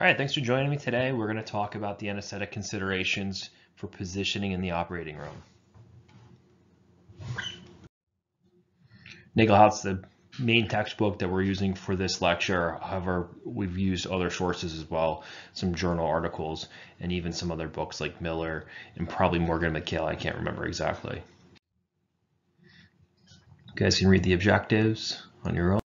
All right, thanks for joining me today. We're going to talk about the anesthetic considerations for positioning in the operating room. Nagelhout's the main textbook that we're using for this lecture. However, we've used other sources as well, some journal articles, and even some other books like Miller and probably Morgan Mikhail. I can't remember exactly. You guys can read the objectives on your own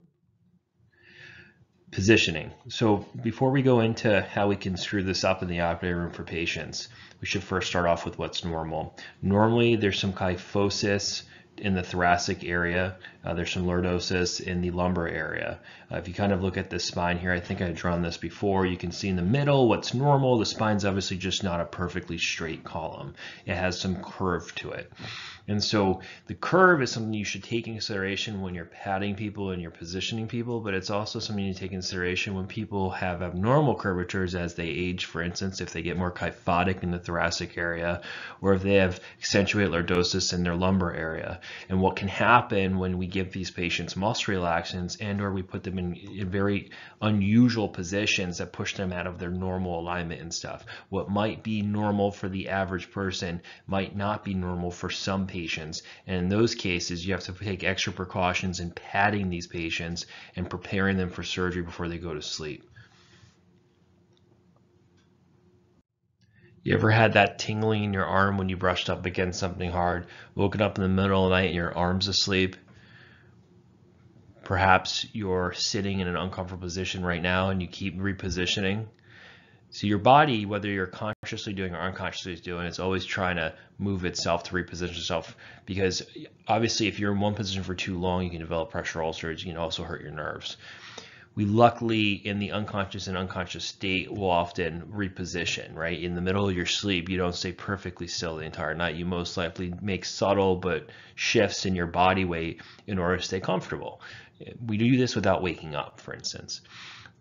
positioning. So before we go into how we can screw this up in the operating room for patients, we should first start off with what's normal. Normally there's some kyphosis in the thoracic area. Uh, there's some lordosis in the lumbar area. Uh, if you kind of look at the spine here, I think I've drawn this before, you can see in the middle what's normal. The spine's obviously just not a perfectly straight column. It has some curve to it. And so the curve is something you should take in consideration when you're padding people and you're positioning people, but it's also something you take in consideration when people have abnormal curvatures as they age, for instance, if they get more kyphotic in the thoracic area, or if they have accentuated lordosis in their lumbar area. And what can happen when we give these patients muscle relaxants and or we put them in, in very unusual positions that push them out of their normal alignment and stuff. What might be normal for the average person might not be normal for some patients. And in those cases, you have to take extra precautions in padding these patients and preparing them for surgery before they go to sleep. You ever had that tingling in your arm when you brushed up against something hard, woken up in the middle of the night and your arm's asleep? Perhaps you're sitting in an uncomfortable position right now and you keep repositioning. So your body, whether you're consciously doing or unconsciously doing, it's always trying to move itself to reposition itself because obviously if you're in one position for too long, you can develop pressure ulcers. You can also hurt your nerves. We luckily in the unconscious and unconscious state will often reposition, right? In the middle of your sleep, you don't stay perfectly still the entire night. You most likely make subtle but shifts in your body weight in order to stay comfortable. We do this without waking up, for instance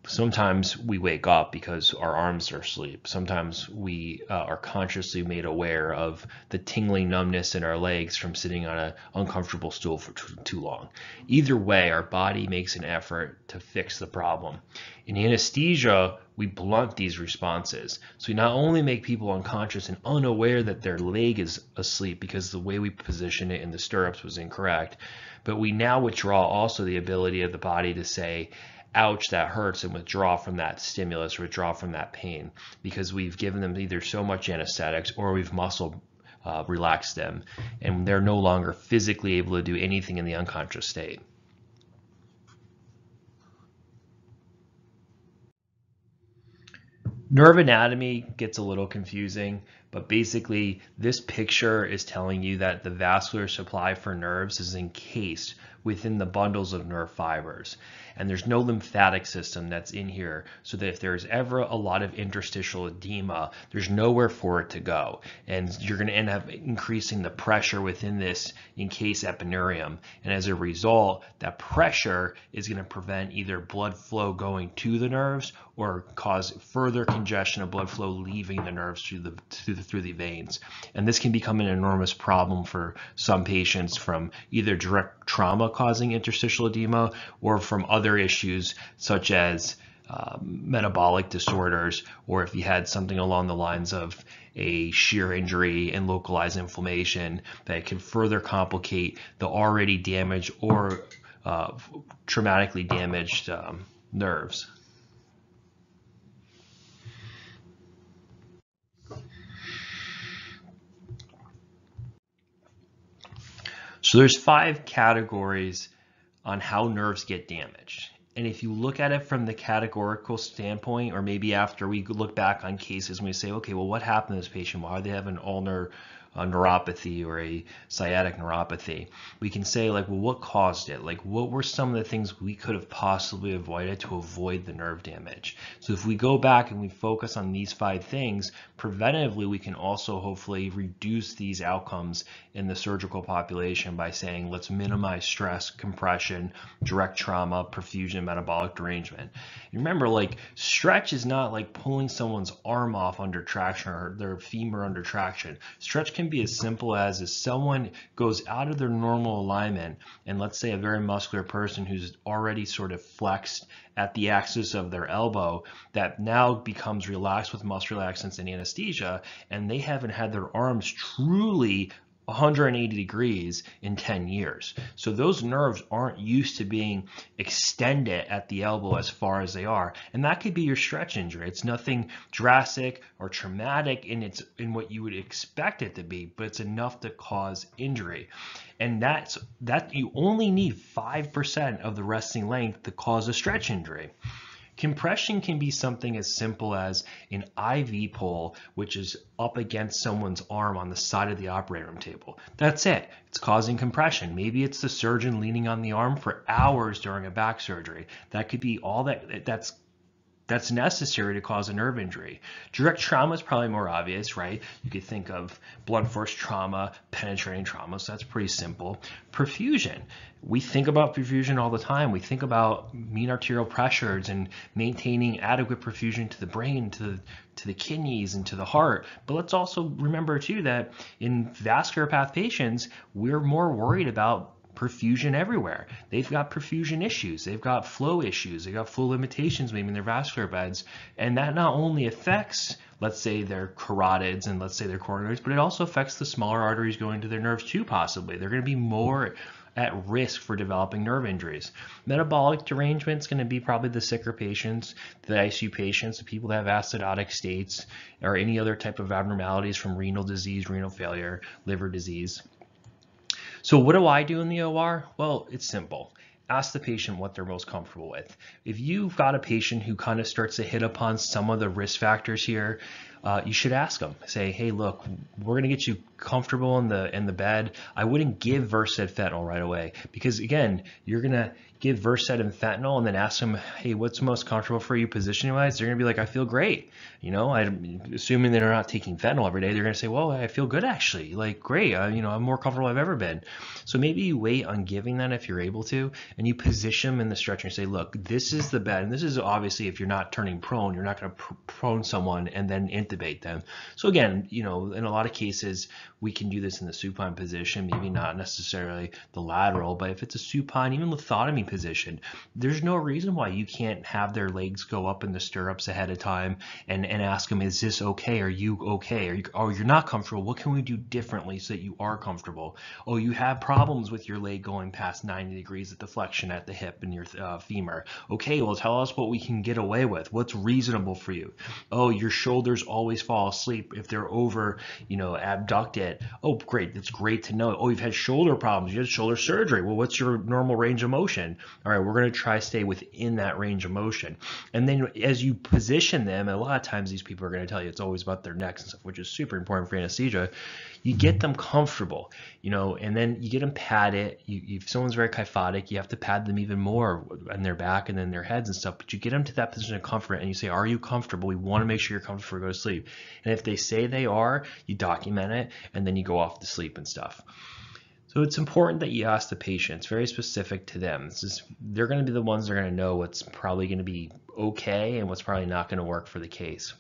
sometimes we wake up because our arms are asleep. Sometimes we uh, are consciously made aware of the tingling numbness in our legs from sitting on an uncomfortable stool for too long. Either way, our body makes an effort to fix the problem. In anesthesia, we blunt these responses. So we not only make people unconscious and unaware that their leg is asleep because the way we position it in the stirrups was incorrect, but we now withdraw also the ability of the body to say, ouch, that hurts, and withdraw from that stimulus, withdraw from that pain, because we've given them either so much anesthetics or we've muscle uh, relaxed them, and they're no longer physically able to do anything in the unconscious state. Nerve anatomy gets a little confusing, but basically this picture is telling you that the vascular supply for nerves is encased within the bundles of nerve fibers and there's no lymphatic system that's in here so that if there's ever a lot of interstitial edema, there's nowhere for it to go. And you're going to end up increasing the pressure within this encased epineurium. And as a result, that pressure is going to prevent either blood flow going to the nerves or cause further congestion of blood flow leaving the nerves through the, through the, through the veins. And this can become an enormous problem for some patients from either direct trauma causing interstitial edema or from other issues such as um, metabolic disorders, or if you had something along the lines of a shear injury and localized inflammation that can further complicate the already damaged or uh, traumatically damaged um, nerves. So there's five categories on how nerves get damaged. And if you look at it from the categorical standpoint, or maybe after we look back on cases and we say, okay, well, what happened to this patient? Why do they have an ulnar a neuropathy or a sciatic neuropathy, we can say like, well, what caused it? Like, what were some of the things we could have possibly avoided to avoid the nerve damage? So if we go back and we focus on these five things, preventatively, we can also hopefully reduce these outcomes in the surgical population by saying, let's minimize stress, compression, direct trauma, perfusion, metabolic derangement. remember, like stretch is not like pulling someone's arm off under traction or their femur under traction. Stretch can can be as simple as if someone goes out of their normal alignment, and let's say a very muscular person who's already sort of flexed at the axis of their elbow that now becomes relaxed with muscle relaxants and anesthesia, and they haven't had their arms truly 180 degrees in 10 years. So those nerves aren't used to being extended at the elbow as far as they are. And that could be your stretch injury. It's nothing drastic or traumatic in its in what you would expect it to be, but it's enough to cause injury. And that's that you only need 5% of the resting length to cause a stretch injury. Compression can be something as simple as an IV pole, which is up against someone's arm on the side of the operating room table. That's it. It's causing compression. Maybe it's the surgeon leaning on the arm for hours during a back surgery. That could be all that that's that's necessary to cause a nerve injury. Direct trauma is probably more obvious, right? You could think of blunt force trauma, penetrating trauma, so that's pretty simple. Perfusion. We think about perfusion all the time. We think about mean arterial pressures and maintaining adequate perfusion to the brain, to the, to the kidneys, and to the heart. But let's also remember too that in vascular path patients, we're more worried about perfusion everywhere. They've got perfusion issues. They've got flow issues. They've got flow limitations maybe in their vascular beds. And that not only affects, let's say, their carotids and let's say their coronaries, but it also affects the smaller arteries going to their nerves too, possibly. They're going to be more at risk for developing nerve injuries. Metabolic derangement is going to be probably the sicker patients, the ICU patients, the people that have acidotic states, or any other type of abnormalities from renal disease, renal failure, liver disease. So what do I do in the OR? Well, it's simple. Ask the patient what they're most comfortable with. If you've got a patient who kind of starts to hit upon some of the risk factors here, uh, you should ask them. Say, hey, look, we're going to get you comfortable in the in the bed. I wouldn't give Versed fentanyl right away because again, you're going to give Versed and fentanyl and then ask them, hey, what's most comfortable for you position wise? They're going to be like, I feel great. You know, I'm assuming they're not taking fentanyl every day. They're going to say, well, I feel good actually. Like, great. Uh, you know, I'm more comfortable I've ever been. So maybe you wait on giving that if you're able to, and you position them in the stretcher and say, look, this is the bed. And this is obviously if you're not turning prone, you're not going to pr prone someone and then intubate them. So again, you know, in a lot of cases, we can do this in the supine position, maybe not necessarily the lateral, but if it's a supine, even lithotomy position, there's no reason why you can't have their legs go up in the stirrups ahead of time and, and ask them, is this okay? Are you okay? Are you, oh, you're not comfortable. What can we do differently so that you are comfortable? Oh, you have problems with your leg going past 90 degrees of deflection at the hip and your uh, femur. Okay, well, tell us what we can get away with. What's reasonable for you? Oh, your shoulders always fall asleep if they're over, you know, abducted Oh, great. That's great to know. Oh, you've had shoulder problems. You had shoulder surgery. Well, what's your normal range of motion? All right, we're going to try stay within that range of motion. And then as you position them, a lot of times these people are going to tell you it's always about their necks and stuff, which is super important for anesthesia. You get them comfortable, you know, and then you get them padded. You, if someone's very kyphotic, you have to pad them even more on their back and then their heads and stuff. But you get them to that position of comfort and you say, Are you comfortable? We want to make sure you're comfortable you go to sleep. And if they say they are, you document it and then you go off to sleep and stuff. So it's important that you ask the patient. It's very specific to them. This is, they're going to be the ones that are going to know what's probably going to be okay and what's probably not going to work for the case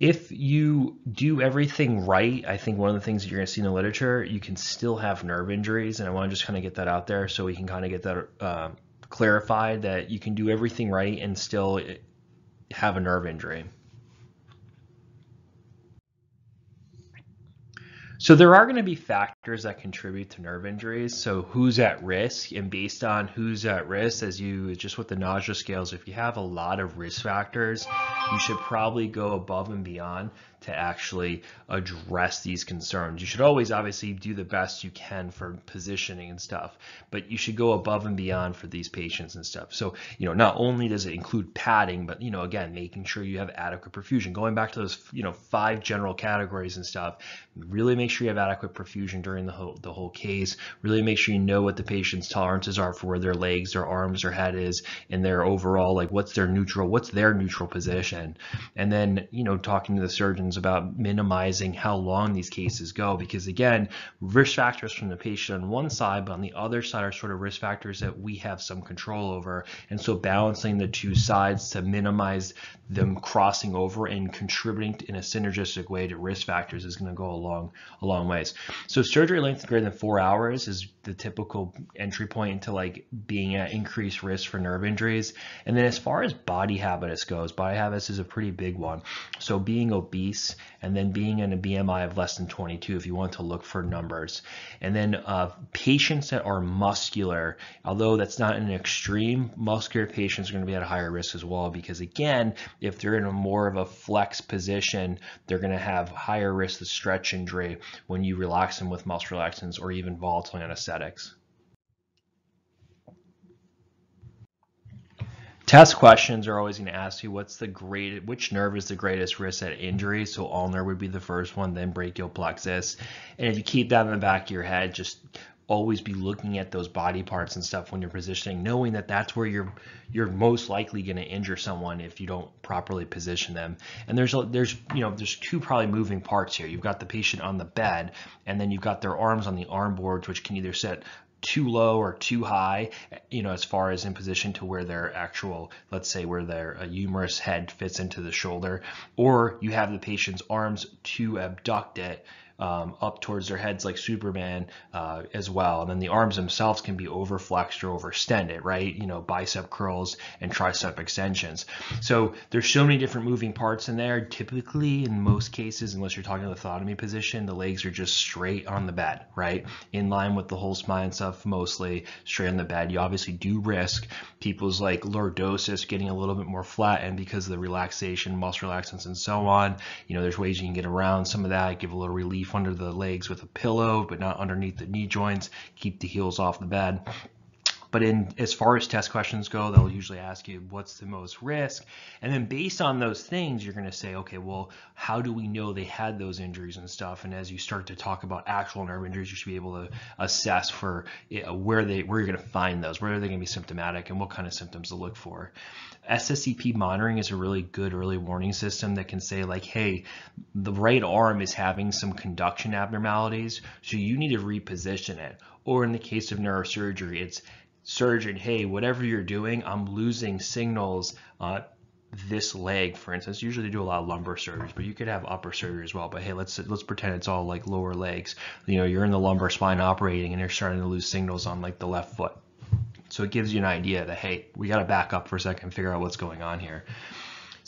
if you do everything right, I think one of the things that you're going to see in the literature, you can still have nerve injuries. And I want to just kind of get that out there so we can kind of get that uh, clarified that you can do everything right and still have a nerve injury. So there are going to be factors that contribute to nerve injuries. So who's at risk and based on who's at risk as you just with the nausea scales, if you have a lot of risk factors, you should probably go above and beyond to actually address these concerns. You should always obviously do the best you can for positioning and stuff, but you should go above and beyond for these patients and stuff. So, you know, not only does it include padding, but, you know, again, making sure you have adequate perfusion. Going back to those, you know, five general categories and stuff, really make sure you have adequate perfusion during the whole, the whole case. Really make sure you know what the patient's tolerances are for where their legs, their arms, their head is, and their overall, like what's their neutral, what's their neutral position. And then, you know, talking to the surgeons about minimizing how long these cases go, because again, risk factors from the patient on one side, but on the other side are sort of risk factors that we have some control over. And so balancing the two sides to minimize them crossing over and contributing in a synergistic way to risk factors is going to go a long, a long ways. So surgery length greater than four hours is the typical entry point into like being at increased risk for nerve injuries. And then as far as body habitus goes, body habitus is a pretty big one. So being obese and then being in a BMI of less than 22 if you want to look for numbers. And then uh, patients that are muscular, although that's not an extreme, muscular patients are going to be at a higher risk as well because again, if they're in a more of a flex position, they're going to have higher risk of stretch injury when you relax them with muscle relaxants or even volatile anesthetics. Test questions are always going to ask you what's the great, which nerve is the greatest risk at injury. So ulnar would be the first one, then brachial plexus. And if you keep that in the back of your head, just always be looking at those body parts and stuff when you're positioning, knowing that that's where you're you're most likely going to injure someone if you don't properly position them. And there's there's you know there's two probably moving parts here. You've got the patient on the bed, and then you've got their arms on the arm boards, which can either set too low or too high, you know, as far as in position to where their actual, let's say where their uh, humerus head fits into the shoulder, or you have the patient's arms too abducted um, up towards their heads like Superman uh, as well. And then the arms themselves can be overflexed or overextended, right? You know, bicep curls and tricep extensions. So there's so many different moving parts in there. Typically, in most cases, unless you're talking lithotomy position, the legs are just straight on the bed, right? In line with the whole spine stuff, mostly straight on the bed. You obviously do risk people's like lordosis getting a little bit more flat and because of the relaxation, muscle relaxants and so on. You know, there's ways you can get around some of that, give a little relief under the legs with a pillow, but not underneath the knee joints. Keep the heels off the bed. But in as far as test questions go, they'll usually ask you what's the most risk, and then based on those things, you're going to say, okay, well, how do we know they had those injuries and stuff? And as you start to talk about actual nerve injuries, you should be able to assess for eh, where they where you're going to find those, where are they going to be symptomatic, and what kind of symptoms to look for. SSEP monitoring is a really good early warning system that can say like, hey, the right arm is having some conduction abnormalities, so you need to reposition it. Or in the case of neurosurgery, it's surgeon, hey, whatever you're doing, I'm losing signals uh, this leg, for instance. Usually they do a lot of lumbar surgery, but you could have upper surgery as well. But hey, let's let's pretend it's all like lower legs. You know, you're in the lumbar spine operating and you're starting to lose signals on like the left foot. So it gives you an idea that, hey, we got to back up for a second and figure out what's going on here.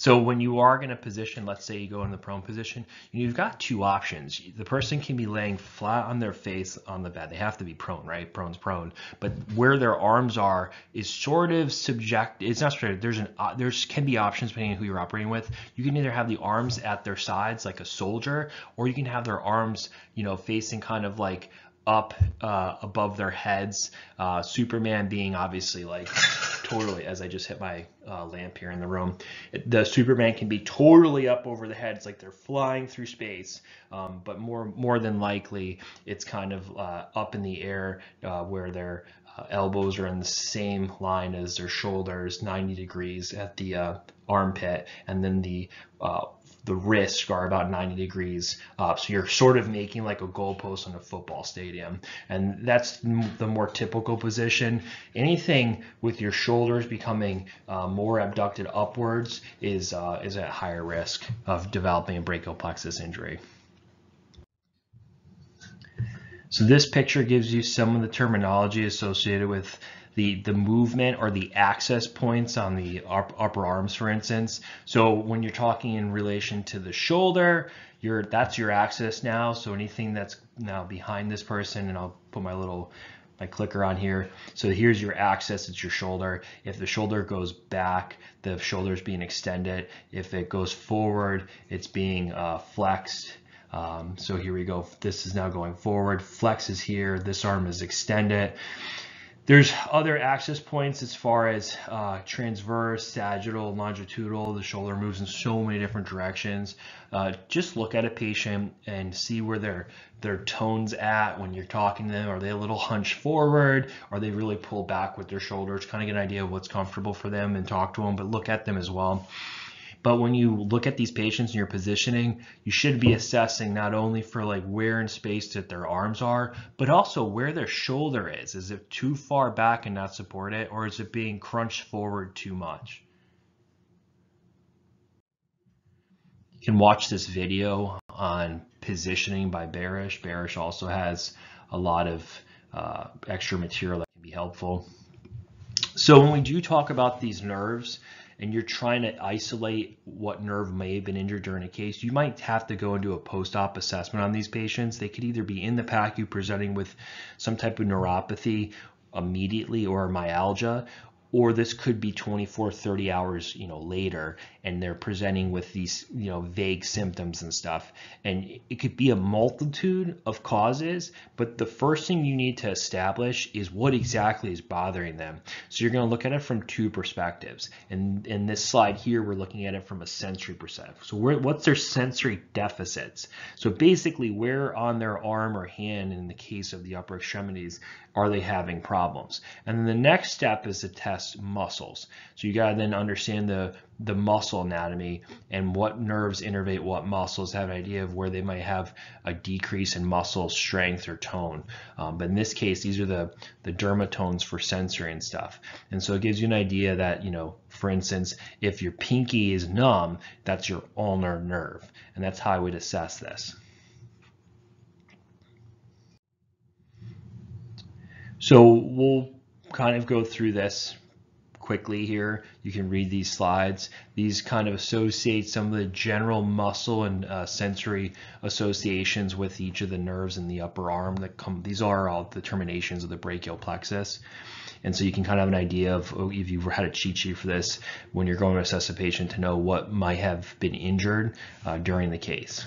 So when you are going to position, let's say you go in the prone position, you've got two options. The person can be laying flat on their face on the bed. They have to be prone, right? Prone's prone. But where their arms are is sort of subject. It's not sort There's an there's can be options depending on who you're operating with. You can either have the arms at their sides like a soldier, or you can have their arms, you know, facing kind of like up uh, above their heads. Uh, Superman being obviously like totally, as I just hit my uh, lamp here in the room, the Superman can be totally up over the heads like they're flying through space. Um, but more more than likely, it's kind of uh, up in the air uh, where their uh, elbows are in the same line as their shoulders, 90 degrees at the armpit, and then the the wrists are about 90 degrees up. So you're sort of making like a goalpost on a football stadium. And that's the more typical position. Anything with your shoulders becoming uh, more abducted upwards is, uh, is at higher risk of developing a brachial plexus injury. So this picture gives you some of the terminology associated with the, the movement or the axis points on the upper arms, for instance. So when you're talking in relation to the shoulder, your that's your axis now. So anything that's now behind this person, and I'll put my little my clicker on here. So here's your axis, it's your shoulder. If the shoulder goes back, the shoulder is being extended. If it goes forward, it's being uh, flexed. Um, so here we go. This is now going forward. Flex is here. This arm is extended There's other axis points as far as uh, transverse, sagittal, longitudinal. The shoulder moves in so many different directions. Uh, just look at a patient and see where their their tone's at when you're talking to them. Are they a little hunched forward? Are they really pulled back with their shoulders? Kind of get an idea of what's comfortable for them and talk to them, but look at them as well. But when you look at these patients and you're positioning, you should be assessing not only for like where in space that their arms are, but also where their shoulder is. Is it too far back and not support it, or is it being crunched forward too much? You can watch this video on positioning by Barish. Barish also has a lot of uh, extra material that can be helpful. So when we do talk about these nerves, and you're trying to isolate what nerve may have been injured during a case, you might have to go into a post-op assessment on these patients. They could either be in the PACU presenting with some type of neuropathy immediately or myalgia, or this could be 24 30 hours you know later and they're presenting with these you know vague symptoms and stuff. And it could be a multitude of causes but the first thing you need to establish is what exactly is bothering them. So you're going to look at it from two perspectives. And in this slide here we're looking at it from a sensory perspective. So what's their sensory deficits? So basically where on their arm or hand in the case of the upper extremities are they having problems? And then the next step is to test muscles. So you got to then understand the, the muscle anatomy and what nerves innervate what muscles, have an idea of where they might have a decrease in muscle strength or tone. Um, but in this case, these are the, the dermatomes for sensory and stuff. And so it gives you an idea that, you know, for instance, if your pinky is numb, that's your ulnar nerve. And that's how I would assess this. So we'll kind of go through this quickly here. You can read these slides. These kind of associate some of the general muscle and uh, sensory associations with each of the nerves in the upper arm that come. These are all the terminations of the brachial plexus. And so you can kind of have an idea of oh, if you've had a cheat sheet for this when you're going to assess a patient to know what might have been injured uh, during the case.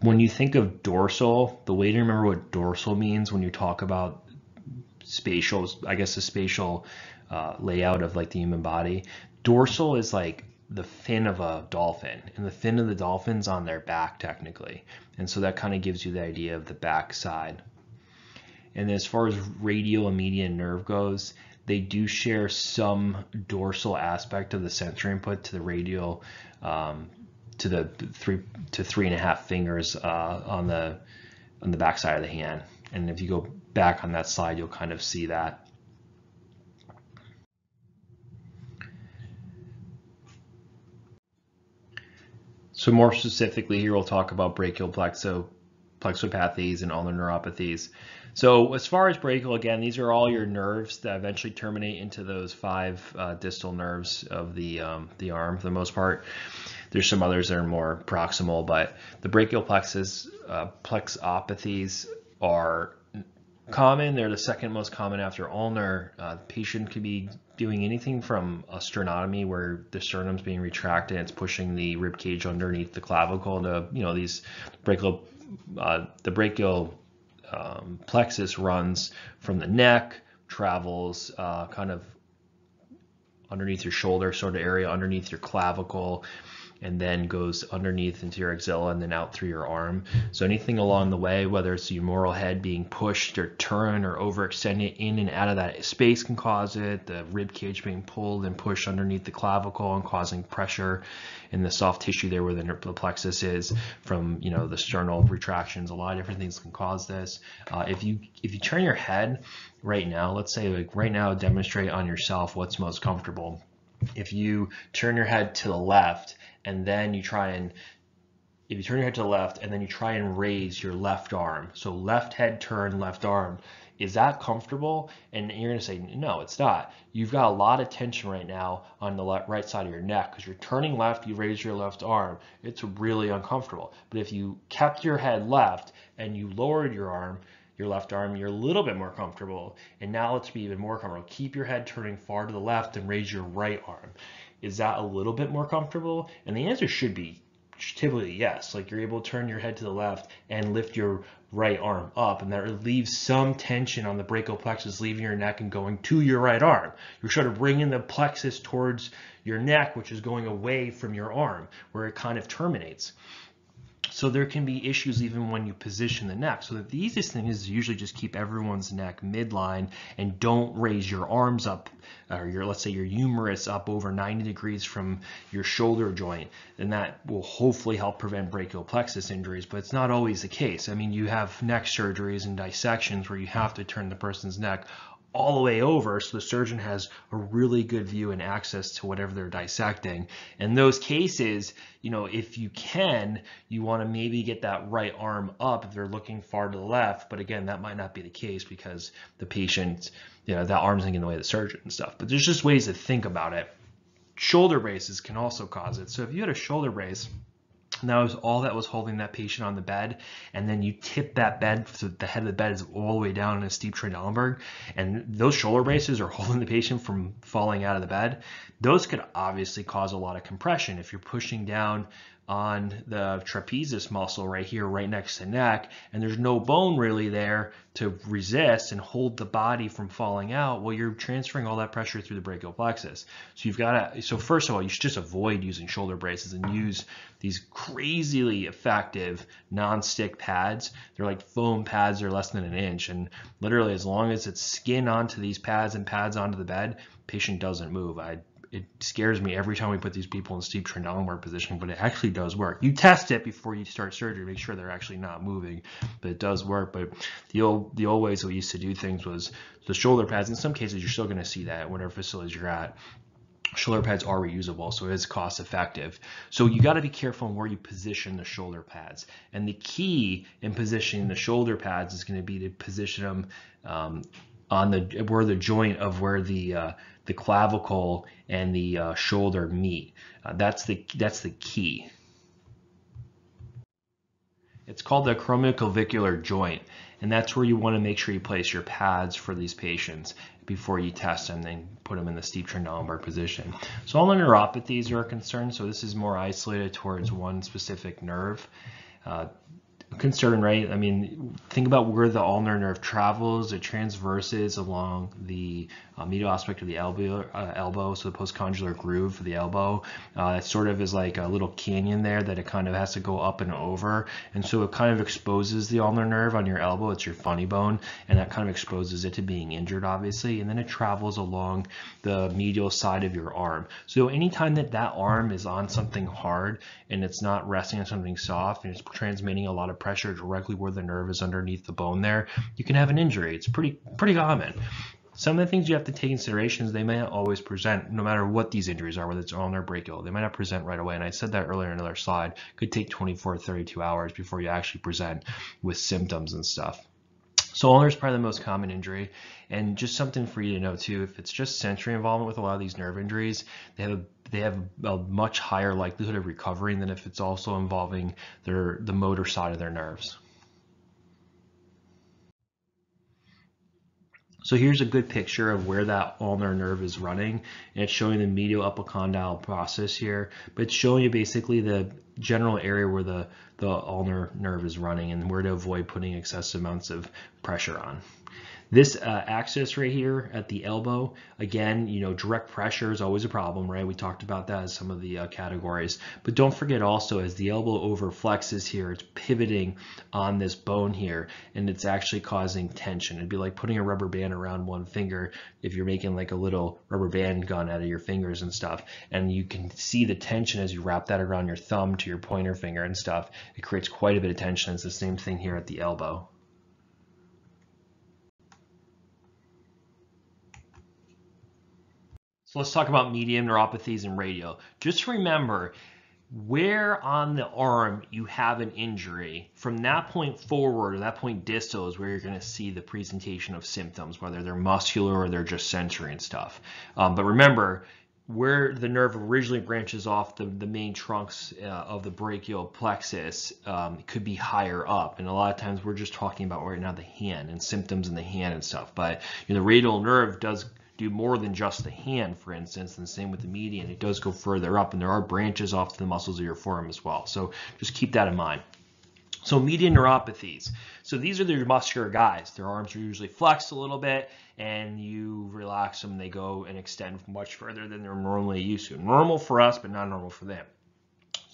When you think of dorsal, the way to remember what dorsal means when you talk about spatial, I guess the spatial uh, layout of like the human body, dorsal is like the fin of a dolphin and the fin of the dolphin's on their back technically. And so that kind of gives you the idea of the back side. And as far as radial and median nerve goes, they do share some dorsal aspect of the sensory input to the radial um, to the three to three and a half fingers uh, on the on the back side of the hand. And if you go back on that slide, you'll kind of see that. So more specifically here, we'll talk about brachial plexo, plexopathies and ulnar neuropathies. So as far as brachial, again, these are all your nerves that eventually terminate into those five uh, distal nerves of the, um, the arm for the most part. There's some others that are more proximal, but the brachial plexus uh, plexopathies are common. They're the second most common after ulnar. Uh, the patient could be doing anything from a sternotomy where the sternum's being retracted and it's pushing the rib cage underneath the clavicle to, you know, these brachial, uh, the brachial um, plexus runs from the neck, travels uh, kind of underneath your shoulder sort of area, underneath your clavicle, and then goes underneath into your axilla and then out through your arm. So anything along the way, whether it's the humeral head being pushed or turned or overextended in and out of that space can cause it, the rib cage being pulled and pushed underneath the clavicle and causing pressure in the soft tissue there where the plexus is from you know the sternal retractions. A lot of different things can cause this. Uh, if you if you turn your head right now, let's say like right now, demonstrate on yourself what's most comfortable. If you turn your head to the left and then you try and if you turn your head to the left and then you try and raise your left arm, so left head turn, left arm, is that comfortable? And you're going to say, no, it's not. You've got a lot of tension right now on the right side of your neck because you're turning left, you raise your left arm. It's really uncomfortable. But if you kept your head left and you lowered your arm, your left arm, you're a little bit more comfortable. And now let's be even more comfortable. Keep your head turning far to the left and raise your right arm. Is that a little bit more comfortable? And the answer should be typically yes. Like you're able to turn your head to the left and lift your right arm up, and that relieves some tension on the brachial plexus, leaving your neck and going to your right arm. You're sort of bringing the plexus towards your neck, which is going away from your arm, where it kind of terminates. So there can be issues even when you position the neck. So the easiest thing is usually just keep everyone's neck midline and don't raise your arms up or your let's say your humerus up over 90 degrees from your shoulder joint. And that will hopefully help prevent brachial plexus injuries, but it's not always the case. I mean, you have neck surgeries and dissections where you have to turn the person's neck all the way over so the surgeon has a really good view and access to whatever they're dissecting. In those cases, you know, if you can, you want to maybe get that right arm up if they're looking far to the left. But again, that might not be the case because the patient, you know, that arm's in the way of the surgeon and stuff. But there's just ways to think about it. Shoulder braces can also cause it. So if you had a shoulder brace, and that was all that was holding that patient on the bed. And then you tip that bed so the head of the bed is all the way down in a steep Trendelenburg. And those shoulder braces are holding the patient from falling out of the bed. Those could obviously cause a lot of compression. If you're pushing down on the trapezius muscle right here, right next to neck, and there's no bone really there to resist and hold the body from falling out, well, you're transferring all that pressure through the brachial plexus. So you've got to, so first of all, you should just avoid using shoulder braces and use these crazily effective non-stick pads. They're like foam pads, they're less than an inch. And literally as long as it's skin onto these pads and pads onto the bed, patient doesn't move. I it scares me every time we put these people in steep Trendelenburg position, but it actually does work. You test it before you start surgery, make sure they're actually not moving, but it does work. But the old the old ways we used to do things was the shoulder pads. In some cases, you're still going to see that at whatever facilities you're at. Shoulder pads are reusable, so it is cost effective. So you got to be careful in where you position the shoulder pads. And the key in positioning the shoulder pads is going to be to position them um, on the where the joint of where the uh, the clavicle and the uh, shoulder meet. Uh, that's the that's the key. It's called the acromioclavicular joint, and that's where you want to make sure you place your pads for these patients before you test them, then put them in the steep Trendelenburg position. So all neuropathies are concerned, so this is more isolated towards one specific nerve. Uh, concern, right? I mean, think about where the ulnar nerve travels. It transverses along the uh, medial aspect of the elbow, uh, elbow, so the postcondylar groove for the elbow. Uh, it sort of is like a little canyon there that it kind of has to go up and over, and so it kind of exposes the ulnar nerve on your elbow. It's your funny bone, and that kind of exposes it to being injured, obviously. And then it travels along the medial side of your arm. So anytime that that arm is on something hard and it's not resting on something soft and it's transmitting a lot of pressure directly where the nerve is underneath the bone there, you can have an injury. It's pretty pretty common. Some of the things you have to take consideration is they may not always present, no matter what these injuries are, whether it's ulnar or brachial. They might not present right away. And I said that earlier in another slide. Could take 24 32 hours before you actually present with symptoms and stuff. So ulnar is probably the most common injury. And just something for you to know too, if it's just sensory involvement with a lot of these nerve injuries, they have a they have a much higher likelihood of recovering than if it's also involving their the motor side of their nerves. So here's a good picture of where that ulnar nerve is running, and it's showing the medial epicondyle process here, but it's showing you basically the general area where the, the ulnar nerve is running and where to avoid putting excessive amounts of pressure on. This uh, axis right here at the elbow, again, you know, direct pressure is always a problem, right? We talked about that as some of the uh, categories. But don't forget also as the elbow over flexes here, it's pivoting on this bone here, and it's actually causing tension. It'd be like putting a rubber band around one finger if you're making like a little rubber band gun out of your fingers and stuff. And you can see the tension as you wrap that around your thumb to your pointer finger and stuff. It creates quite a bit of tension. It's the same thing here at the elbow. So let's talk about median neuropathies and radio. Just remember, where on the arm you have an injury, from that point forward, or that point distal is where you're going to see the presentation of symptoms, whether they're muscular or they're just sensory and stuff. Um, but remember, where the nerve originally branches off the, the main trunks uh, of the brachial plexus um, could be higher up. And a lot of times we're just talking about right now the hand and symptoms in the hand and stuff. But you know, the radial nerve does do more than just the hand, for instance, and the same with the median. It does go further up, and there are branches off to the muscles of your forearm as well. So just keep that in mind. So median neuropathies. So these are the muscular guys. Their arms are usually flexed a little bit, and you relax them. They go and extend much further than they're normally used to. Normal for us, but not normal for them.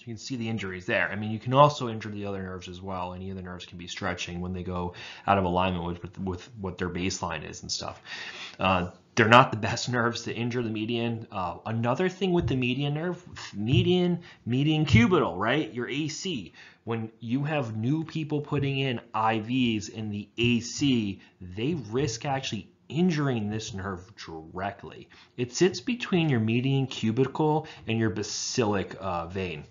You can see the injuries there. I mean, you can also injure the other nerves as well. Any of the nerves can be stretching when they go out of alignment with, with, with what their baseline is and stuff. Uh, they're not the best nerves to injure the median. Uh, another thing with the median nerve, median, median cubital, right? Your AC. When you have new people putting in IVs in the AC, they risk actually injuring this nerve directly. It sits between your median cubital and your basilic uh, vein.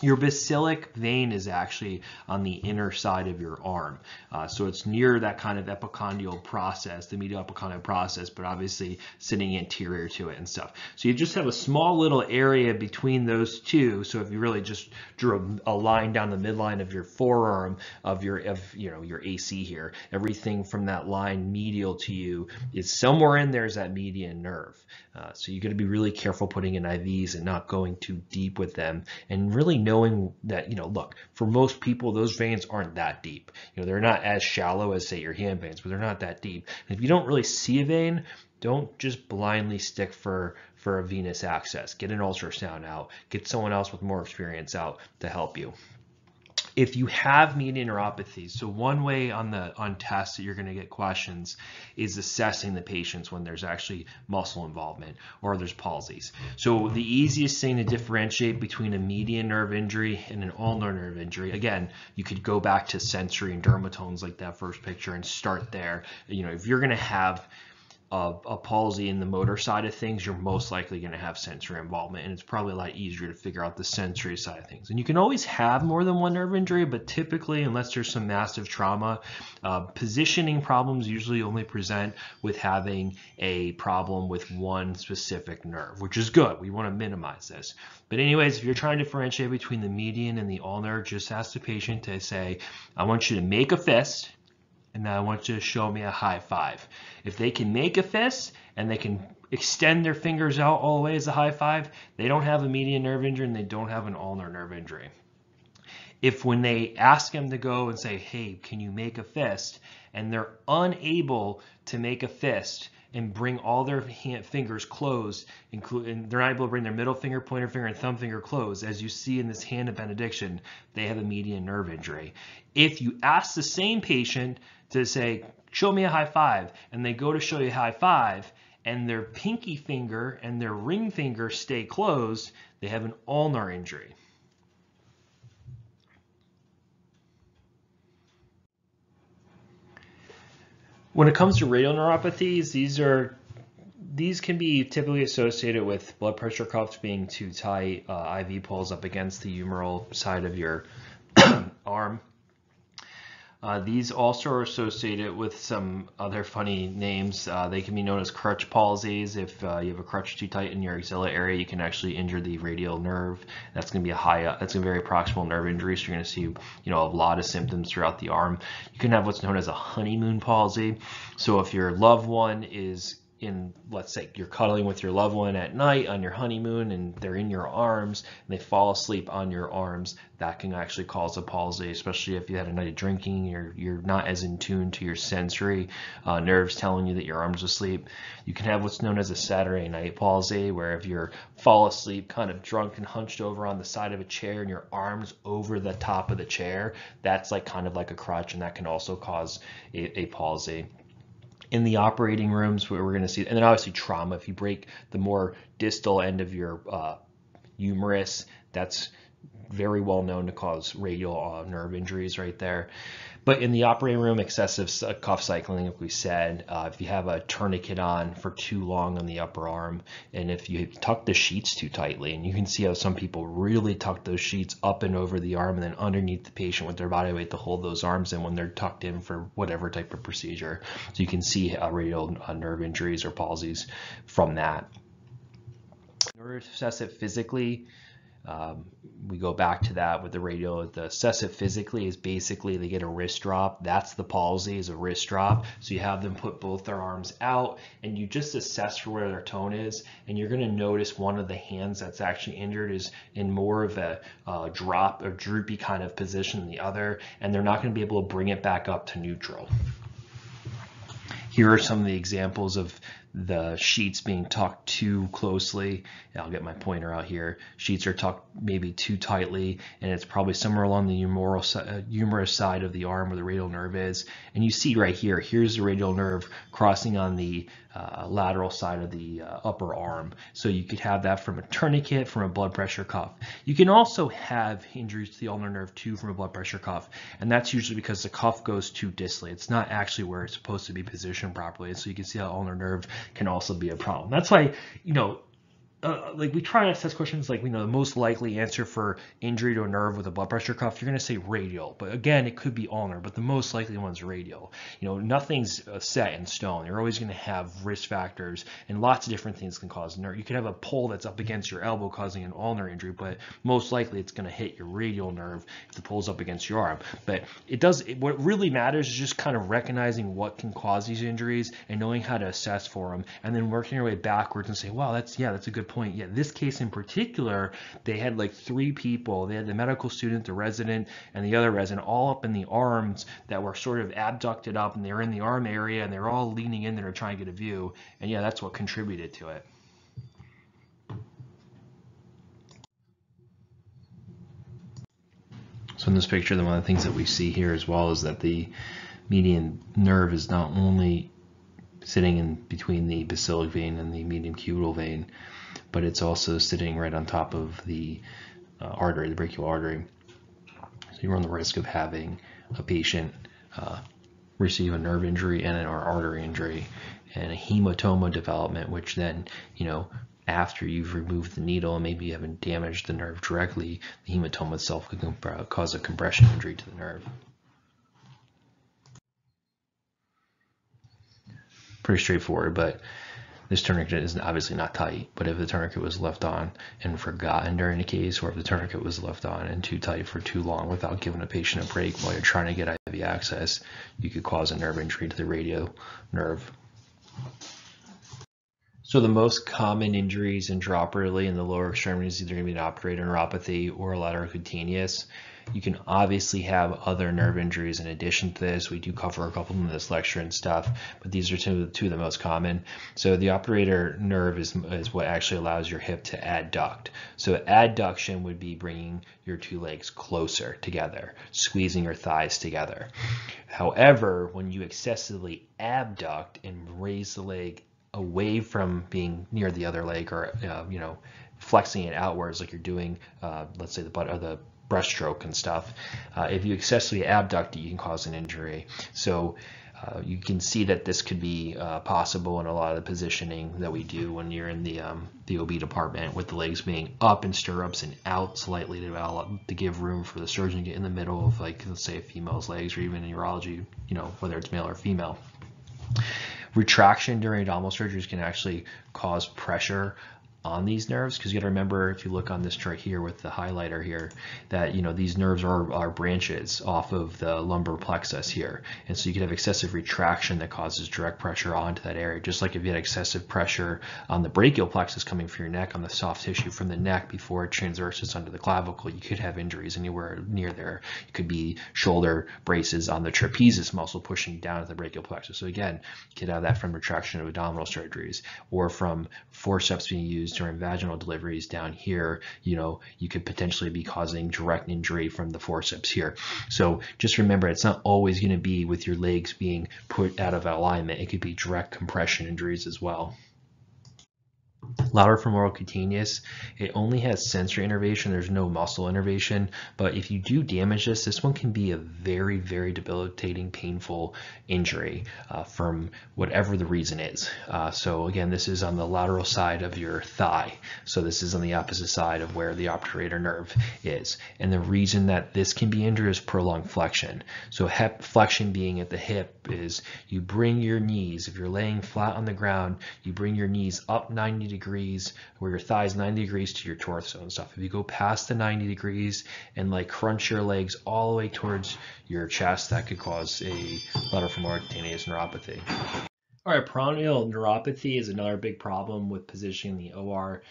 Your basilic vein is actually on the inner side of your arm. Uh, so it's near that kind of epicondyal process, the medial epicondyal process, but obviously sitting anterior to it and stuff. So you just have a small little area between those two. So if you really just drew a, line down the midline of your forearm of your, of, you know, your AC here, everything from that line medial to you is somewhere in there is that median nerve. Uh, so you got to be really careful putting in IVs and not going too deep with them and really knowing that, you know, look, for most people, those veins aren't that deep. You know, they're not as shallow as, say, your hand veins, but they're not that deep. And if you don't really see a vein, don't just blindly stick for, for a venous access. Get an ultrasound out. Get someone else with more experience out to help you if you have median neuropathy, so one way on the on tests that you're going to get questions is assessing the patients when there's actually muscle involvement or there's palsies. So the easiest thing to differentiate between a median nerve injury and an ulnar nerve injury, again, you could go back to sensory and dermatomes like that first picture and start there. You know, if you're going to have a, a, palsy in the motor side of things, you're most likely going to have sensory involvement, and it's probably a lot easier to figure out the sensory side of things. And you can always have more than one nerve injury, but typically, unless there's some massive trauma, uh, positioning problems usually only present with having a problem with one specific nerve, which is good. We want to minimize this. But anyways, if you're trying to differentiate between the median and the ulnar, just ask the patient to say, I want you to make a fist, and now I want you to show me a high five. If they can make a fist and they can extend their fingers out all the way as a high five, they don't have a median nerve injury and they don't have an ulnar nerve injury. If when they ask them to go and say, hey, can you make a fist, and they're unable to make a fist and bring all their hand, fingers closed, including they're not able to bring their middle finger, pointer finger, and thumb finger closed, as you see in this hand of benediction, they have a median nerve injury. If you ask the same patient to say, show me a high five, and they go to show you a high five, and their pinky finger and their ring finger stay closed, they have an ulnar injury. When it comes to radial neuropathies, these are these can be typically associated with blood pressure cuffs being too tight, uh, IV pulls up against the humeral side of your arm, uh, these also are associated with some other funny names. Uh, they can be known as crutch palsies. If uh, you have a crutch too tight in your axilla area, you can actually injure the radial nerve. That's going to be a high, uh, that's a very proximal nerve injury. So you're going to see, you know, a lot of symptoms throughout the arm. You can have what's known as a honeymoon palsy. So if your loved one is in let's say you're cuddling with your loved one at night on your honeymoon and they're in your arms and they fall asleep on your arms that can actually cause a palsy especially if you had a night of drinking you're you're not as in tune to your sensory uh, nerves telling you that your arms asleep. You can have what's known as a saturday night palsy where if you're fall asleep kind of drunk and hunched over on the side of a chair and your arms over the top of the chair that's like kind of like a crutch and that can also cause a, a palsy in the operating rooms where we're going to see, and then obviously trauma. If you break the more distal end of your uh, humerus, that's very well known to cause radial uh, nerve injuries right there. But in the operating room, excessive cuff cycling, like we said, uh, if you have a tourniquet on for too long on the upper arm, and if you tuck the sheets too tightly, and you can see how some people really tuck those sheets up and over the arm and then underneath the patient with their body weight to hold those arms in when they're tucked in for whatever type of procedure. So you can see uh, radial uh, nerve injuries or palsies from that. In order to assess it physically, um, we go back to that with the radial. The assess it physically is basically they get a wrist drop. That's the palsy is a wrist drop. So you have them put both their arms out and you just assess for where their tone is. And you're going to notice one of the hands that's actually injured is in more of a uh, drop or droopy kind of position than the other. And they're not going to be able to bring it back up to neutral. Here are some of the examples of the sheets being tucked too closely. I'll get my pointer out here. Sheets are tucked maybe too tightly, and it's probably somewhere along the humerus, uh, humerus side of the arm where the radial nerve is. And you see right here, here's the radial nerve crossing on the uh, lateral side of the uh, upper arm. So you could have that from a tourniquet, from a blood pressure cuff. You can also have injuries to the ulnar nerve too from a blood pressure cuff, and that's usually because the cuff goes too distally. It's not actually where it's supposed to be positioned properly. So you can see how ulnar nerve can also be a problem. That's why, you know, uh, like we try to assess questions like you know the most likely answer for injury to a nerve with a blood pressure cuff you're going to say radial but again it could be ulnar but the most likely one's radial. You know nothing's uh, set in stone. You're always going to have risk factors and lots of different things can cause nerve you could have a pull that's up against your elbow causing an ulnar injury but most likely it's going to hit your radial nerve if the pull's up against your arm. But it does it, what really matters is just kind of recognizing what can cause these injuries and knowing how to assess for them and then working your way backwards and say wow that's yeah that's a good point. Yet this case in particular, they had like three people. They had the medical student, the resident, and the other resident all up in the arms that were sort of abducted up and they're in the arm area and they're all leaning in there trying to get a view. And yeah, that's what contributed to it. So in this picture, the one of the things that we see here as well is that the median nerve is not only sitting in between the basilic vein and the median cubital vein, but it's also sitting right on top of the uh, artery, the brachial artery. So you run the risk of having a patient uh, receive a nerve injury and an artery injury and a hematoma development, which then, you know, after you've removed the needle and maybe you haven't damaged the nerve directly, the hematoma itself could cause a compression injury to the nerve. Pretty straightforward, but this tourniquet is obviously not tight, but if the tourniquet was left on and forgotten during the case, or if the tourniquet was left on and too tight for too long without giving a patient a break while you're trying to get IV access, you could cause a nerve injury to the radial nerve. So the most common injuries intraoperatively in the lower extremities either going to be an obturator neuropathy or a lateral cutaneous. You can obviously have other nerve injuries in addition to this. We do cover a couple in this lecture and stuff, but these are two, two of the most common. So the obturator nerve is, is what actually allows your hip to adduct. So adduction would be bringing your two legs closer together, squeezing your thighs together. However, when you excessively abduct and raise the leg away from being near the other leg or, uh, you know, flexing it outwards like you're doing, uh, let's say the butt or the breaststroke and stuff. Uh, if you excessively abduct it, you can cause an injury. So uh, you can see that this could be uh, possible in a lot of the positioning that we do when you're in the um, the OB department with the legs being up in stirrups and out slightly to, develop, to give room for the surgeon to get in the middle of like let's say a female's legs or even in urology, you know, whether it's male or female. Retraction during abdominal surgeries can actually cause pressure on these nerves because you got to remember if you look on this chart here with the highlighter here that you know these nerves are, are branches off of the lumbar plexus here. And so you could have excessive retraction that causes direct pressure onto that area just like if you had excessive pressure on the brachial plexus coming from your neck on the soft tissue from the neck before it transverses under the clavicle you could have injuries anywhere near there. It could be shoulder braces on the trapezius muscle pushing down at the brachial plexus. So again you could have that from retraction of abdominal surgeries or from forceps being used during vaginal deliveries down here, you know, you could potentially be causing direct injury from the forceps here. So just remember, it's not always going to be with your legs being put out of alignment. It could be direct compression injuries as well. Lateral femoral cutaneous, it only has sensory innervation. There's no muscle innervation. But if you do damage this, this one can be a very, very debilitating, painful injury uh, from whatever the reason is. Uh, so again, this is on the lateral side of your thigh. So this is on the opposite side of where the obturator nerve is. And the reason that this can be injured is prolonged flexion. So hip flexion being at the hip is you bring your knees, if you're laying flat on the ground, you bring your knees up 90 degrees where your thighs 90 degrees to your torso and stuff. If you go past the 90 degrees and like crunch your legs all the way towards your chest, that could cause a femoral cutaneous neuropathy. All right, peroneal neuropathy is another big problem with positioning the OR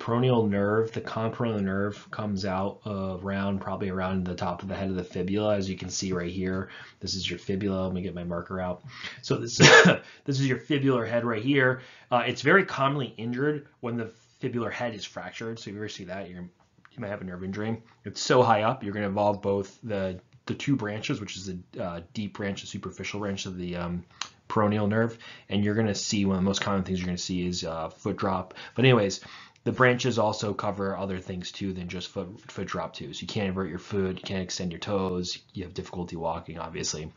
peroneal nerve, the peroneal nerve comes out around, probably around the top of the head of the fibula, as you can see right here. This is your fibula. Let me get my marker out. So this, this is your fibular head right here. Uh, it's very commonly injured when the fibular head is fractured. So if you ever see that, you might have a nerve injury. It's so high up, you're going to involve both the, the two branches, which is the uh, deep branch, the superficial branch of the um, peroneal nerve. And you're going to see one of the most common things you're going to see is uh, foot drop. But anyways, the branches also cover other things too than just foot, foot drop too. So you can't invert your foot, you can't extend your toes, you have difficulty walking, obviously.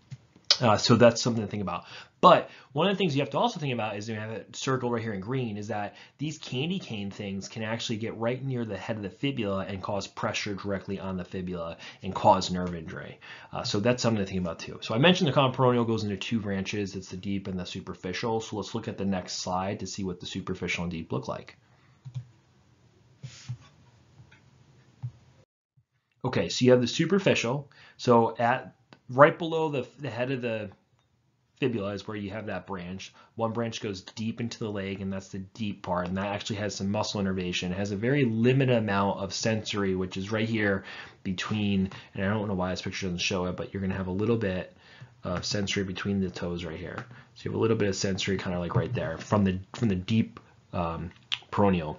Uh, so that's something to think about. But one of the things you have to also think about is we have a circle right here in green is that these candy cane things can actually get right near the head of the fibula and cause pressure directly on the fibula and cause nerve injury. Uh, so that's something to think about too. So I mentioned the common peroneal goes into two branches. It's the deep and the superficial. So let's look at the next slide to see what the superficial and deep look like. Okay, so you have the superficial. So at right below the, the head of the fibula is where you have that branch. One branch goes deep into the leg, and that's the deep part, and that actually has some muscle innervation. It has a very limited amount of sensory, which is right here between, and I don't know why this picture doesn't show it, but you're going to have a little bit of sensory between the toes right here. So you have a little bit of sensory kind of like right there from the from the deep um, peroneal.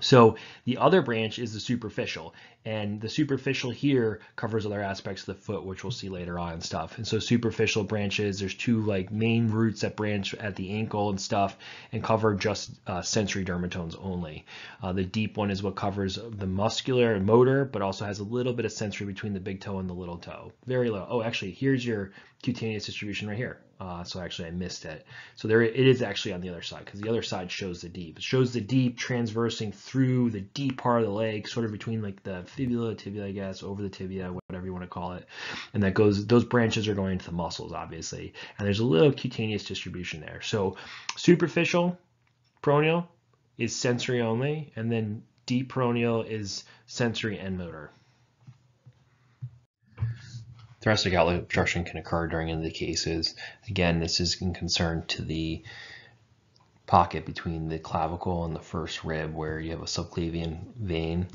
So the other branch is the superficial, and the superficial here covers other aspects of the foot, which we'll see later on and stuff. And so superficial branches, there's two like main roots that branch at the ankle and stuff and cover just uh, sensory dermatomes only. Uh, the deep one is what covers the muscular and motor, but also has a little bit of sensory between the big toe and the little toe. Very low. Oh, actually, here's your cutaneous distribution right here. Uh, so actually I missed it. So there it is actually on the other side because the other side shows the deep. It shows the deep transversing through the deep part of the leg, sort of between like the fibula, tibia, I guess, over the tibia, whatever you want to call it. And that goes, those branches are going into the muscles, obviously. And there's a little cutaneous distribution there. So superficial peroneal is sensory only, and then deep peroneal is sensory and motor. Thoracic outlet obstruction can occur during any of the cases. Again, this is in concern to the pocket between the clavicle and the first rib where you have a subclavian vein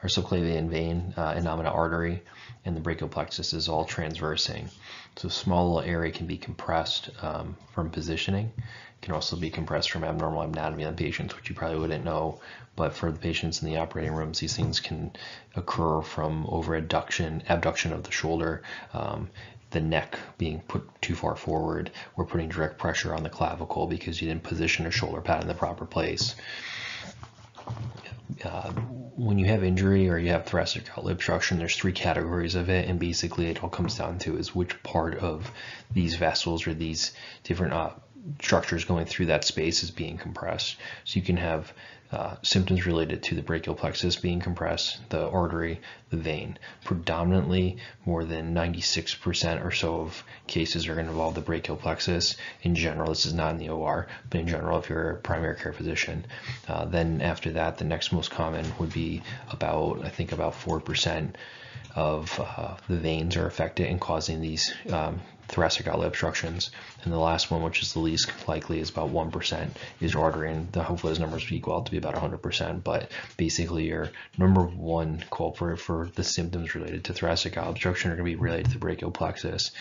or subclavian vein, uh, innominate artery, and the brachial plexus is all transversing. So a small little area can be compressed um, from positioning. Can also be compressed from abnormal anatomy on patients, which you probably wouldn't know. But for the patients in the operating rooms, these things can occur from overadduction, abduction of the shoulder, um, the neck being put too far forward. We're putting direct pressure on the clavicle because you didn't position a shoulder pad in the proper place. Uh, when you have injury or you have thoracic outlet obstruction, there's three categories of it, and basically it all comes down to is which part of these vessels or these different uh, structures going through that space is being compressed. So you can have uh, symptoms related to the brachial plexus being compressed, the artery, the vein. Predominantly, more than 96% or so of cases are going to involve the brachial plexus. In general, this is not in the OR, but in general, if you're a primary care physician. Uh, then after that, the next most common would be about, I think, about 4% of uh, the veins are affected and causing these um, thoracic outlet obstructions. And the last one, which is the least likely, is about 1% is artery. And the, hopefully those numbers equal out to be about 100%. But basically, your number one culprit for the symptoms related to thoracic outlet obstruction are going to be related to the brachial plexus.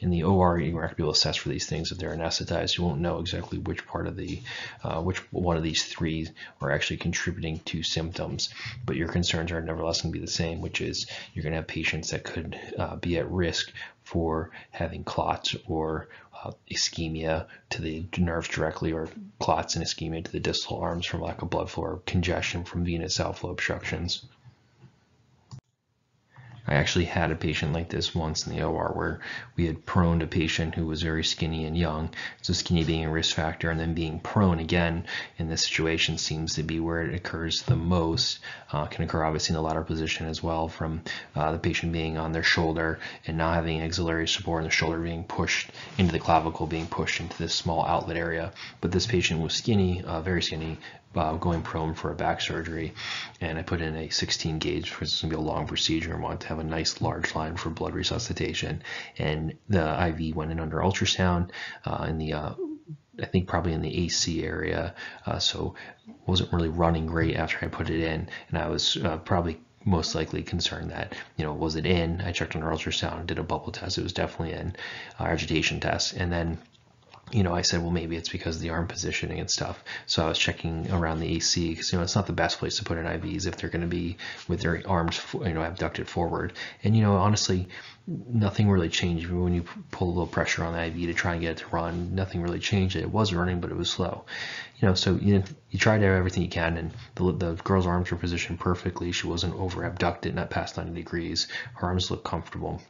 In the OR, you're going to be able to assess for these things if they're anesthetized. You won't know exactly which part of the, uh, which one of these three are actually contributing to symptoms. But your concerns are nevertheless going to be the same, which is you're going to have patients that could uh, be at risk for having clots or uh, ischemia to the nerves directly or clots and ischemia to the distal arms from lack of blood flow or congestion from venous outflow obstructions. I actually had a patient like this once in the OR where we had proned a patient who was very skinny and young. So skinny being a risk factor and then being prone again in this situation seems to be where it occurs the most. Uh, can occur obviously in the lateral position as well from uh, the patient being on their shoulder and not having axillary support and the shoulder being pushed into the clavicle being pushed into this small outlet area. But this patient was skinny, uh, very skinny, uh, going prone for a back surgery, and I put in a 16 gauge because it's gonna be a long procedure and want to have a nice large line for blood resuscitation. And the IV went in under ultrasound uh, in the uh, I think probably in the AC area, uh, so wasn't really running great after I put it in, and I was uh, probably most likely concerned that you know was it in i checked on ultrasound did a bubble test it was definitely in uh, agitation test and then you know, I said, well, maybe it's because of the arm positioning and stuff. So I was checking around the AC because, you know, it's not the best place to put in IVs if they're going to be with their arms, you know, abducted forward. And, you know, honestly, nothing really changed when you pull a little pressure on the IV to try and get it to run. Nothing really changed. It was running, but it was slow. You know, so you you try to do everything you can, and the, the girl's arms were positioned perfectly. She wasn't over abducted, not past 90 degrees. Her arms looked comfortable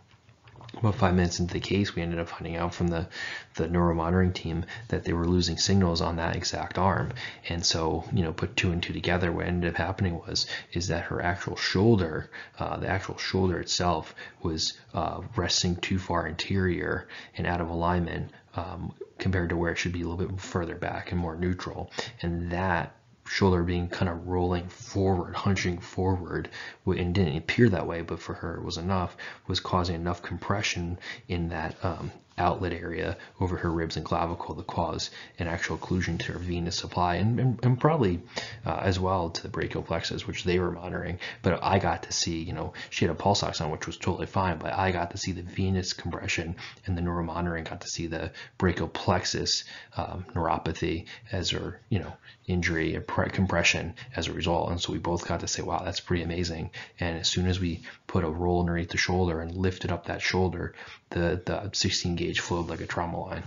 about five minutes into the case, we ended up finding out from the, the neuromonitoring team that they were losing signals on that exact arm. And so, you know, put two and two together, what ended up happening was, is that her actual shoulder, uh, the actual shoulder itself was uh, resting too far anterior and out of alignment um, compared to where it should be a little bit further back and more neutral. And that shoulder being kind of rolling forward, hunching forward, and didn't appear that way, but for her it was enough, was causing enough compression in that um, outlet area over her ribs and clavicle to cause an actual occlusion to her venous supply and, and, and probably uh, as well to the brachial plexus, which they were monitoring. But I got to see, you know, she had a pulse ox on, which was totally fine, but I got to see the venous compression and the neuromonitoring got to see the brachial plexus um, neuropathy as her, you know, injury and compression as a result. And so we both got to say, wow, that's pretty amazing. And as soon as we put a roll underneath the shoulder and lifted up that shoulder, the, the 16 gauge flowed like a trauma line.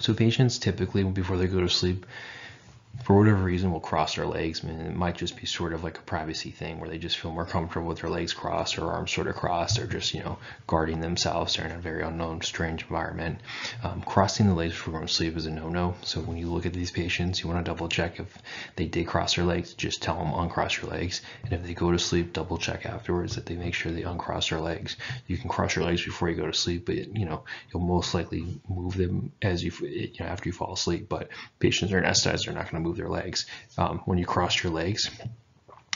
So patients typically, before they go to sleep, for whatever reason will cross their legs. I mean, it might just be sort of like a privacy thing where they just feel more comfortable with their legs crossed or arms sort of crossed or just, you know, guarding themselves. They're in a very unknown, strange environment. Um, crossing the legs before going sleep is a no-no. So when you look at these patients, you want to double check if they did cross their legs, just tell them uncross your legs. And if they go to sleep, double check afterwards that they make sure they uncross their legs. You can cross your legs before you go to sleep, but you know, you'll most likely move them as you, you know, after you fall asleep. But patients are anesthetized, they're not going to move their legs. Um, when you cross your legs,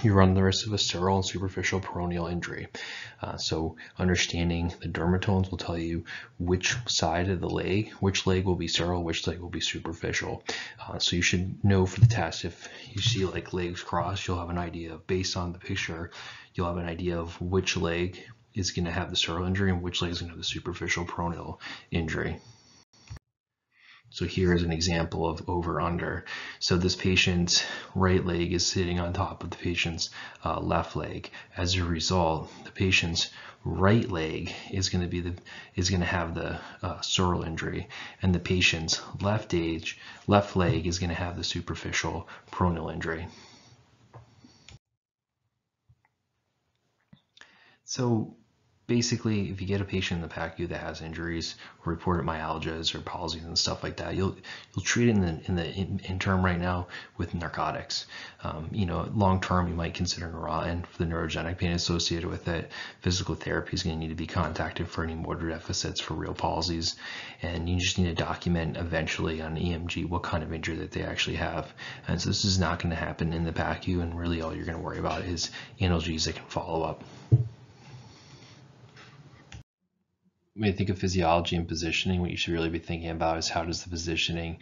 you run the risk of a sural and superficial peroneal injury. Uh, so understanding the dermatomes will tell you which side of the leg, which leg will be sural, which leg will be superficial. Uh, so you should know for the test if you see like legs crossed, you'll have an idea based on the picture, you'll have an idea of which leg is going to have the sural injury and which leg is going to have the superficial peroneal injury. So here is an example of over under. So this patient's right leg is sitting on top of the patient's uh, left leg. As a result, the patient's right leg is going to be the is going to have the uh, injury, and the patient's left age left leg is going to have the superficial peroneal injury. So basically, if you get a patient in the PACU that has injuries or reported myalgias or palsies and stuff like that, you'll you'll treat it in the in the in, in term right now with narcotics. Um, you know, long term, you might consider Neurontin for the neurogenic pain associated with it. Physical therapy is going to need to be contacted for any motor deficits for real palsies, and you just need to document eventually on EMG what kind of injury that they actually have. And so this is not going to happen in the PACU, and really all you're going to worry about is analgesics that can follow up. When you think of physiology and positioning, what you should really be thinking about is how does the positioning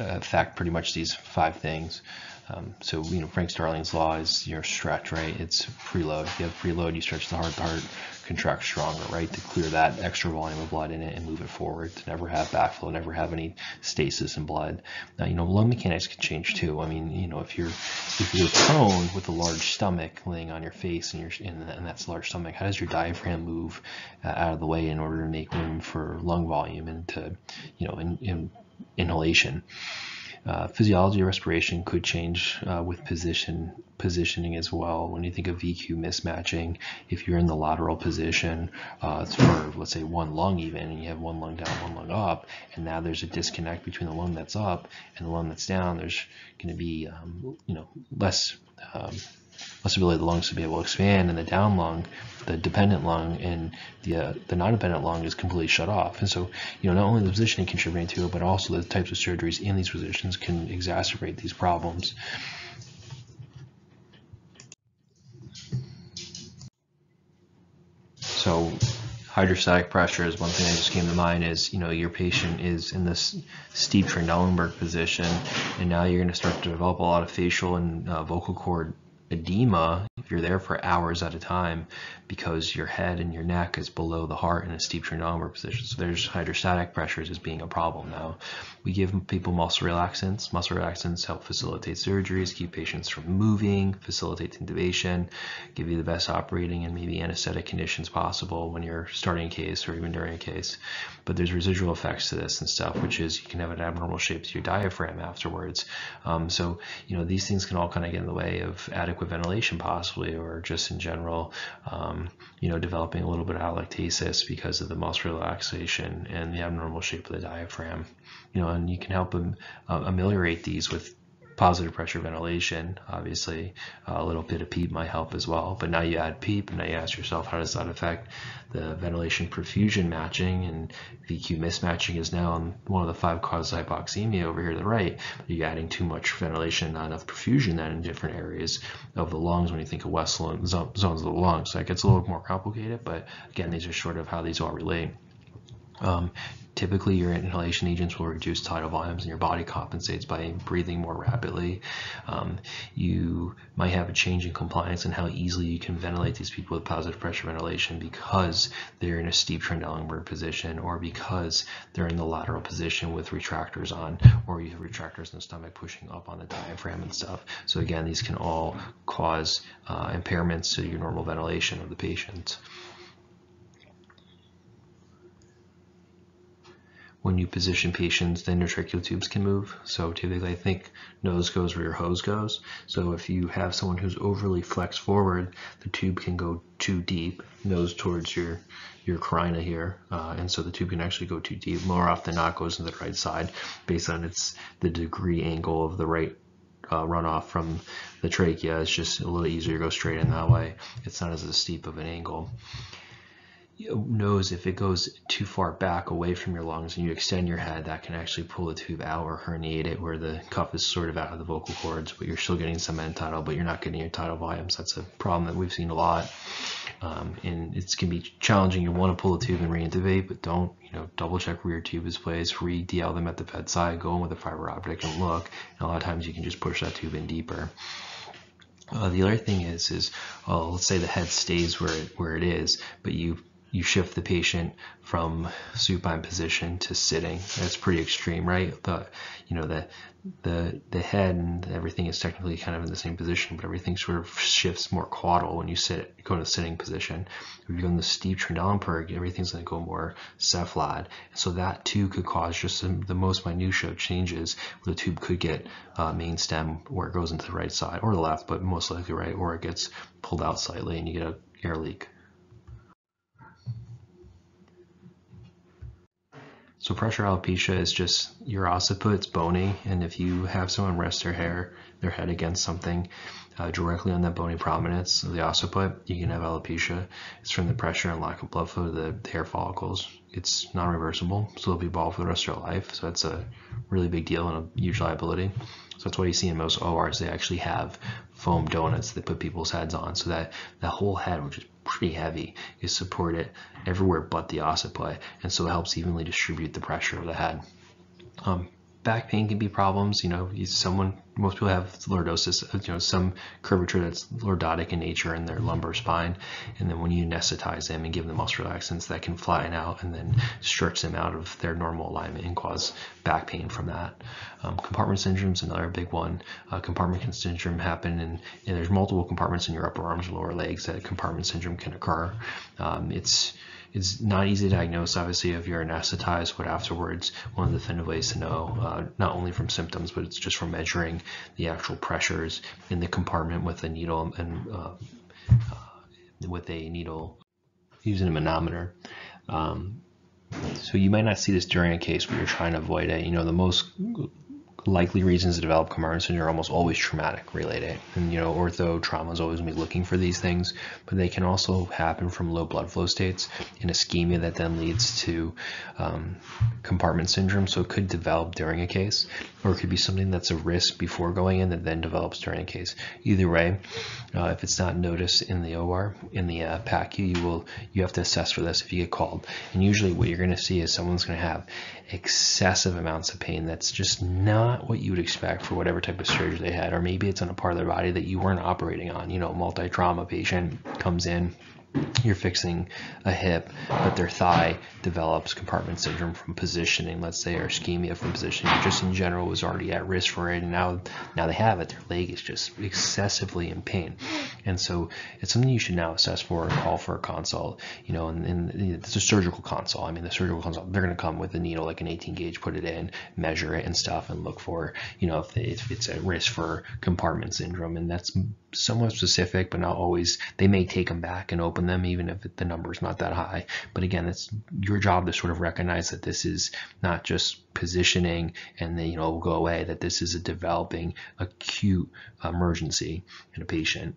uh, affect pretty much these five things. Um, so, you know, Frank Starling's law is your stretch, right? It's preload. You have preload, you stretch the heart, the heart contracts stronger, right? To clear that extra volume of blood in it and move it forward, to never have backflow, never have any stasis in blood. Now, you know, lung mechanics can change too. I mean, you know, if you're if you're prone with a large stomach laying on your face and you're in, and that's a large stomach, how does your diaphragm move uh, out of the way in order to make room for lung volume and to, you know, in, in inhalation? Uh, physiology of respiration could change uh, with position positioning as well. When you think of VQ mismatching, if you're in the lateral position uh, for let's say one lung even, and you have one lung down, one lung up, and now there's a disconnect between the lung that's up and the lung that's down, there's going to be um, you know less um, less ability of the lungs to be able to expand, and the down lung, the dependent lung, and the uh, the non-dependent lung is completely shut off. And so, you know, not only the positioning contributing to it, but also the types of surgeries in these positions can exacerbate these problems. So hydrostatic pressure is one thing that just came to mind is, you know, your patient is in this steep Trendelenburg position, and now you're going to start to develop a lot of facial and uh, vocal cord edema if you're there for hours at a time because your head and your neck is below the heart in a steep Trendelenburg position. So there's hydrostatic pressures as being a problem now. We give people muscle relaxants. Muscle relaxants help facilitate surgeries, keep patients from moving, facilitate intubation, give you the best operating and maybe anesthetic conditions possible when you're starting a case or even during a case. But there's residual effects to this and stuff, which is you can have an abnormal shape to your diaphragm afterwards. Um, so, you know, these things can all kind of get in the way of adequate ventilation possibly, or just in general, um, you know, developing a little bit of atelectasis because of the muscle relaxation and the abnormal shape of the diaphragm. You know, and you can help them uh, ameliorate these with positive pressure ventilation, obviously uh, a little bit of PEEP might help as well. But now you add PEEP and now you ask yourself, how does that affect the ventilation perfusion matching and VQ mismatching is now one of the five causes of hypoxemia over here to the right. You're adding too much ventilation, not enough perfusion then in different areas of the lungs when you think of west zones of the lungs. So that gets a little more complicated, but again, these are sort of how these all relate. Um, Typically, your inhalation agents will reduce tidal volumes and your body compensates by breathing more rapidly. Um, you might have a change in compliance and how easily you can ventilate these people with positive pressure ventilation because they're in a steep Trendelenburg position or because they're in the lateral position with retractors on or you have retractors in the stomach pushing up on the diaphragm and stuff. So again, these can all cause uh, impairments to your normal ventilation of the patient. When you position patients, the intertracheal tubes can move. So typically I think nose goes where your hose goes. So if you have someone who's overly flexed forward, the tube can go too deep, nose towards your your carina here, uh, and so the tube can actually go too deep. More often than not goes to the right side based on its the degree angle of the right uh, runoff from the trachea. It's just a little easier to go straight in that way. It's not as steep of an angle knows if it goes too far back away from your lungs and you extend your head, that can actually pull the tube out or herniate it where the cuff is sort of out of the vocal cords, but you're still getting some end tidal, but you're not getting your tidal volumes. That's a problem that we've seen a lot. Um, and it can be challenging. You want to pull the tube and reintubate, but don't, you know, double check where your tube is placed, re-DL them at the bedside, go in with a fiber optic and look. And a lot of times you can just push that tube in deeper. Uh, the other thing is, is well, let's say the head stays where it, where it is, but you you shift the patient from supine position to sitting. That's pretty extreme, right? The you know the the the head and everything is technically kind of in the same position, but everything sort of shifts more caudal when you sit go a sitting position. If you go in the steep Trendelenburg, everything's going to go more cephalad. So that too could cause just some, the most minutia changes. The tube could get uh, main stem where it goes into the right side or the left, but most likely right, or it gets pulled out slightly and you get a air leak. So pressure alopecia is just your occiput, it's bony, and if you have someone rest their hair, their head against something uh, directly on that bony prominence of the occiput, you can have alopecia. It's from the pressure and lack of blood flow to the, hair follicles. It's non-reversible, so they'll be bald for the rest of their life. So that's a really big deal and a huge liability. So that's why you see in most ORs they actually have foam donuts they put people's heads on, so that the whole head, which is pretty heavy, is supported everywhere but the occiput, and so it helps evenly distribute the pressure of the head. Um, back pain can be problems. You know, someone, most people have lordosis, you know, some curvature that's lordotic in nature in their lumbar spine. And then when you anesthetize them and give them muscle relaxants, that can flatten out and then stretch them out of their normal alignment and cause back pain from that. Um, compartment syndrome is another big one. Uh, compartment syndrome happen and, and, there's multiple compartments in your upper arms or lower legs that compartment syndrome can occur. Um, it's it's not easy to diagnose, obviously, if you're anesthetized, but afterwards, one of the definitive ways to know, uh, not only from symptoms, but it's just from measuring the actual pressures in the compartment with a needle and uh, uh, with a needle using a manometer. Um, so you might not see this during a case where you're trying to avoid it. You know, the most likely reasons to develop compartment syndrome are almost always traumatic related. And, you know, ortho trauma is always going to be looking for these things, but they can also happen from low blood flow states and ischemia that then leads to um, compartment syndrome. So it could develop during a case, or it could be something that's a risk before going in that then develops during a case. Either way, uh, if it's not noticed in the OR, in the uh, PACU, you will, you have to assess for this if you get called. And usually what you're going to see is someone's going to have excessive amounts of pain. That's just not what you would expect for whatever type of surgery they had or maybe it's on a part of their body that you weren't operating on. You know multi-trauma patient comes in you're fixing a hip, but their thigh develops compartment syndrome from positioning, let's say, or ischemia from positioning, just in general was already at risk for it, and now now they have it. Their leg is just excessively in pain, and so it's something you should now assess for and call for a consult. You know, and, and it's a surgical consult. I mean, the surgical consult they're going to come with a needle like an 18 gauge, put it in, measure it and stuff, and look for you know if, they, if it's at risk for compartment syndrome, and that's somewhat specific, but not always. They may take them back and open them, even if the number is not that high. But again, it's your job to sort of recognize that this is not just positioning and then you know will go away. That this is a developing acute emergency in a patient.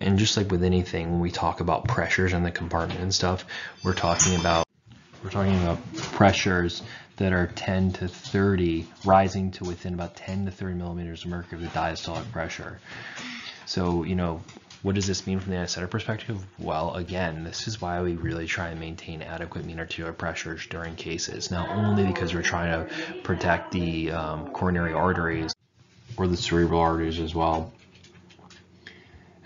And just like with anything, when we talk about pressures on the compartment and stuff, we're talking about we're talking about pressures that are 10 to 30, rising to within about 10 to 30 millimeters of mercury of the diastolic pressure. So, you know, what does this mean from the anesthetic perspective? Well, again, this is why we really try and maintain adequate mean arterial pressures during cases, not only because we're trying to protect the um, coronary arteries or the cerebral arteries as well,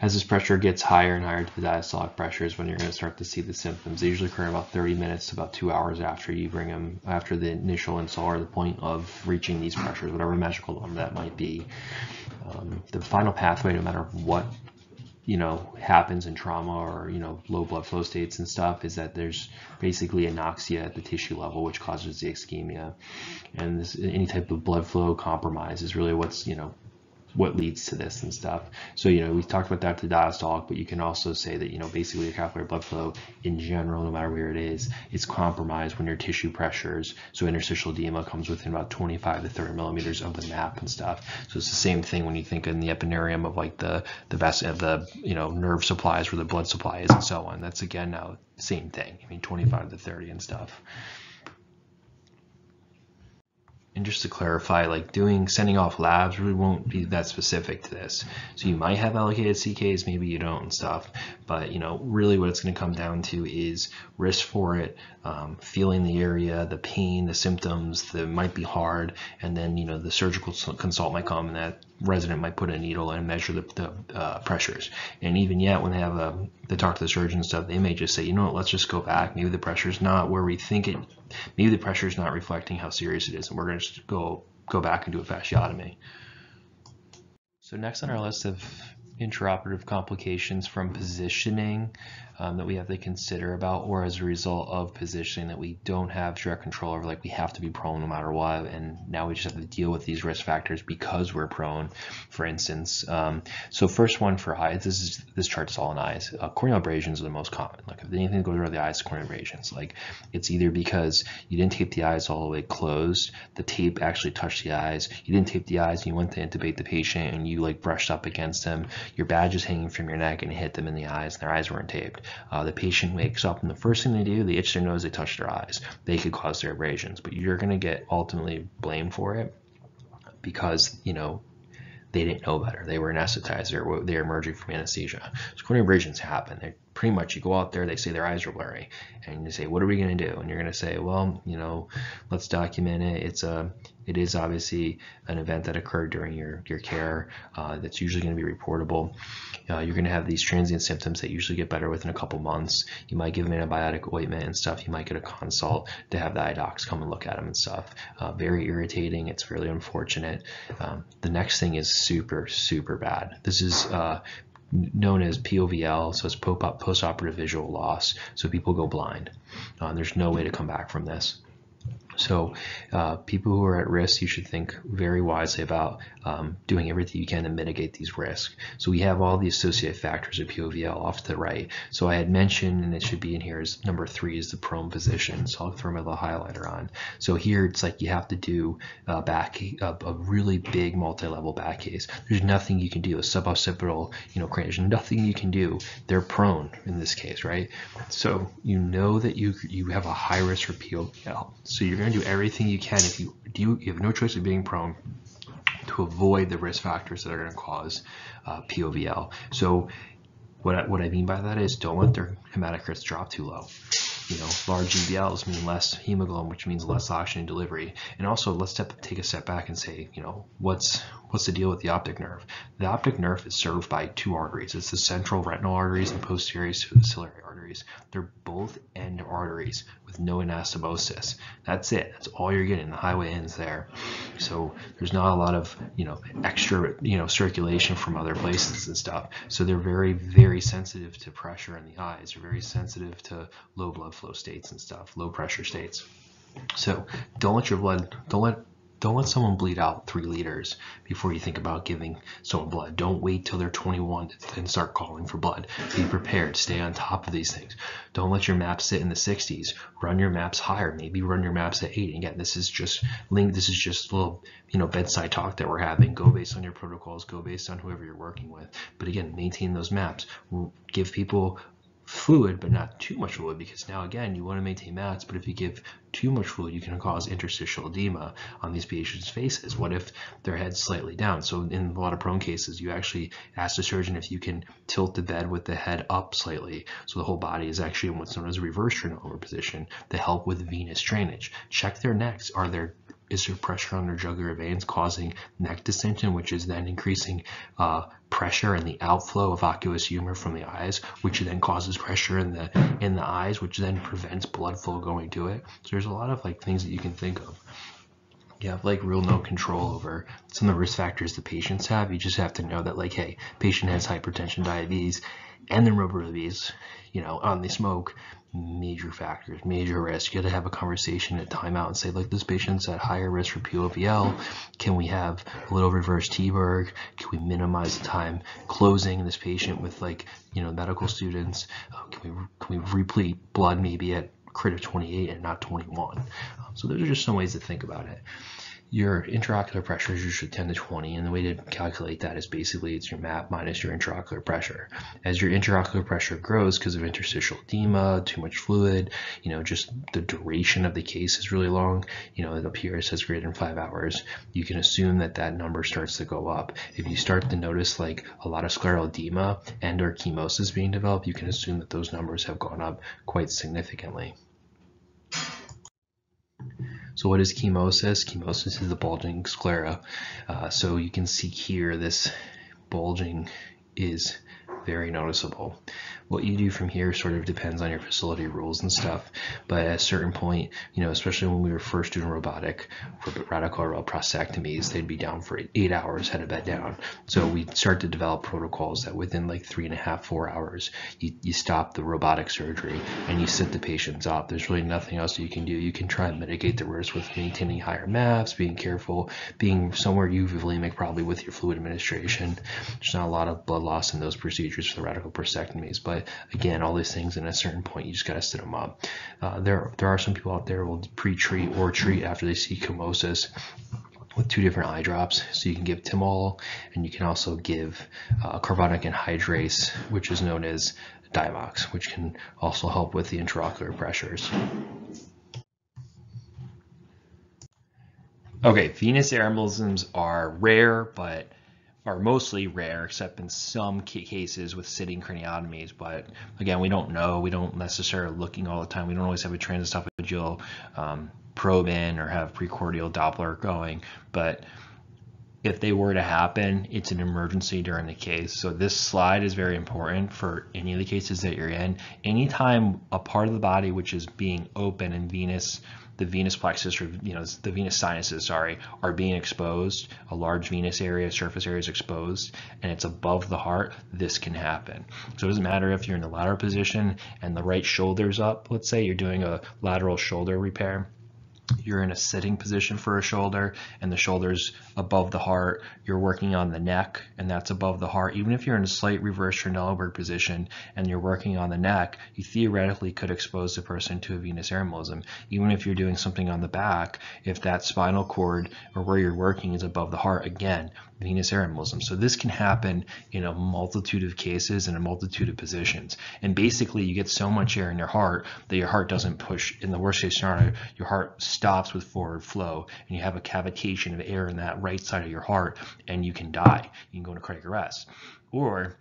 as this pressure gets higher and higher to the diastolic pressures, when you're going to start to see the symptoms. They usually occur about 30 minutes to about two hours after you bring them, after the initial insult or the point of reaching these pressures, whatever magical number that might be. Um, the final pathway, no matter what you know happens in trauma or you know low blood flow states and stuff is that there's basically anoxia at the tissue level which causes the ischemia and this any type of blood flow compromise is really what's you know what leads to this and stuff. So, you know, we talked about that to diastolic, but you can also say that, you know, basically the capillary blood flow in general, no matter where it is, is compromised when your tissue pressures. So interstitial edema comes within about 25 to 30 millimeters of the map and stuff. So it's the same thing when you think in the epineurium of like the, the best of the, you know, nerve supplies where the blood supply is and so on. That's again now same thing. I mean, 25 to 30 and stuff. And just to clarify, like doing sending off labs really won't be that specific to this. So you might have allocated CKs, maybe you don't and stuff. But you know, really what it's going to come down to is risk for it, um, feeling the area, the pain, the symptoms that might be hard, and then you know the surgical consult might come and that resident might put a needle and measure the, the uh, pressures. And even yet, when they have a, they talk to the surgeon and stuff, they may just say, you know what, let's just go back. Maybe the pressure's not where we think it. Maybe the pressure's not reflecting how serious it is, and we're going to go go back and do a fasciotomy. So next on our list of intraoperative complications from positioning um, that we have to consider about or as a result of positioning that we don't have direct control over like we have to be prone no matter what and now we just have to deal with these risk factors because we're prone for instance. Um, so first one for eyes this is this chart is all in eyes. Uh, corneal abrasions are the most common. Like if anything goes around the eyes corneal abrasions. Like it's either because you didn't tape the eyes all the way closed the tape actually touched the eyes you didn't tape the eyes and you went to intubate the patient and you like brushed up against them your badge is hanging from your neck and hit them in the eyes and their eyes weren't taped uh, the patient wakes up and the first thing they do, they itch their nose, they touch their eyes. They could cause their abrasions, but you're going to get ultimately blamed for it because, you know, they didn't know better. They were anesthetized. They're, they're emerging from anesthesia. So corneal abrasions happen. They pretty much, you go out there, they say their eyes are blurry. And you say, what are we going to do? And you're going to say, well, you know, let's document it. It's a, it is obviously an event that occurred during your, your care uh, that's usually going to be reportable. Uh, you're going to have these transient symptoms that usually get better within a couple months. You might give them antibiotic ointment and stuff. You might get a consult to have the eye docs come and look at them and stuff. Uh, very irritating. It's really unfortunate. Um, the next thing is super, super bad. This is uh, known as POVL, so it's post-operative visual loss. So people go blind. Uh, there's no way to come back from this. So uh, people who are at risk, you should think very wisely about um, doing everything you can to mitigate these risks. So we have all the associated factors of POVL off to the right. So I had mentioned, and it should be in here, is number three is the prone position. So I'll throw my little highlighter on. So here it's like you have to do a back, a, a really big multi-level back case. There's nothing you can do. A suboccipital, you know, crane, there's nothing you can do. They're prone in this case, right? So you know that you you have a high risk for POVL. So you're going to do everything you can if you do you have no choice of being prone to avoid the risk factors that are going to cause uh, POVL. So what I, what I mean by that is don't let their hematocrits drop too low. You know, large EBLs mean less hemoglobin, which means less oxygen delivery. And also, let's step, take a step back and say, you know, what's what's the deal with the optic nerve? The optic nerve is served by two arteries. It's the central retinal arteries and posterior ciliary arteries. They're both end arteries with no anastomosis. That's it. That's all you're getting. The highway ends there. So there's not a lot of, you know, extra, you know, circulation from other places and stuff. So they're very, very sensitive to pressure in the eyes. They're very sensitive to low blood flow states and stuff, low pressure states. So don't let your blood, don't let don't let someone bleed out three liters before you think about giving someone blood. Don't wait till they're 21 and start calling for blood. Be prepared. Stay on top of these things. Don't let your maps sit in the 60s. Run your maps higher. Maybe run your maps at 8. And Again, this is just link. This is just a little you know bedside talk that we're having. Go based on your protocols. Go based on whoever you're working with. But again, maintain those maps. Give people fluid, but not too much fluid, because now again, you want to maintain maps, but if you give too much fluid, you can cause interstitial edema on these patients' faces. What if their head's slightly down? So in a lot of prone cases, you actually ask the surgeon if you can tilt the bed with the head up slightly, so the whole body is actually in what's known as reverse sternal position to help with venous drainage. Check their necks. Are there is there pressure on their jugular veins causing neck distension, which is then increasing uh, pressure in the outflow of aqueous humor from the eyes, which then causes pressure in the in the eyes, which then prevents blood flow going to it. So there's a lot of like things that you can think of. You have like real no control over some of the risk factors the patients have. You just have to know that like, hey, patient has hypertension, diabetes, and then comorbidities, you know, on the smoke major factors, major risk. You got to have a conversation at timeout and say, like, this patient's at higher risk for POVL. Can we have a little reverse TBERG? Can we minimize the time closing this patient with, like, you know, medical students? Can we can we replete blood maybe at crit of 28 and not 21? Um, so those are just some ways to think about it. Your intraocular pressure is usually 10 to 20 and the way to calculate that is basically it's your map minus your intraocular pressure. As your intraocular pressure grows because of interstitial edema too much fluid you know just the duration of the case is really long you know it says greater than five hours you can assume that that number starts to go up. If you start to notice like a lot of scleral edema and or chemosis being developed you can assume that those numbers have gone up quite significantly so what is chemosis? Chemosis is the bulging sclera. Uh, so you can see here this bulging is very noticeable. What you do from here sort of depends on your facility rules and stuff. But at a certain point, you know, especially when we were first doing robotic for radical prostatectomies, they'd be down for eight hours, had a bed down. So we start to develop protocols that within like three and a half, four hours, you, you stop the robotic surgery and you sit the patients up. There's really nothing else you can do. You can try and mitigate the risk with maintaining higher maps, being careful, being somewhere euvolemic probably with your fluid administration. There's not a lot of blood loss in those procedures for the radical prostatectomies, but again, all these things, and at a certain point, you just got to sit them up. Uh, there, there are some people out there who will pre-treat or treat after they see chemosis with two different eye drops. So you can give Timol, and you can also give uh, carbonic anhydrase, which is known as Diamox, which can also help with the intraocular pressures. Okay, venous embolisms are rare, but are mostly rare, except in some cases with sitting craniotomies. But again, we don't know. We don't necessarily looking all the time. We don't always have a transesophageal um, probe in or have precordial Doppler going. But if they were to happen, it's an emergency during the case. So this slide is very important for any of the cases that you're in. Anytime a part of the body which is being open and venous the venous plexus or you know the venous sinuses, sorry, are being exposed, a large venous area, surface area is exposed, and it's above the heart, this can happen. So it doesn't matter if you're in the lateral position and the right shoulder's up. Let's say you're doing a lateral shoulder repair you're in a sitting position for a shoulder and the shoulder's above the heart you're working on the neck and that's above the heart. Even if you're in a slight reverse Trendelenburg position and you're working on the neck you theoretically could expose the person to a venous embolism even if you're doing something on the back if that spinal cord or where you're working is above the heart again venous embolism so this can happen in a multitude of cases in a multitude of positions. And basically you get so much air in your heart that your heart doesn't push. In the worst case scenario your heart stops with forward flow and you have a cavitation of air in that right side of your heart and you can die. You can go into cardiac arrest. Or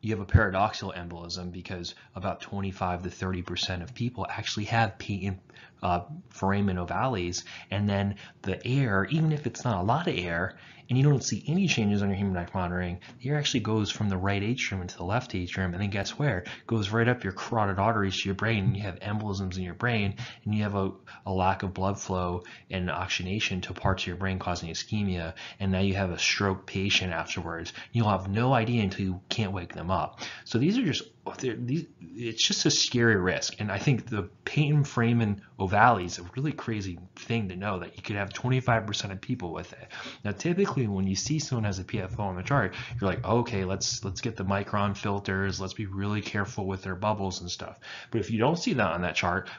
you have a paradoxical embolism because about 25 to 30% of people actually have patent uh, foramen ovalis and then the air, even if it's not a lot of air, and you don't see any changes on your hemodynamic monitoring, the air actually goes from the right atrium into the left atrium, and then guess where? It goes right up your carotid arteries to your brain, and you have embolisms in your brain, and you have a, a lack of blood flow and oxygenation to parts of your brain causing ischemia, and now you have a stroke patient afterwards. You'll have no idea until you can't wake them up. So these are just Oh, it's just a scary risk. And I think the patent foramen ovalis is a really crazy thing to know that you could have 25% of people with it. Now, typically when you see someone has a PFO on the chart, you're like, okay, let's let's get the micron filters. Let's be really careful with their bubbles and stuff. But if you don't see that on that chart,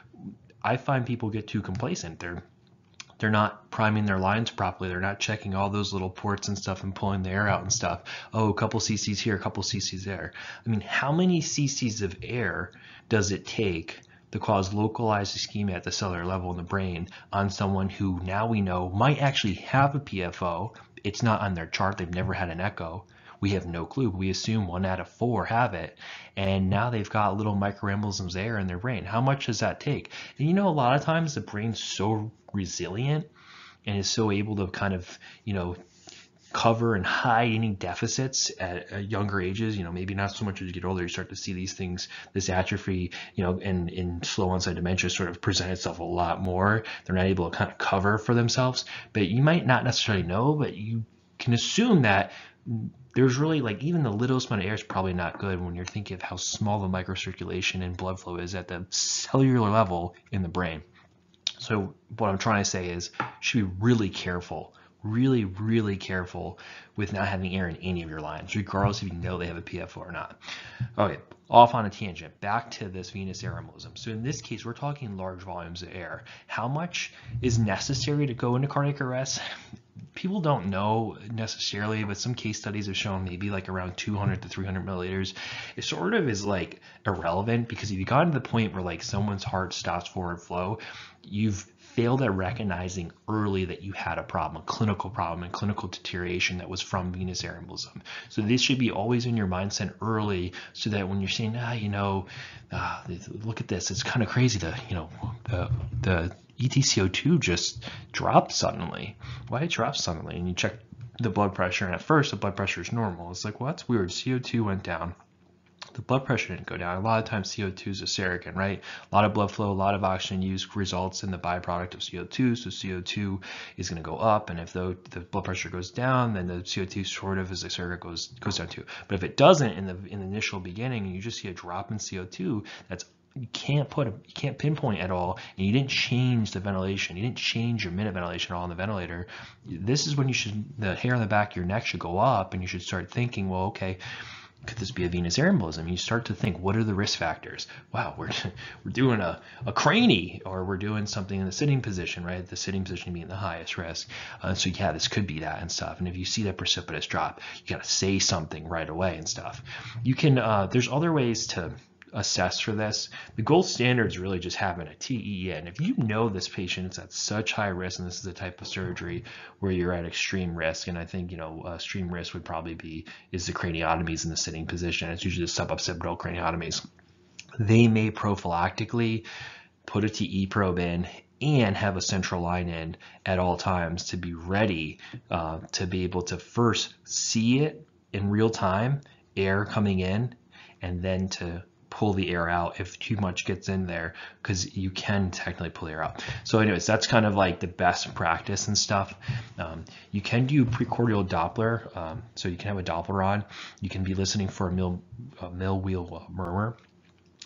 I find people get too complacent. They're they're not priming their lines properly. They're not checking all those little ports and stuff and pulling the air out and stuff. Oh, a couple cc's here, a couple cc's there. I mean, how many cc's of air does it take to cause localized ischemia at the cellular level in the brain on someone who now we know might actually have a PFO? It's not on their chart. They've never had an echo we have no clue. We assume one out of four have it. And now they've got little microembolisms there in their brain. How much does that take? And you know, a lot of times the brain's so resilient and is so able to kind of, you know, cover and hide any deficits at, at, younger ages. You know, maybe not so much as you get older, you start to see these things, this atrophy, you know, and in slow onset dementia sort of present itself a lot more. They're not able to kind of cover for themselves, but you might not necessarily know, but you can assume that there's really like even the littlest amount of air is probably not good when you're thinking of how small the microcirculation and blood flow is at the cellular level in the brain. So what I'm trying to say is should be really careful, really, really careful with not having air in any of your lines, regardless if you know they have a PFO or not. Okay, off on a tangent, back to this venous air embolism. So in this case, we're talking large volumes of air. How much is necessary to go into cardiac arrest? People don't know necessarily, but some case studies have shown maybe like around 200 to 300 milliliters. It sort of is like irrelevant because if you got to the point where like someone's heart stops forward flow, you've failed at recognizing early that you had a problem, a clinical problem, and clinical deterioration that was from venous embolism. So this should be always in your mindset early, so that when you're saying, ah, you know, uh, look at this, it's kind of crazy to, you know, the the ETCO2 just dropped suddenly. Why it dropped suddenly? And you check the blood pressure, and at first the blood pressure is normal. It's like, well, that's weird. CO2 went down. The blood pressure didn't go down. A lot of times CO2 is a surrogate, right? A lot of blood flow, a lot of oxygen use results in the byproduct of CO2. So CO2 is going to go up, and if the, the blood pressure goes down, then the CO2 sort of as a surrogate goes goes down too. But if it doesn't in the in the initial beginning, you just see a drop in CO2, that's you can't put a you can't pinpoint at all and you didn't change the ventilation you didn't change your minute ventilation at all on the ventilator this is when you should the hair on the back of your neck should go up and you should start thinking well okay could this be a venous air embolism? You start to think, what are the risk factors? Wow, we're we're doing a, a cranny, or we're doing something in the sitting position, right? The sitting position being the highest risk. Uh, so yeah, this could be that and stuff. And if you see that precipitous drop, you got to say something right away and stuff. You can. Uh, there's other ways to assess for this. The gold standard is really just having a TEE. If you know this patient is at such high risk, and this is a type of surgery where you're at extreme risk, and I think you know uh, extreme risk would probably be is the craniotomies in the sitting position. It's usually the suboccipital craniotomies. They may prophylactically put a TE probe in and have a central line in at all times to be ready uh, to be able to first see it in real time, air coming in, and then to pull the air out if too much gets in there because you can technically pull the air out. So anyways, that's kind of like the best practice and stuff. Um, you can do precordial Doppler. Um, so you can have a Doppler on. You can be listening for a mill, a mill wheel murmur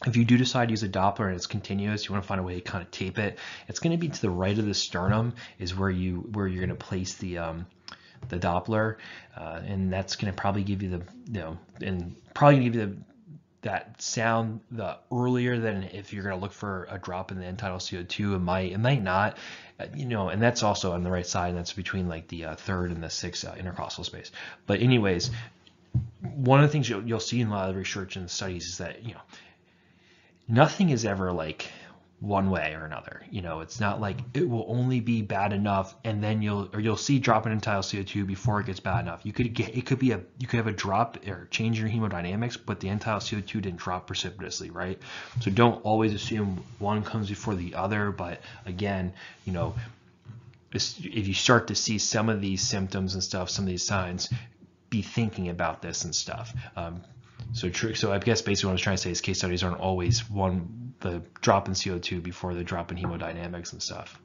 if you do decide to use a Doppler and it's continuous, you want to find a way to kind of tape it. It's going to be to the right of the sternum is where you where you're going to place the um, the Doppler, uh, and that's going to probably give you the you know and probably give you the that sound the earlier than if you're going to look for a drop in the end tidal CO2. It might it might not, uh, you know, and that's also on the right side. And that's between like the uh, third and the sixth uh, intercostal space. But anyways, one of the things you'll, you'll see in a lot of research and studies is that you know nothing is ever like one way or another. You know, it's not like it will only be bad enough and then you'll or you'll see drop in end tidal CO2 before it gets bad enough. You could get it could be a you could have a drop or change your hemodynamics, but the end tidal CO2 didn't drop precipitously, right? So don't always assume one comes before the other, but again, you know, if you start to see some of these symptoms and stuff, some of these signs, be thinking about this and stuff. Um, so true. So I guess basically what I was trying to say is case studies aren't always one the drop in CO2 before the drop in hemodynamics and stuff.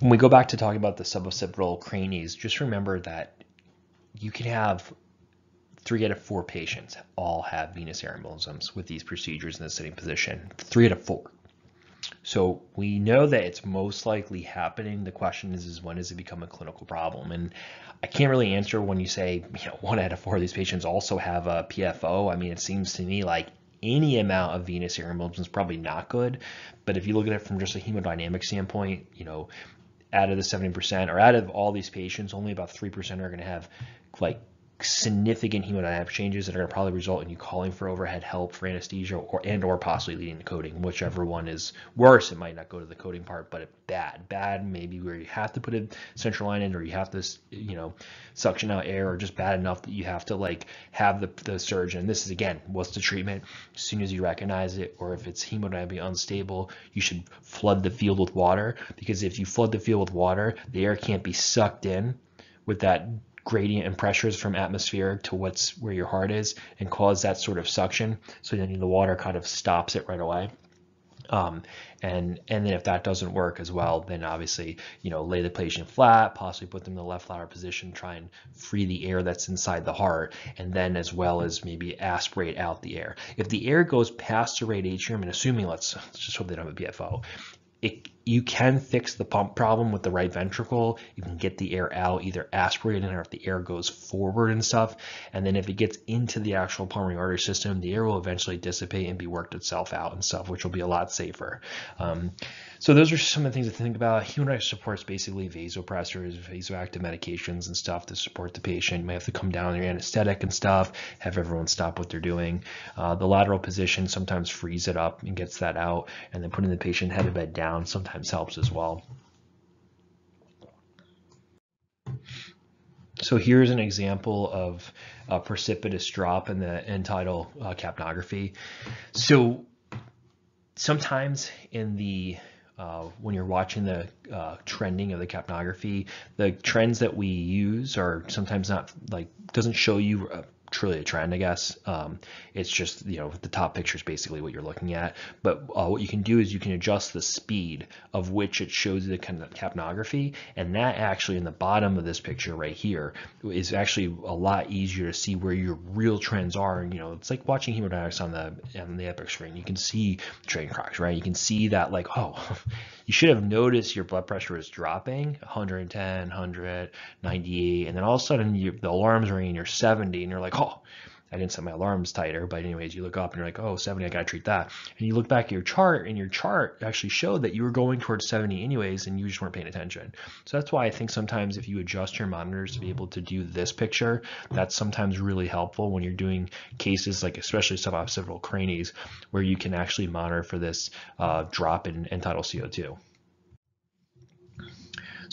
When we go back to talking about the suboccipital cranies, just remember that you can have three out of four patients all have venous embolisms with these procedures in the sitting position. Three out of four. So we know that it's most likely happening. The question is, is when does it become a clinical problem? And I can't really answer when you say, you know, one out of four of these patients also have a PFO. I mean, it seems to me like any amount of venous air embolism is probably not good. But if you look at it from just a hemodynamic standpoint, you know, out of the 70% or out of all these patients, only about 3% are going to have like significant hemodynamic changes that are going to probably result in you calling for overhead help for anesthesia or and or possibly leading to coding. Whichever one is worse it might not go to the coding part but it bad. Bad maybe where you have to put a central line in or you have to you know suction out air or just bad enough that you have to like have the, the surgeon and this is again what's the treatment? As soon as you recognize it or if it's hemodynamically unstable you should flood the field with water because if you flood the field with water the air can't be sucked in with that gradient and pressures from atmospheric to what's where your heart is and cause that sort of suction. So then the water kind of stops it right away. Um, and and then if that doesn't work as well, then obviously you know lay the patient flat, possibly put them in the left lateral position, try and free the air that's inside the heart, and then as well as maybe aspirate out the air. If the air goes past the right atrium, and assuming let's, let's just hope they don't have a PFO, it, you can fix the pump problem with the right ventricle. You can get the air out, either aspirated or if the air goes forward and stuff. And then if it gets into the actual pulmonary artery system, the air will eventually dissipate and be worked itself out and stuff, which will be a lot safer. Um, so those are some of the things to think about. Hemodynamic supports basically vasopressors, vasoactive medications and stuff to support the patient. You may have to come down your anesthetic and stuff, have everyone stop what they're doing. Uh, the lateral position sometimes frees it up and gets that out, and then putting the patient head to bed down sometimes helps as well. So here's an example of a precipitous drop in the end tidal uh, capnography. So sometimes in the uh, when you're watching the uh, trending of the capnography, the trends that we use are sometimes not like doesn't show you uh, truly a trend, I guess. Um, it's just, you know, the top picture is basically what you're looking at. But uh, what you can do is you can adjust the speed of which it shows the kind of capnography. And that actually in the bottom of this picture right here is actually a lot easier to see where your real trends are. And, you know, it's like watching hemodynamics on the, on the Epic screen. You can see train cracks, right? You can see that like, oh, you should have noticed your blood pressure is dropping 110, 100, 98. And then all of a sudden you, the alarm's ringing, you're 70 and you're like, oh, oh, I didn't set my alarms tighter. But anyways, you look up and you're like, oh, 70, I got to treat that. And you look back at your chart and your chart actually showed that you were going towards 70 anyways, and you just weren't paying attention. So that's why I think sometimes if you adjust your monitors to be able to do this picture, that's sometimes really helpful when you're doing cases like especially suboccipital cranies where you can actually monitor for this uh, drop in end tidal CO2.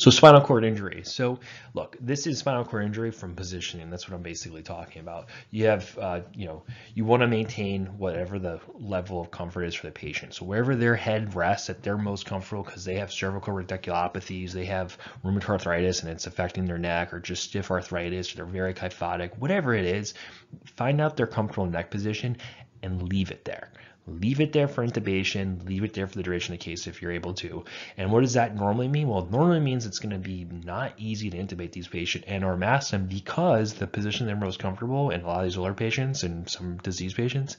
So spinal cord injury. So look, this is spinal cord injury from positioning. That's what I'm basically talking about. You have, uh, you know, you want to maintain whatever the level of comfort is for the patient. So wherever their head rests at their most comfortable because they have cervical radiculopathies, they have rheumatoid arthritis and it's affecting their neck or just stiff arthritis, or they're very kyphotic, whatever it is, find out their comfortable neck position and leave it there leave it there for intubation, leave it there for the duration of the case if you're able to. And what does that normally mean? Well, it normally means it's going to be not easy to intubate these patients and or mask them because the position they're most comfortable in a lot of these older patients and some disease patients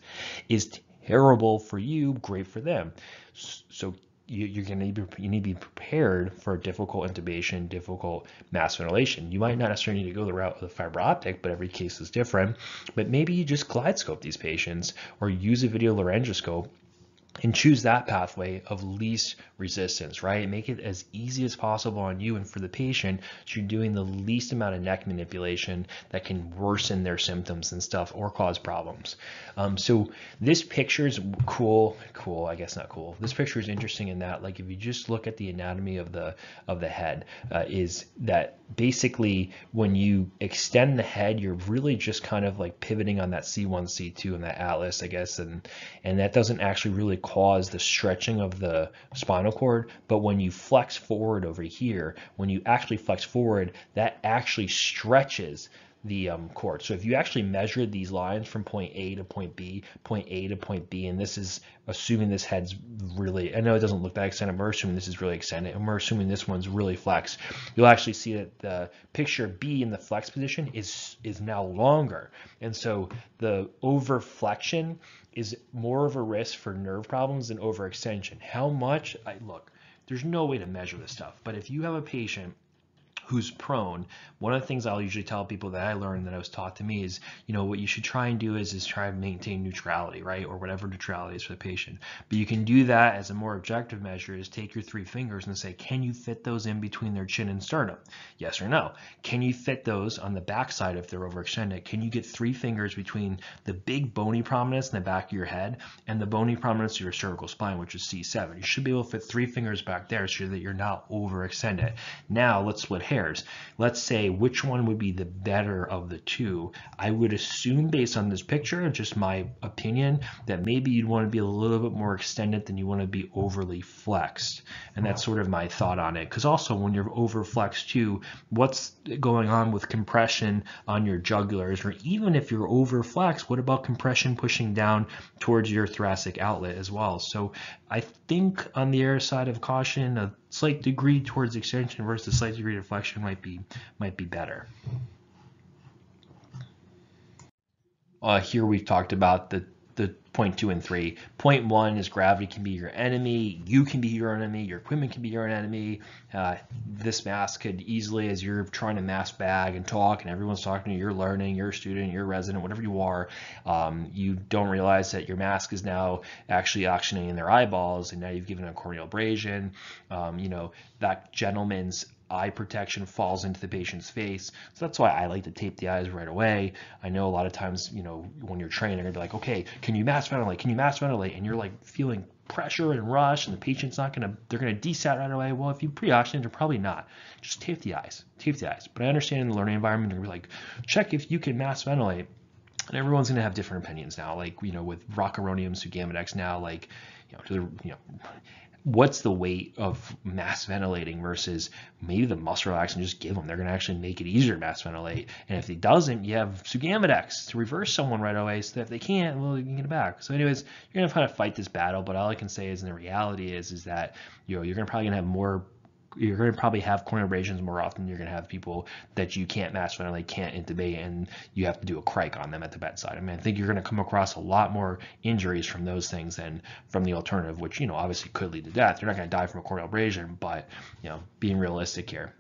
is terrible for you, great for them. So you, are going to need, you need to be prepared for difficult intubation, difficult mask ventilation. You might not necessarily need to go the route of the fiber optic, but every case is different. But maybe you just GlideScope these patients or use a video laryngoscope and choose that pathway of least resistance, right? Make it as easy as possible on you and for the patient so you're doing the least amount of neck manipulation that can worsen their symptoms and stuff or cause problems. Um, so this picture is cool, cool, I guess not cool. This picture is interesting in that, like if you just look at the anatomy of the of the head, uh, is that basically when you extend the head, you're really just kind of like pivoting on that C1, C2 and that atlas, I guess, and and that doesn't actually really cause the stretching of the spinal cord. But when you flex forward over here, when you actually flex forward, that actually stretches the um, cord. So if you actually measured these lines from point A to point B, point A to point B, and this is assuming this head's really, I know it doesn't look that extended, we're assuming this is really extended, and we're assuming this one's really flex. You'll actually see that the picture B in the flex position is, is now longer. And so the overflexion is more of a risk for nerve problems than overextension. How much? I, look, there's no way to measure this stuff, but if you have a patient who's prone, one of the things I'll usually tell people that I learned that I was taught to me is, you know, what you should try and do is is try and maintain neutrality, right? Or whatever neutrality is for the patient. But you can do that as a more objective measure is take your three fingers and say, can you fit those in between their chin and sternum? Yes or no. Can you fit those on the back side if they're overextended? Can you get three fingers between the big bony prominence in the back of your head and the bony prominence of your cervical spine, which is C7? You should be able to fit three fingers back there so that you're not overextended. Now let's split hairs. Let's say which one would be the better of the two. I would assume based on this picture, just my opinion, that maybe you'd want to be a little bit more extended than you want to be overly flexed. And that's sort of my thought on it. Because also when you're over flexed too, what's going on with compression on your jugulars? Or even if you're over flexed, what about compression pushing down towards your thoracic outlet as well? So I think on the err side of caution, a slight degree towards extension versus a slight degree of flexion might be might be better. Uh, here we've talked about the the point two and three. Point one is gravity can be your enemy. You can be your enemy. Your equipment can be your enemy. Uh, this mask could easily, as you're trying to mask bag and talk, and everyone's talking to you, you're learning, you're a student, you're a resident, whatever you are, um, you don't realize that your mask is now actually oxygenating in their eyeballs, and now you've given a corneal abrasion. Um, you know that gentleman's eye protection falls into the patient's face. So that's why I like to tape the eyes right away. I know a lot of times, you know, when you're training, they're gonna be like, okay, can you mask ventilate? Can you mask ventilate? And you're like feeling pressure and rush, and the patient's not gonna, they're gonna desat right away. Well, if you pre-oxygen, they're probably not. Just tape the eyes, tape the eyes. But I understand in the learning environment, they're gonna be like, check if you can mask ventilate. And everyone's gonna have different opinions now. Like, you know, with rocuronium, Sugammadex now, like, you know, to the, you know, what's the weight of mask ventilating versus maybe the muscle relaxant just give them they're going to actually make it easier to mask ventilate. And if it doesn't you have sugammadex to reverse someone right away so that if they can't well you can get it back. So anyways you're going to kind of fight this battle but all i can say is in the reality is is that you know you're going to probably going to have more you're going to probably have corneal abrasions more often. You're going to have people that you can't mask ventilate, can't intubate, and you have to do a cric on them at the bedside. I mean, I think you're going to come across a lot more injuries from those things than from the alternative, which, you know, obviously could lead to death. You're not going to die from a corneal abrasion, but, you know, being realistic here.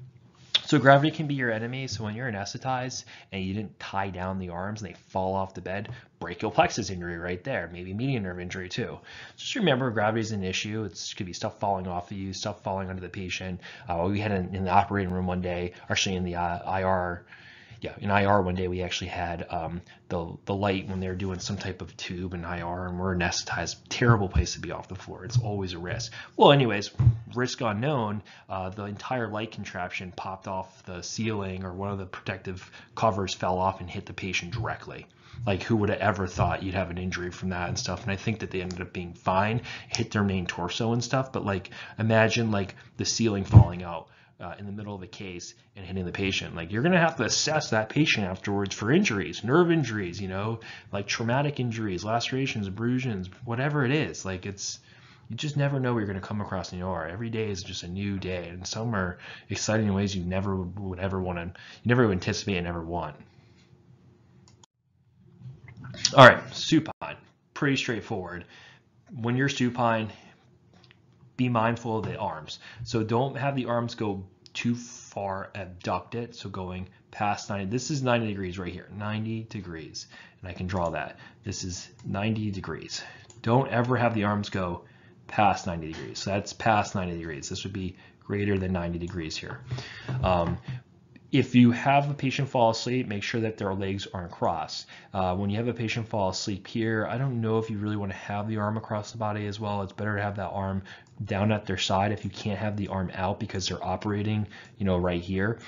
So gravity can be your enemy. So when you're anesthetized and you didn't tie down the arms and they fall off the bed, brachial plexus injury right there, maybe median nerve injury too. Just remember gravity is an issue. It could be stuff falling off of you, stuff falling onto the patient. Uh, we had in, in, the operating room one day, actually in the uh, IR yeah, in IR one day we actually had um, the the light when they were doing some type of tube in IR and we're anesthetized. Terrible place to be off the floor. It's always a risk. Well, anyways, risk unknown. Uh, the entire light contraption popped off the ceiling or one of the protective covers fell off and hit the patient directly. Like who would have ever thought you'd have an injury from that and stuff? And I think that they ended up being fine, hit their main torso and stuff. But like imagine like the ceiling falling out uh, in the middle of a case and hitting the patient. Like you're going to have to assess that patient afterwards for injuries, nerve injuries, you know, like traumatic injuries, lacerations, bruises, whatever it is. Like it's you just never know what you're going to come across in the OR. Every day is just a new day, and some are exciting in ways you never would ever want to, you never would anticipate and never want. All right, supine, pretty straightforward. When you're supine, be mindful of the arms. So don't have the arms go too far abducted. So going past 90, this is 90 degrees right here, 90 degrees. And I can draw that. This is 90 degrees. Don't ever have the arms go past 90 degrees. So that's past 90 degrees. This would be greater than 90 degrees here. Um, if you have a patient fall asleep, make sure that their legs aren't crossed. Uh, when you have a patient fall asleep here, I don't know if you really want to have the arm across the body as well. It's better to have that arm down at their side if you can't have the arm out because they're operating, you know, right here.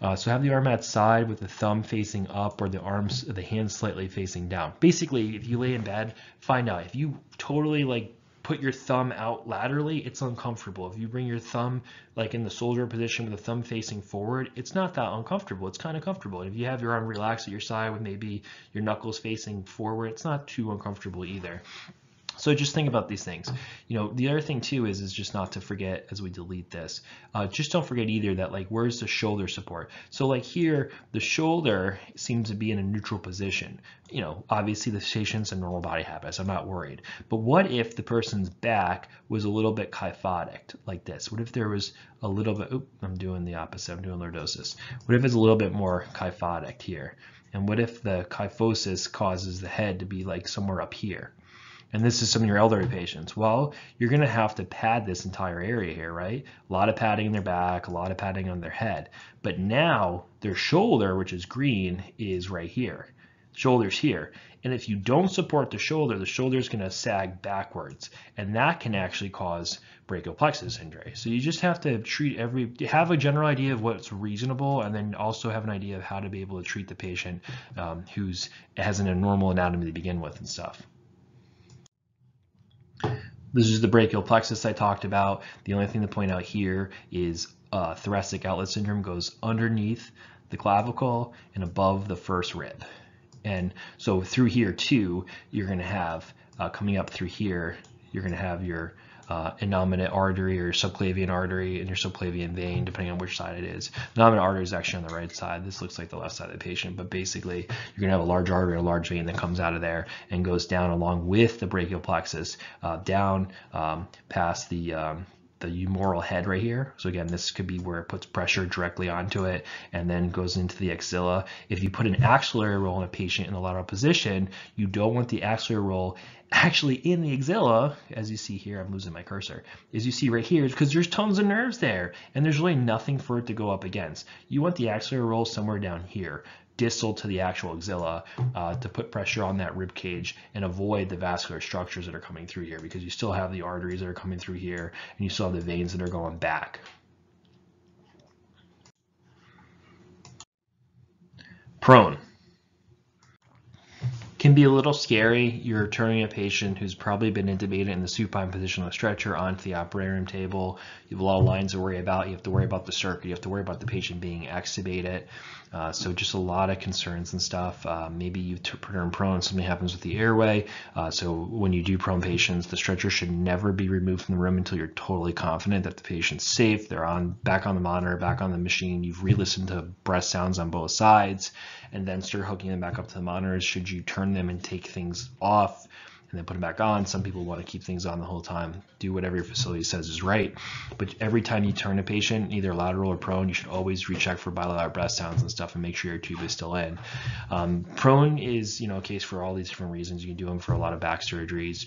Uh, so have the arm at side with the thumb facing up or the arms, the hands slightly facing down. Basically, if you lay in bed, find out if you totally like put your thumb out laterally, it's uncomfortable. If you bring your thumb like in the soldier position with the thumb facing forward, it's not that uncomfortable. It's kind of comfortable. And if you have your arm relaxed at your side with maybe your knuckles facing forward, it's not too uncomfortable either. So just think about these things. You know, the other thing too is is just not to forget as we delete this. Uh, just don't forget either that like where's the shoulder support. So like here, the shoulder seems to be in a neutral position. You know, obviously the patient's a normal body habitus. I'm not worried. But what if the person's back was a little bit kyphotic like this? What if there was a little bit? Oop, I'm doing the opposite. I'm doing lordosis. What if it's a little bit more kyphotic here? And what if the kyphosis causes the head to be like somewhere up here? And this is some of your elderly patients, well, you're going to have to pad this entire area here, right? A lot of padding in their back, a lot of padding on their head. But now their shoulder, which is green, is right here. Shoulder's here. And if you don't support the shoulder, the shoulder is going to sag backwards. And that can actually cause brachial plexus injury. So you just have to treat every, have a general idea of what's reasonable and then also have an idea of how to be able to treat the patient um, who's has an abnormal anatomy to begin with and stuff. This is the brachial plexus I talked about. The only thing to point out here is uh, thoracic outlet syndrome goes underneath the clavicle and above the first rib. And so through here too, you're going to have uh, coming up through here, you're going to have your uh, innominate artery or subclavian artery and your subclavian vein, depending on which side it is. Innominate artery is actually on the right side. This looks like the left side of the patient, but basically you're going to have a large artery, a large vein that comes out of there and goes down along with the brachial plexus uh, down um, past the um, the humeral head right here. So again, this could be where it puts pressure directly onto it and then goes into the axilla. If you put an axillary roll in a patient in the lateral position, you don't want the axillary roll actually in the axilla, as you see here, I'm losing my cursor, as you see right here, because there's tons of nerves there and there's really nothing for it to go up against. You want the axillary roll somewhere down here distal to the actual axilla uh, to put pressure on that rib cage and avoid the vascular structures that are coming through here because you still have the arteries that are coming through here and you still have the veins that are going back. Prone can be a little scary. You're turning a patient who's probably been intubated in the supine position on a stretcher onto the operating room table. You have a lot of lines to worry about. You have to worry about the circuit. You have to worry about the patient being extubated. Uh, so just a lot of concerns and stuff. Uh, maybe you turn prone, something happens with the airway. Uh, so when you do prone patients, the stretcher should never be removed from the room until you're totally confident that the patient's safe. They're on back on the monitor, back on the machine. You've re-listened to breath sounds on both sides, and then start hooking them back up to the monitors. Should you turn them and take things off? and then put them back on. Some people want to keep things on the whole time. Do whatever your facility says is right. But every time you turn a patient, either lateral or prone, you should always recheck for bilateral breath sounds and stuff and make sure your tube is still in. Um, prone is, you know, a case for all these different reasons. You can do them for a lot of back surgeries,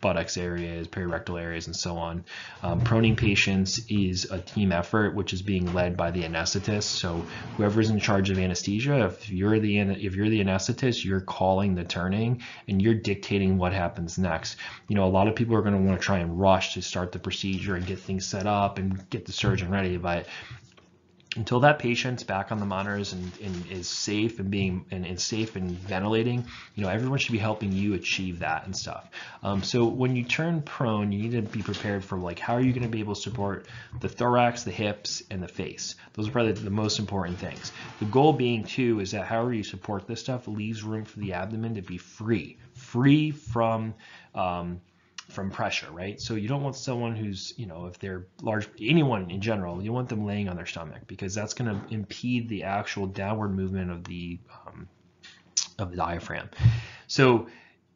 buttocks areas, perirectal areas, and so on. Um, proning patients is a team effort, which is being led by the anesthetist. So whoever's in charge of anesthesia, if you're the if you're the anesthetist, you're calling the turning and you're dictating what happens next. You know, a lot of people are going to want to try and rush to start the procedure and get things set up and get the surgeon ready, but until that patient's back on the monitors and, and is safe and being and, and, safe and ventilating, you know, everyone should be helping you achieve that and stuff. Um, so when you turn prone, you need to be prepared for like how are you going to be able to support the thorax, the hips, and the face. Those are probably the most important things. The goal being too is that however you support this stuff leaves room for the abdomen to be free, free from um, from pressure, right? So you don't want someone who's, you know, if they're large, anyone in general, you want them laying on their stomach because that's going to impede the actual downward movement of the um, of the diaphragm. So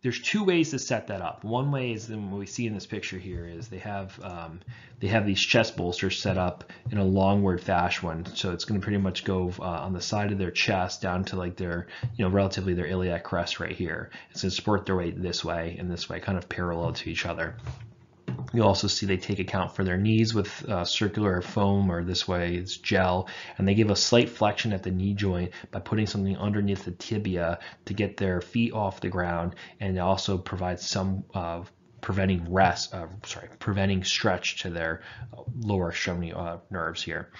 there's two ways to set that up. One way is then what we see in this picture here is they have um, they have these chest bolsters set up in a longward fashion. So it's going to pretty much go uh, on the side of their chest down to like their you know relatively their iliac crest right here. It's going to support their weight this way and this way, kind of parallel to each other. You'll also see they take account for their knees with uh, circular foam or this way it's gel. And they give a slight flexion at the knee joint by putting something underneath the tibia to get their feet off the ground. And it also provide some uh, preventing rest, uh, sorry, preventing stretch to their lower extremity uh, nerves here.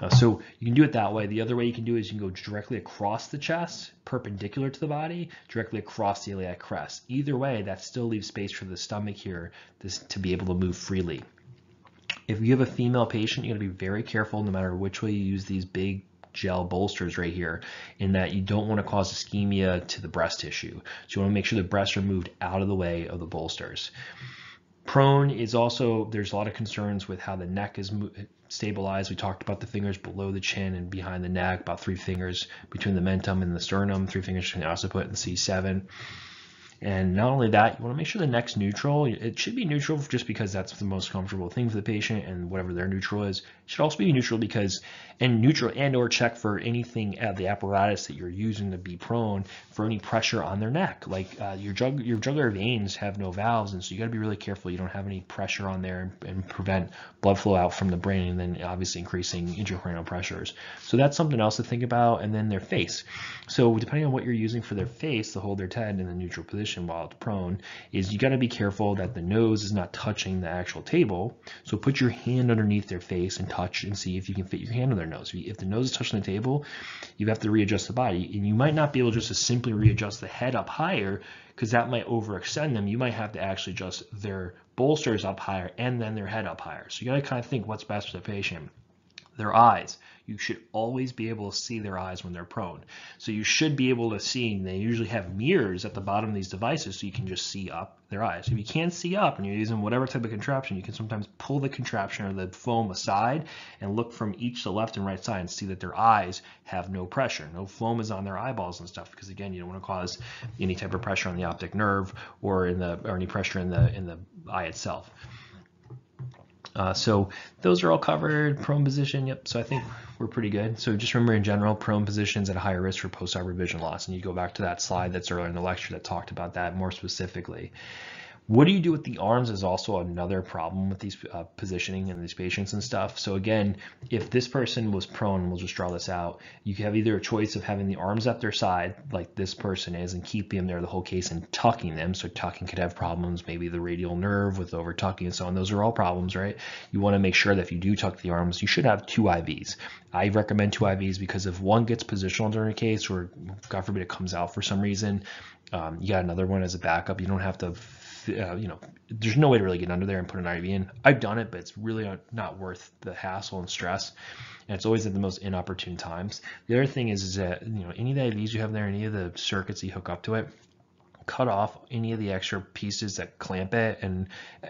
Uh, so you can do it that way. The other way you can do it is you can go directly across the chest, perpendicular to the body, directly across the iliac crest. Either way, that still leaves space for the stomach here this, to be able to move freely. If you have a female patient, you got to be very careful no matter which way you use these big gel bolsters right here in that you don't want to cause ischemia to the breast tissue. So you want to make sure the breasts are moved out of the way of the bolsters. Prone is also, there's a lot of concerns with how the neck is stabilized. We talked about the fingers below the chin and behind the neck, about three fingers between the mentum and the sternum, three fingers between the occiput and C7. And not only that, you want to make sure the neck's neutral. It should be neutral just because that's the most comfortable thing for the patient and whatever their neutral is. It should also be neutral because, and neutral and or check for anything at the apparatus that you're using to be prone for any pressure on their neck. Like uh, your, jug, your jugular veins have no valves and so you got to be really careful you don't have any pressure on there and, and prevent blood flow out from the brain and then obviously increasing intracranial pressures. So that's something else to think about. And then their face. So depending on what you're using for their face to hold their head in the neutral position, position while it's prone is you got to be careful that the nose is not touching the actual table. So put your hand underneath their face and touch and see if you can fit your hand on their nose. If the nose is touching the table, you have to readjust the body. And you might not be able just to simply readjust the head up higher because that might overextend them. You might have to actually adjust their bolsters up higher and then their head up higher. So you got to kind of think what's best for the patient. Their eyes you should always be able to see their eyes when they're prone. So you should be able to see, and they usually have mirrors at the bottom of these devices so you can just see up their eyes. If you can't see up and you're using whatever type of contraption, you can sometimes pull the contraption or the foam aside and look from each the left and right side and see that their eyes have no pressure. No foam is on their eyeballs and stuff because again, you don't want to cause any type of pressure on the optic nerve or in the or any pressure in the in the eye itself. Uh, so those are all covered. Prone position, yep. So I think we're pretty good. So just remember in general, prone positions at a higher risk for postoperative vision loss. And you go back to that slide that's earlier in the lecture that talked about that more specifically. What do you do with the arms is also another problem with these uh, positioning and these patients and stuff. So again, if this person was prone, we'll just draw this out, you have either a choice of having the arms at their side, like this person is, and keeping them there the whole case and tucking them. So tucking could have problems, maybe the radial nerve with over tucking and so on. Those are all problems, right? You want to make sure that if you do tuck the arms, you should have two IVs. I recommend two IVs because if one gets positional during a case or God forbid it comes out for some reason, um, you got another one as a backup. You don't have to uh, you know, there's no way to really get under there and put an IV in. I've done it, but it's really not worth the hassle and stress. And it's always at the most inopportune times. The other thing is, is that, you know, any of the IVs you have there, any of the circuits you hook up to it, cut off any of the extra pieces that clamp it and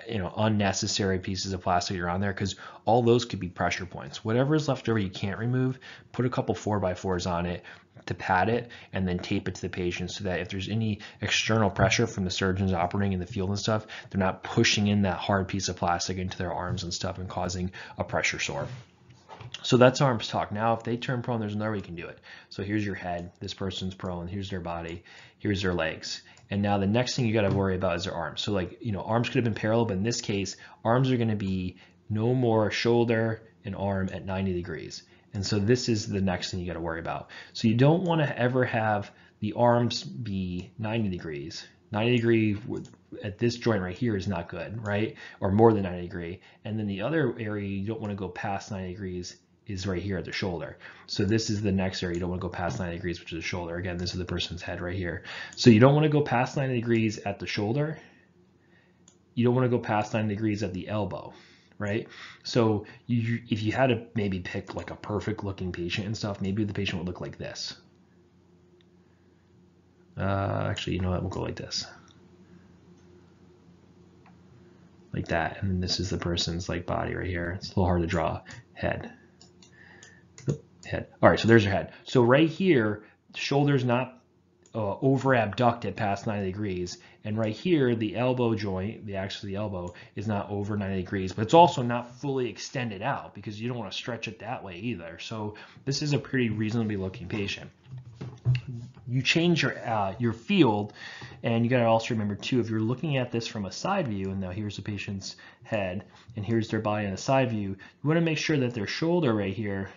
you know unnecessary pieces of plastic you're on there because all those could be pressure points whatever is left over you can't remove put a couple 4x4s on it to pad it and then tape it to the patient so that if there's any external pressure from the surgeons operating in the field and stuff, they're not pushing in that hard piece of plastic into their arms and stuff and causing a pressure sore. So that's arms talk. Now, if they turn prone, there's another way you can do it. So here's your head. This person's prone. Here's their body. Here's their legs. And now the next thing you got to worry about is their arms. So like, you know, arms could have been parallel, but in this case, arms are going to be no more shoulder and arm at 90 degrees. And so this is the next thing you got to worry about. So you don't want to ever have the arms be 90 degrees. 90 degree at this joint right here is not good, right? Or more than 90 degree. And then the other area you don't want to go past 90 degrees is right here at the shoulder. So this is the next area. You don't want to go past 90 degrees, which is the shoulder. Again, this is the person's head right here. So you don't want to go past 90 degrees at the shoulder. You don't want to go past 90 degrees at the elbow, right? So you, if you had to maybe pick like a perfect looking patient and stuff, maybe the patient would look like this. Uh, actually, you know what? We'll go like this. Like that. And then this is the person's like body right here. It's a little hard to draw. Head head. All right, so there's your head. So right here, shoulder's not uh, over abducted past 90 degrees. And right here, the elbow joint, the axis of the elbow, is not over 90 degrees, but it's also not fully extended out because you don't want to stretch it that way either. So this is a pretty reasonably looking patient. You change your uh, your field, and you got to also remember too, if you're looking at this from a side view, and now here's the patient's head, and here's their body in a side view, you want to make sure that their shoulder right here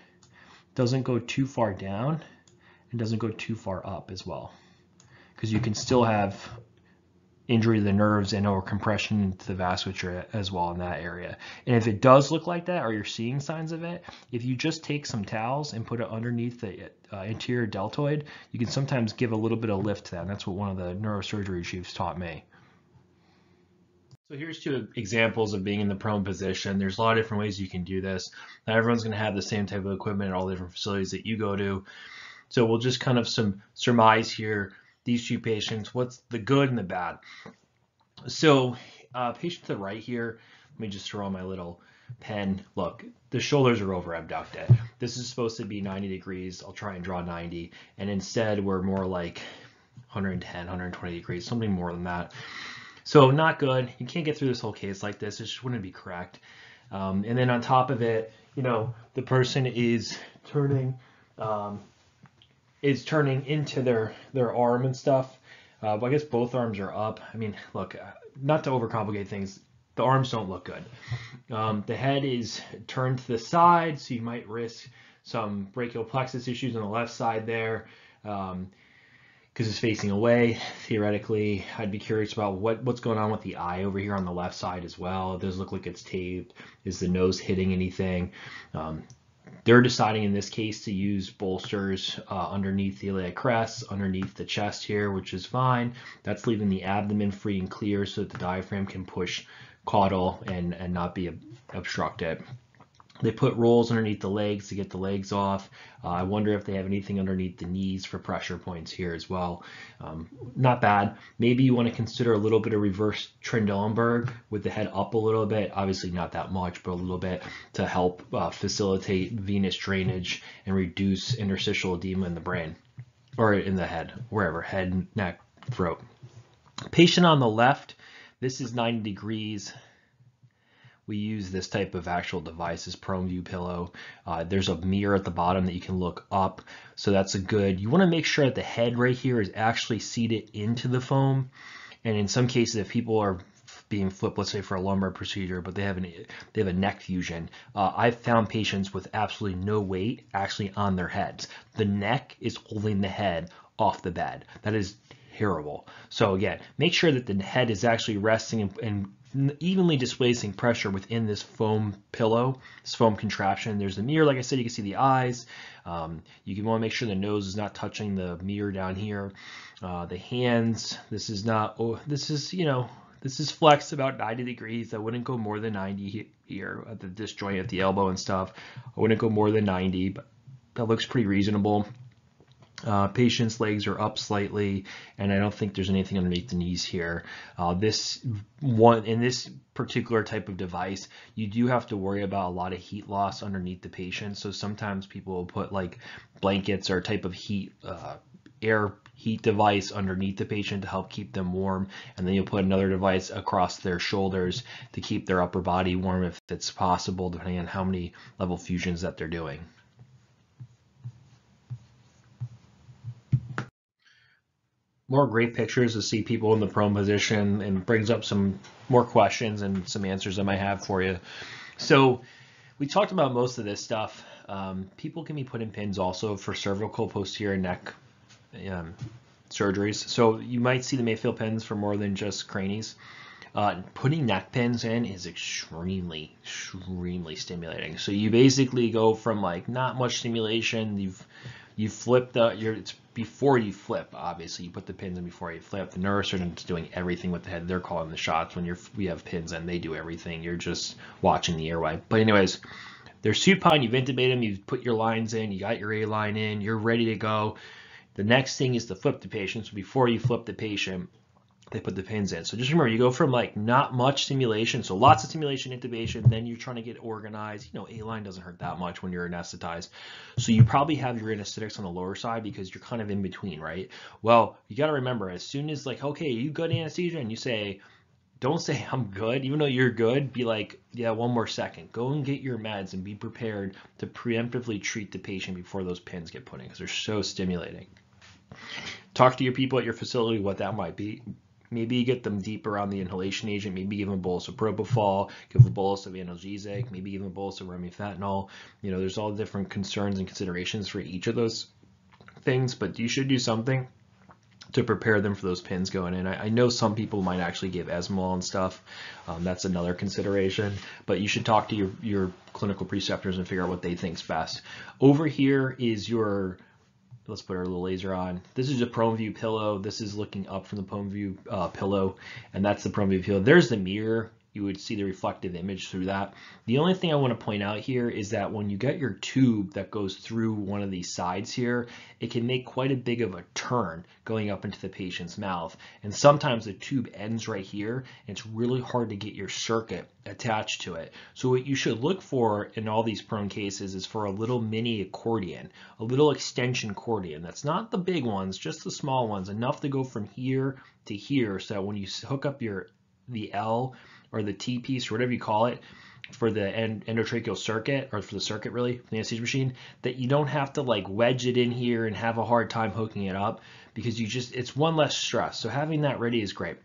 doesn't go too far down and doesn't go too far up as well. Because you can still have injury to the nerves and or compression to the vasculature as well in that area. And if it does look like that or you're seeing signs of it, if you just take some towels and put it underneath the uh, anterior deltoid, you can sometimes give a little bit of lift to that. And that's what one of the neurosurgery chiefs taught me. So here's two examples of being in the prone position. There's a lot of different ways you can do this. Not everyone's going to have the same type of equipment at all the different facilities that you go to. So we'll just kind of some surmise here. These two patients, what's the good and the bad? So uh, patient to the right here, let me just on my little pen. Look, the shoulders are over abducted. This is supposed to be 90 degrees. I'll try and draw 90. And instead we're more like 110, 120 degrees, something more than that. So not good. You can't get through this whole case like this. It just wouldn't be correct. Um, and then on top of it, you know, the person is turning um, is turning into their their arm and stuff. Uh, but I guess both arms are up. I mean, look, uh, not to overcomplicate things, the arms don't look good. Um, the head is turned to the side, so you might risk some brachial plexus issues on the left side there. Um, because it's facing away. Theoretically, I'd be curious about what, what's going on with the eye over here on the left side as well. It does look like it's taped. Is the nose hitting anything? Um, they're deciding in this case to use bolsters uh, underneath the iliac crest, underneath the chest here, which is fine. That's leaving the abdomen free and clear so that the diaphragm can push caudal and, and not be obstructed. They put rolls underneath the legs to get the legs off. Uh, I wonder if they have anything underneath the knees for pressure points here as well. Um, not bad. Maybe you want to consider a little bit of reverse Trendelenburg with the head up a little bit. Obviously not that much, but a little bit to help uh, facilitate venous drainage and reduce interstitial edema in the brain or in the head, wherever, head, neck, throat. Patient on the left, this is 90 degrees we use this type of actual device, view pillow. Uh, there's a mirror at the bottom that you can look up. So that's a good, you want to make sure that the head right here is actually seated into the foam. And in some cases, if people are being flipped, let's say for a lumbar procedure, but they have an they have a neck fusion. Uh, I've found patients with absolutely no weight actually on their heads. The neck is holding the head off the bed. That is terrible. So again, make sure that the head is actually resting and, and evenly displacing pressure within this foam pillow, this foam contraption. There's the mirror, like I said, you can see the eyes. Um, you can want to make sure the nose is not touching the mirror down here. Uh, the hands, this is not, oh, this is, you know, this is flexed about 90 degrees. I wouldn't go more than 90 here at the disc joint at the elbow and stuff. I wouldn't go more than 90, but that looks pretty reasonable. Uh, patient's legs are up slightly, and I don't think there's anything underneath the knees here. Uh, this one in this particular type of device, you do have to worry about a lot of heat loss underneath the patient. So sometimes people will put like blankets or type of heat uh, air heat device underneath the patient to help keep them warm. And then you'll put another device across their shoulders to keep their upper body warm if it's possible, depending on how many level fusions that they're doing. More great pictures to see people in the prone position and brings up some more questions and some answers I might have for you. So we talked about most of this stuff. Um, people can be put in pins also for cervical posterior neck um, surgeries. So you might see the Mayfield pins for more than just cranies. Uh, putting neck pins in is extremely, extremely stimulating. So you basically go from like not much stimulation, you've you flip the your it's before you flip obviously. You put the pins in before you flip. The neurosurgeon's doing everything with the head. They're calling the shots when you're we have pins and they do everything. You're just watching the airway. But anyways they're supine you've intubated them. You've put your lines in. You got your a line in. You're ready to go. The next thing is to flip the patient. So before you flip the patient they put the pins in. So just remember, you go from like not much stimulation, so lots of stimulation, intubation, then you're trying to get organized. You know, A-line doesn't hurt that much when you're anesthetized. So you probably have your anesthetics on the lower side because you're kind of in between, right? Well, you got to remember, as soon as like, okay, you good anesthesia, and you say, don't say I'm good, even though you're good, be like, yeah, one more second. Go and get your meds and be prepared to preemptively treat the patient before those pins get put in because they're so stimulating. Talk to your people at your facility what that might be Maybe you get them deep around the inhalation agent. Maybe give them a bolus of propofol, give a bolus of analgesic, maybe give them a bolus of remifentanil. You know, there's all different concerns and considerations for each of those things, but you should do something to prepare them for those pins going in. I, I know some people might actually give Esmolol and stuff. Um, that's another consideration, but you should talk to your, your clinical preceptors and figure out what they think's best. Over here is your Let's put our little laser on. This is a prone view pillow. This is looking up from the prone view uh, pillow, and that's the prone view pillow. There's the mirror you would see the reflective image through that. The only thing I want to point out here is that when you get your tube that goes through one of these sides here, it can make quite a big of a turn going up into the patient's mouth. And sometimes the tube ends right here and it's really hard to get your circuit attached to it. So what you should look for in all these prone cases is for a little mini accordion, a little extension accordion. That's not the big ones, just the small ones, enough to go from here to here so that when you hook up your the L or the T piece or whatever you call it for the endotracheal circuit or for the circuit really, the anesthesia machine, that you don't have to like wedge it in here and have a hard time hooking it up because you just, it's one less stress. So having that ready is great.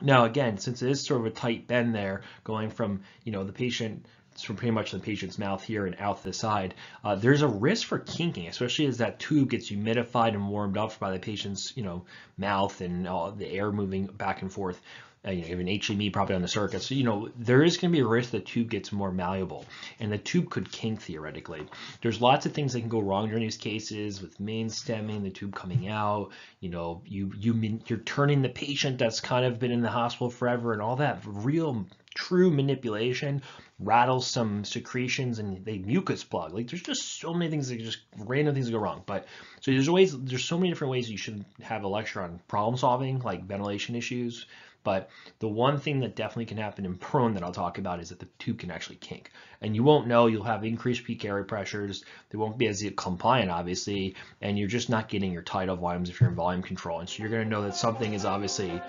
Now again, since it is sort of a tight bend there going from, you know, the patient from pretty much the patient's mouth here and out the side, uh, there's a risk for kinking, especially as that tube gets humidified and warmed up by the patient's, you know, mouth and all the air moving back and forth uh, you know, an HME probably on the circuit. So, you know, there is going to be a risk the tube gets more malleable and the tube could kink theoretically. There's lots of things that can go wrong during these cases with main stemming, the tube coming out, you know, you, you, you're turning the patient that's kind of been in the hospital forever and all that real true manipulation rattles some secretions and they mucus plug. Like there's just so many things that just random things that go wrong. But so there's always there's so many different ways you should have a lecture on problem solving, like ventilation issues, but the one thing that definitely can happen in prone that I'll talk about is that the tube can actually kink. And you won't know, you'll have increased peak airway pressures, they won't be as compliant obviously, and you're just not getting your tidal volumes if you're in volume control. And so you're gonna know that something is obviously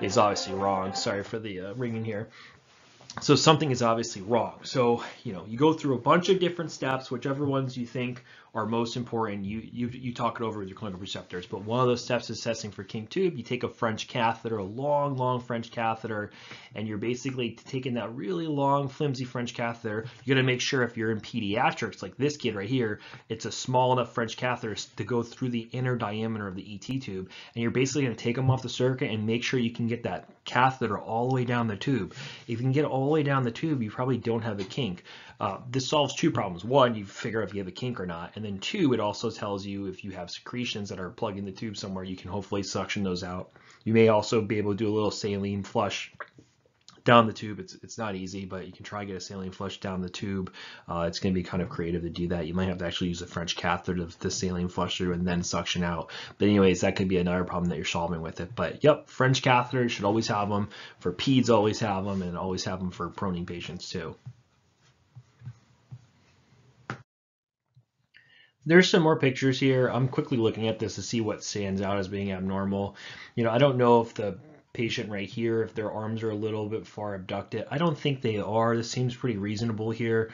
is obviously wrong. Sorry for the uh, ringing here so something is obviously wrong. So, you know, you go through a bunch of different steps, whichever ones you think are most important, you, you, you talk it over with your clinical preceptors. But one of those steps is assessing for kink tube. You take a French catheter, a long, long French catheter, and you're basically taking that really long, flimsy French catheter. You got to make sure if you're in pediatrics, like this kid right here, it's a small enough French catheter to go through the inner diameter of the ET tube. And you're basically going to take them off the circuit and make sure you can get that catheter all the way down the tube. If you can get all the way down the tube, you probably don't have a kink. Uh, this solves two problems. One, you figure out if you have a kink or not. And then two, it also tells you if you have secretions that are plugging the tube somewhere, you can hopefully suction those out. You may also be able to do a little saline flush down the tube. It's it's not easy, but you can try to get a saline flush down the tube. Uh, it's going to be kind of creative to do that. You might have to actually use a French catheter to the saline flush through and then suction out. But anyways, that could be another problem that you're solving with it. But yep, French catheters should always have them. For peds, always have them, and always have them for proning patients too. There's some more pictures here. I'm quickly looking at this to see what stands out as being abnormal. You know, I don't know if the patient right here, if their arms are a little bit far abducted. I don't think they are. This seems pretty reasonable here.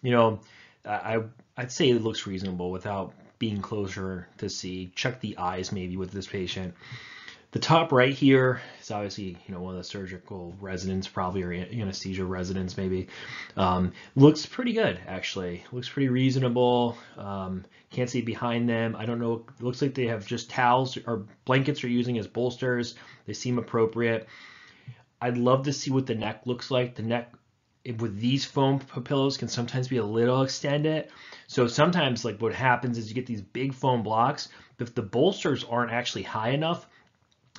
You know, I, I'd say it looks reasonable without being closer to see. Check the eyes maybe with this patient. The top right here is obviously, you know, one of the surgical residents, probably, or anesthesia residents, maybe. Um, looks pretty good, actually. Looks pretty reasonable. Um, can't see behind them. I don't know. Looks like they have just towels or blankets are using as bolsters. They seem appropriate. I'd love to see what the neck looks like. The neck with these foam pillows can sometimes be a little extended. So sometimes like what happens is you get these big foam blocks. If the bolsters aren't actually high enough,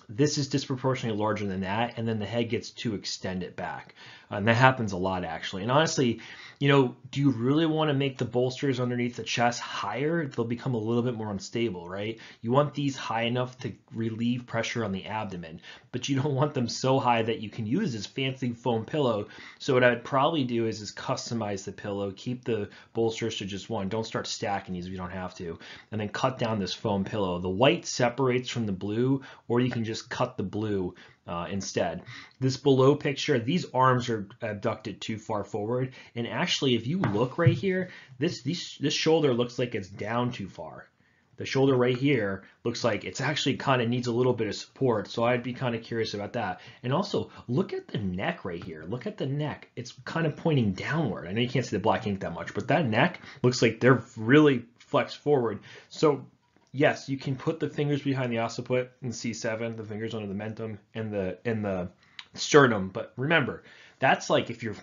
this is disproportionately larger than that, and then the head gets too extended back. Uh, and that happens a lot actually. And honestly, you know, do you really want to make the bolsters underneath the chest higher? They'll become a little bit more unstable, right? You want these high enough to relieve pressure on the abdomen, but you don't want them so high that you can use this fancy foam pillow. So what I'd probably do is, is customize the pillow, keep the bolsters to just one. Don't start stacking these if you don't have to. And then cut down this foam pillow. The white separates from the blue, or you can just cut the blue uh, instead. This below picture, these arms are abducted too far forward. And actually, if you look right here, this, this, this shoulder looks like it's down too far. The shoulder right here looks like it's actually kind of needs a little bit of support. So I'd be kind of curious about that. And also look at the neck right here. Look at the neck. It's kind of pointing downward. I know you can't see the black ink that much, but that neck looks like they're really flexed forward. So yes, you can put the fingers behind the occiput in C7, the fingers under the mentum and the in the sternum. But remember, that's like if you're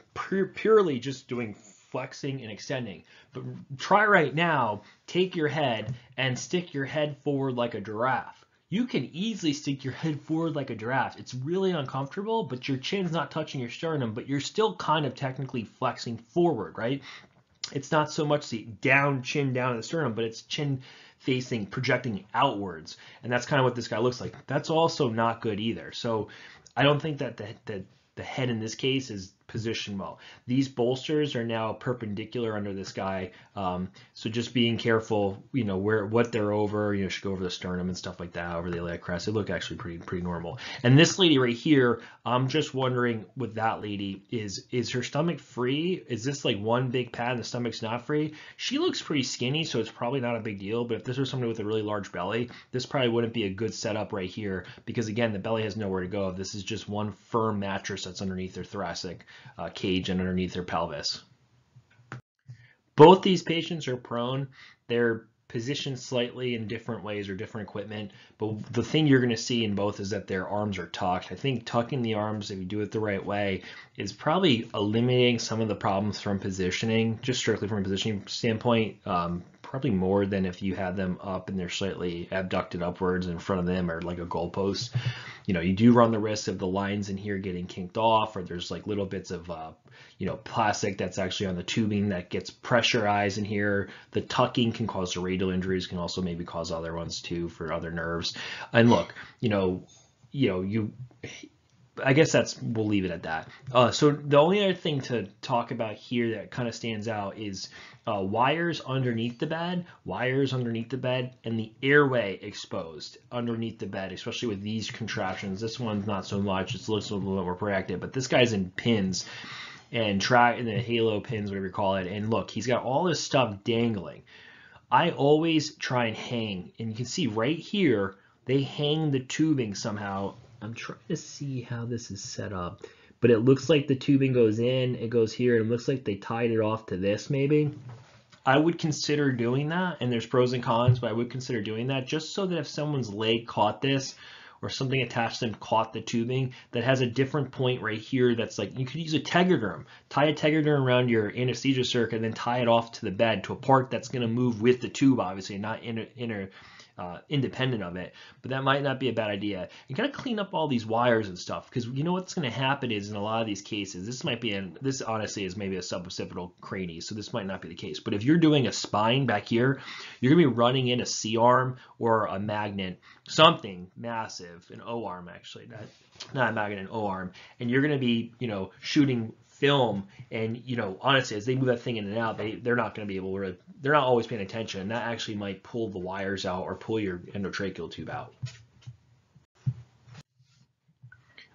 purely just doing flexing and extending. But try right now, take your head and stick your head forward like a giraffe. You can easily stick your head forward like a giraffe. It's really uncomfortable, but your chin's not touching your sternum, but you're still kind of technically flexing forward, right? It's not so much the down chin down in the sternum, but it's chin facing, projecting outwards. And that's kind of what this guy looks like. That's also not good either. So I don't think that the, the, the head in this case is position well. These bolsters are now perpendicular under this guy, um, so just being careful, you know, where what they're over, you know, should go over the sternum and stuff like that, over the iliac crest. They look actually pretty pretty normal. And this lady right here, I'm just wondering with that lady, is is her stomach free? Is this like one big pad and the stomach's not free? She looks pretty skinny, so it's probably not a big deal. But if this was somebody with a really large belly, this probably wouldn't be a good setup right here because again, the belly has nowhere to go. This is just one firm mattress that's underneath their thoracic uh, cage and underneath their pelvis. Both these patients are prone. They're positioned slightly in different ways or different equipment, but the thing you're going to see in both is that their arms are tucked. I think tucking the arms, if you do it the right way, is probably eliminating some of the problems from positioning, just strictly from a positioning standpoint. Um, probably more than if you had them up and they're slightly abducted upwards in front of them or like a goalpost. You know, you do run the risk of the lines in here getting kinked off or there's like little bits of, uh, you know, plastic that's actually on the tubing that gets pressurized in here. The tucking can cause radial injuries, can also maybe cause other ones too for other nerves. And look, you know, you know, you I guess that's we'll leave it at that. Uh, so the only other thing to talk about here that kind of stands out is uh, wires underneath the bed, wires underneath the bed, and the airway exposed underneath the bed, especially with these contraptions. This one's not so much; it looks a little bit more protected, but this guy's in pins and track in the halo pins, whatever you call it. And look, he's got all this stuff dangling. I always try and hang, and you can see right here they hang the tubing somehow I'm trying to see how this is set up, but it looks like the tubing goes in, it goes here, and it looks like they tied it off to this maybe. I would consider doing that, and there's pros and cons, but I would consider doing that just so that if someone's leg caught this, or something attached to them caught the tubing that has a different point right here that's like you could use a tegaderm tie a tegaderm around your anesthesia circuit and then tie it off to the bed to a part that's going to move with the tube obviously not in a, in a uh, independent of it, but that might not be a bad idea. You gotta clean up all these wires and stuff because you know what's gonna happen is in a lot of these cases, this might be in this honestly is maybe a suboccipital cranial, so this might not be the case. But if you're doing a spine back here, you're gonna be running in a C arm or a magnet, something massive, an O arm actually, not not a magnet, an O arm, and you're gonna be you know shooting film and you know honestly as they move that thing in and out they they're not going to be able to they're not always paying attention and that actually might pull the wires out or pull your endotracheal tube out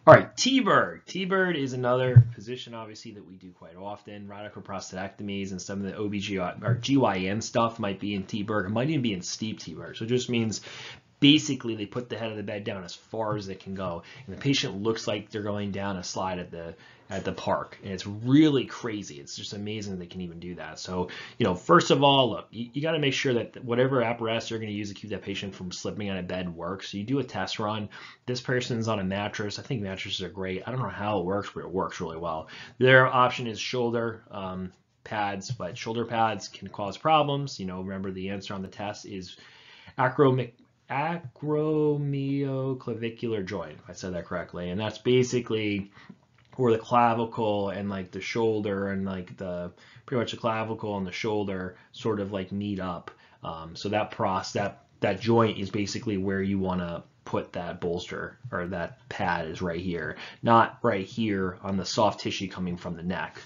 all right, T-Berg. T-Berg is another position, obviously, that we do quite often. Radical prostatectomies and some of the OBGY or GYN stuff might be in T-Berg. It might even be in steep T-Berg. So it just means basically they put the head of the bed down as far as it can go. And the patient looks like they're going down a slide at the at the park. And it's really crazy. It's just amazing they can even do that. So you know first of all look you, you got to make sure that whatever apparatus you're going to use to keep that patient from slipping on a bed works. So you do a test run. This person's on a mattress. I think mattresses are great. I don't know how it works but it works really well. Their option is shoulder um, pads but shoulder pads can cause problems. You know remember the answer on the test is acromic acromioclavicular joint, if I said that correctly. And that's basically where the clavicle and like the shoulder and like the pretty much the clavicle and the shoulder sort of like meet up. Um, so that pros that that joint is basically where you want to put that bolster or that pad is right here, not right here on the soft tissue coming from the neck.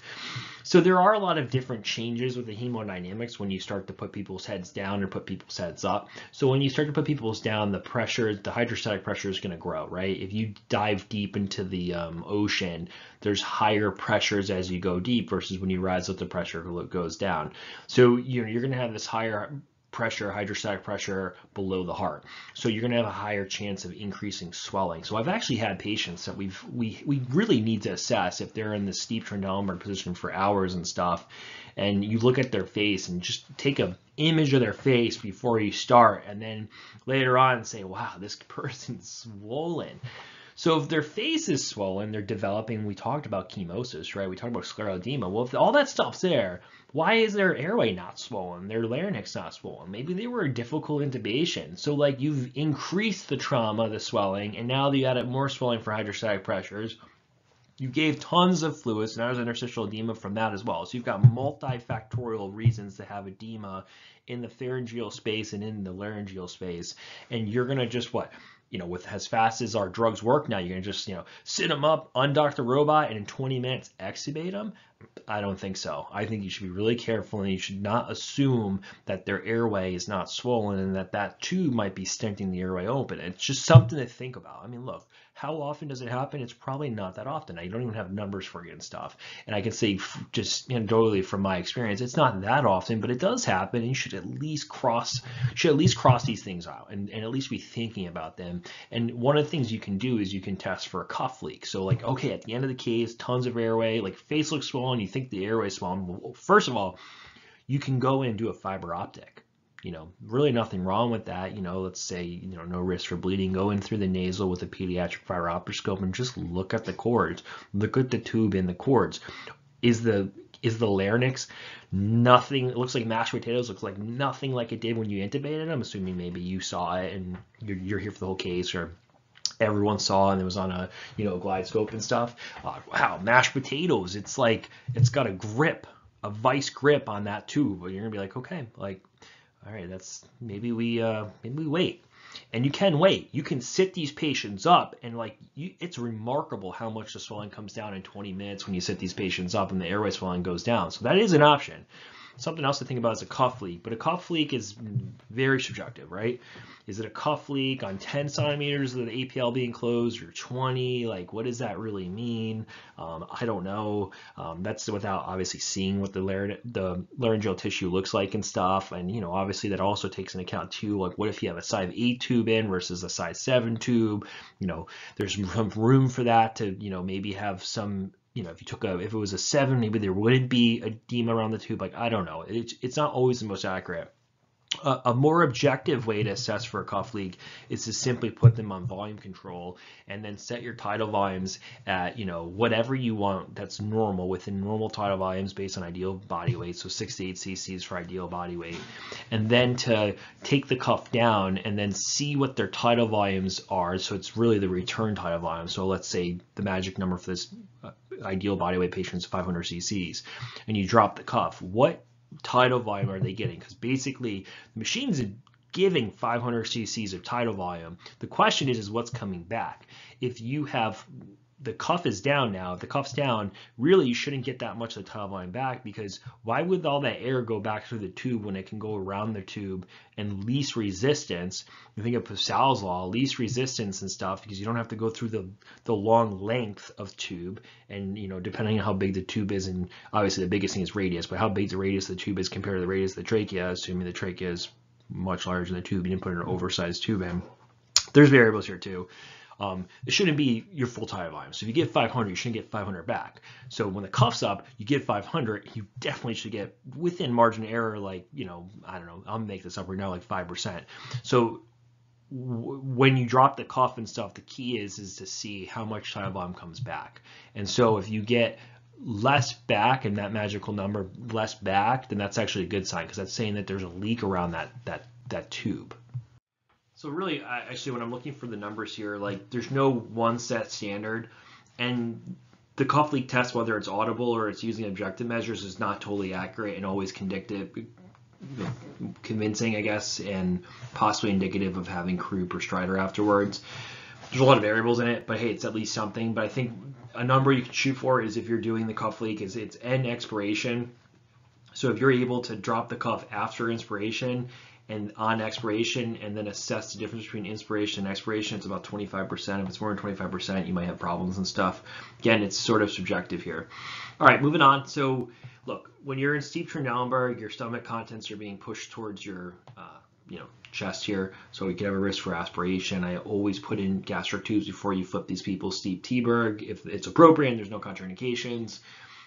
So there are a lot of different changes with the hemodynamics when you start to put people's heads down or put people's heads up. So when you start to put people's down, the pressure, the hydrostatic pressure is going to grow, right? If you dive deep into the um, ocean, there's higher pressures as you go deep versus when you rise up the pressure goes down. So you know, you're going to have this higher pressure, hydrostatic pressure below the heart. So you're going to have a higher chance of increasing swelling. So I've actually had patients that we've we we really need to assess if they're in the steep Trendelenburg position for hours and stuff. And you look at their face and just take a image of their face before you start, and then later on say, "Wow, this person's swollen." So if their face is swollen, they're developing. We talked about chemosis, right? We talked about scleroderma. Well, if all that stuff's there, why is their airway not swollen? Their larynx not swollen? Maybe they were a difficult intubation. So like you've increased the trauma, the swelling, and now you added more swelling for hydrostatic pressures. You gave tons of fluids, and now there's interstitial edema from that as well. So you've got multifactorial reasons to have edema in the pharyngeal space and in the laryngeal space. And you're to just what? You know, with as fast as our drugs work now, you're gonna just, you know, sit them up, undock the robot, and in 20 minutes extubate them. I don't think so. I think you should be really careful and you should not assume that their airway is not swollen and that that too might be stenting the airway open. It's just something to think about. I mean, look, how often does it happen? It's probably not that often. I don't even have numbers for it and stuff. And I can say just anecdotally from my experience, it's not that often, but it does happen. And you should at least cross, should at least cross these things out and, and at least be thinking about them. And one of the things you can do is you can test for a cuff leak. So like, okay, at the end of the case, tons of airway, like face looks swollen, you think the airway is. Well, first of all, you can go in and do a fiber optic you know, really nothing wrong with that. You know, let's say, you know, no risk for bleeding. Go in through the nasal with a pediatric fiberoptoscope and just look at the cords. Look at the tube in the cords. Is the is the larynx nothing? It looks like mashed potatoes. Looks like nothing like it did when you intubated. I'm assuming maybe you saw it and you're, you're here for the whole case, or everyone saw and it was on a you know GlideScope and stuff. Uh, wow, mashed potatoes. It's like it's got a grip, a vice grip on that tube. You're gonna be like, okay, like all right, that's maybe we uh, maybe we wait. And you can wait. You can sit these patients up, and like you, it's remarkable how much the swelling comes down in 20 minutes when you sit these patients up and the airway swelling goes down. So that is an option. Something else to think about is a cuff leak, but a cuff leak is very subjective, right? Is it a cuff leak on 10 centimeters of the APL being closed or 20? Like, what does that really mean? Um, I don't know. Um, that's without obviously seeing what the, laryn the laryngeal tissue looks like and stuff. And, you know, obviously that also takes into account too, like what if you have a size 8 tube in versus a size 7 tube? You know, there's room for that to, you know, maybe have some you know, if you took a, if it was a seven, maybe there wouldn't be a edema around the tube. Like, I don't know. It's, it's not always the most accurate. A, a more objective way to assess for a cuff leak is to simply put them on volume control and then set your tidal volumes at, you know, whatever you want that's normal within normal tidal volumes based on ideal body weight. So six to eight cc's for ideal body weight. And then to take the cuff down and then see what their tidal volumes are. So it's really the return tidal volume. So let's say the magic number for this uh, ideal body weight patients 500 cc's and you drop the cuff what tidal volume are they getting? Because basically the machine's giving 500 cc's of tidal volume. The question is is what's coming back? If you have the cuff is down now, if the cuff's down, really you shouldn't get that much of the tidal volume back because why would all that air go back through the tube when it can go around the tube and least resistance? You think of Pascal's law, least resistance and stuff because you don't have to go through the, the long length of tube and you know depending on how big the tube is and obviously the biggest thing is radius, but how big the radius of the tube is compared to the radius of the trachea, assuming the trachea is much larger than the tube, you didn't put an oversized tube in. There's variables here too. Um, it shouldn't be your full tidal volume. So if you get 500, you shouldn't get 500 back. So when the cuff's up, you get 500, you definitely should get within margin error, like, you know, I don't know, I'll make this up right now, like 5%. So when you drop the cuff and stuff, the key is is to see how much tidal volume comes back. And so if you get less back and that magical number less back, then that's actually a good sign because that's saying that there's a leak around that that that tube. So really, I, actually, when I'm looking for the numbers here, like there's no one set standard, and the cuff leak test, whether it's audible or it's using objective measures, is not totally accurate and always convictive, convincing, I guess, and possibly indicative of having croup or stridor afterwards. There's a lot of variables in it, but hey, it's at least something. But I think a number you can shoot for is if you're doing the cuff leak is it's end expiration. So if you're able to drop the cuff after inspiration and on expiration and then assess the difference between inspiration and expiration. It's about 25%. If it's more than 25%, you might have problems and stuff. Again, it's sort of subjective here. All right, moving on. So look, when you're in steep Trendelenburg, your stomach contents are being pushed towards your, uh, you know, chest here. So you could have a risk for aspiration. I always put in gastric tubes before you flip these people steep T-Berg if it's appropriate and there's no contraindications.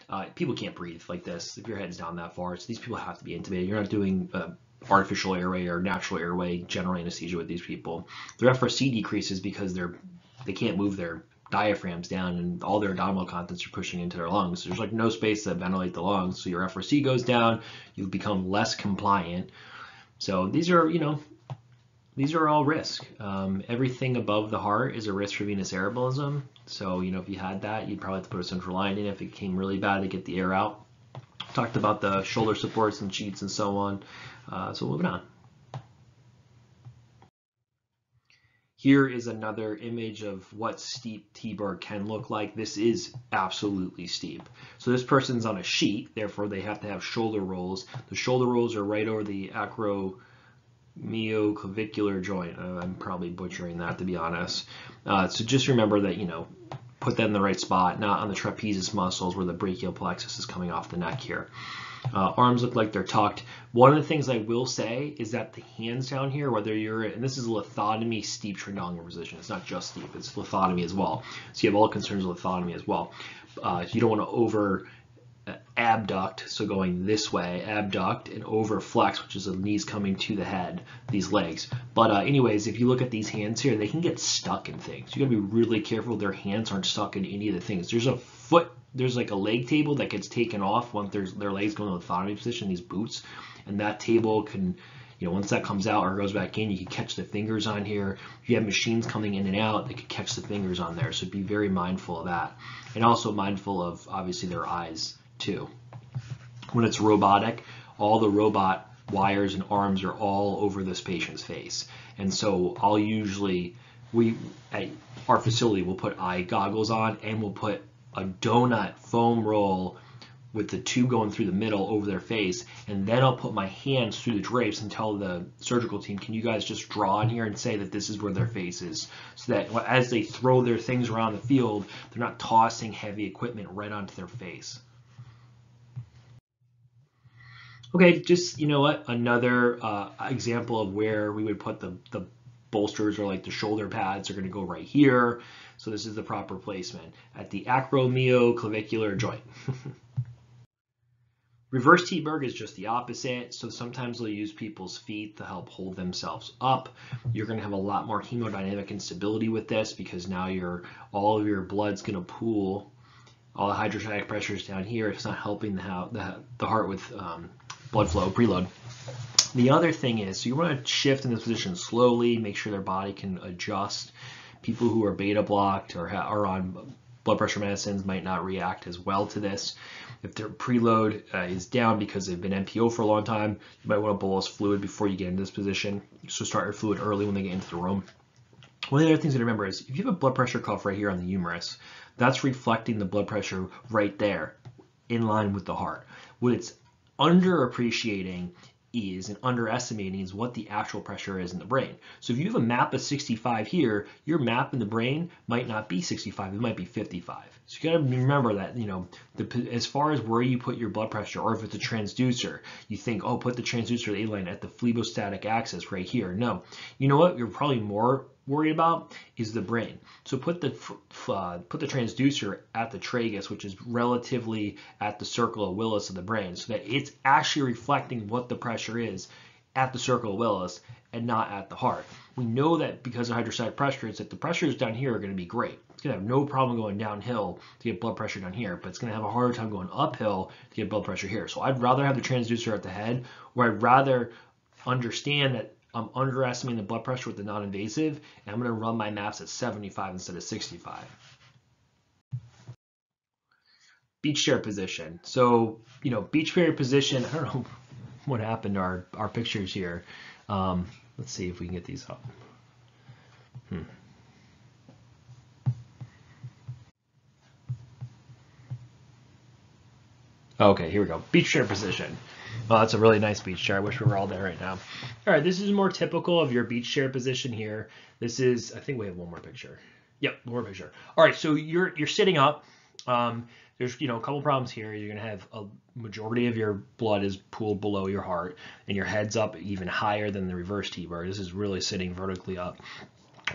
Uh, people can't breathe like this if your head's down that far. So these people have to be intubated. You're not doing uh, artificial airway or natural airway general anesthesia with these people. Their FRC decreases because they're they can't move their diaphragms down and all their abdominal contents are pushing into their lungs. There's like no space to ventilate the lungs, so your FRC goes down. You become less compliant. So these are you know these are all risk. Um, everything above the heart is a risk for venous air embolism. So you know if you had that, you'd probably have to put a central line in if it came really bad to get the air out. Talked about the shoulder supports and sheets and so on. Uh, so moving on. Here is another image of what steep T-Berg can look like. This is absolutely steep. So this person's on a sheet, therefore they have to have shoulder rolls. The shoulder rolls are right over the acromioclavicular joint. Uh, I'm probably butchering that to be honest. Uh, so just remember that, you know, put that in the right spot, not on the trapezius muscles where the brachial plexus is coming off the neck here. Uh, arms look like they're tucked. One of the things I will say is that the hands down here, whether you're, and this is lithotomy steep Trendelenburg position, it's not just steep, it's lithotomy as well. So you have all concerns with lithotomy as well. Uh, you don't want to over abduct, so going this way, abduct and over flex, which is the knees coming to the head, these legs. But uh, anyways, if you look at these hands here, they can get stuck in things. You gotta be really careful their hands aren't stuck in any of the things. There's a foot there's like a leg table that gets taken off once there's their legs go into the lithotomy position, these boots, and that table can, you know, once that comes out or goes back in, you can catch the fingers on here. If you have machines coming in and out, they could catch the fingers on there. So be very mindful of that. And also mindful of obviously their eyes too. When it's robotic, all the robot wires and arms are all over this patient's face. And so I'll usually, we at our facility will put eye goggles on and we'll put a donut foam roll with the tube going through the middle over their face, and then I'll put my hands through the drapes and tell the surgical team, can you guys just draw in here and say that this is where their face is, so that as they throw their things around the field, they're not tossing heavy equipment right onto their face. Okay, just, you know what, another uh, example of where we would put the, the bolsters or like the shoulder pads are going to go right here. So this is the proper placement at the acromioclavicular joint. Reverse T-Berg is just the opposite. So sometimes they'll use people's feet to help hold themselves up. You're going to have a lot more hemodynamic instability with this because now your all of your blood's going to pool. All the hydrostatic pressures down here. It's not helping the, the, the heart with um, blood flow, preload. The other thing is, so you want to shift in this position slowly, make sure their body can adjust people who are beta blocked or are on blood pressure medicines might not react as well to this. If their preload uh, is down because they've been NPO for a long time, you might want to bolus fluid before you get into this position. So start your fluid early when they get into the room. One of the other things to remember is if you have a blood pressure cuff right here on the humerus, that's reflecting the blood pressure right there in line with the heart. What it's underappreciating is and underestimating is what the actual pressure is in the brain. So if you have a map of 65 here, your map in the brain might not be 65, it might be 55. So you got to remember that, you know, the, as far as where you put your blood pressure, or if it's a transducer, you think, oh, put the transducer A line at the phlebostatic axis right here. No, you know what? You're probably more worried about is the brain. So put the uh, put the transducer at the tragus, which is relatively at the circle of Willis of the brain, so that it's actually reflecting what the pressure is at the circle of Willis and not at the heart. We know that because of hydrostatic pressure, is that the pressures down here are going to be great. It's going to have no problem going downhill to get blood pressure down here, but it's going to have a harder time going uphill to get blood pressure here. So I'd rather have the transducer at the head, or I'd rather understand that I'm underestimating the blood pressure with the non-invasive, and I'm going to run my maps at 75 instead of 65. Beach chair position. So, you know, beach chair position, I don't know what happened to our, our pictures here. Um, let's see if we can get these up. Hmm. Okay, here we go. Beach chair position. Well, that's a really nice beach chair. I wish we were all there right now. All right, this is more typical of your beach chair position here. This is, I think we have one more picture. Yep, one more picture. All right, so you're you're sitting up. Um, there's you know a couple problems here. You're gonna have a majority of your blood is pooled below your heart, and your head's up even higher than the reverse T-Berg. This is really sitting vertically up.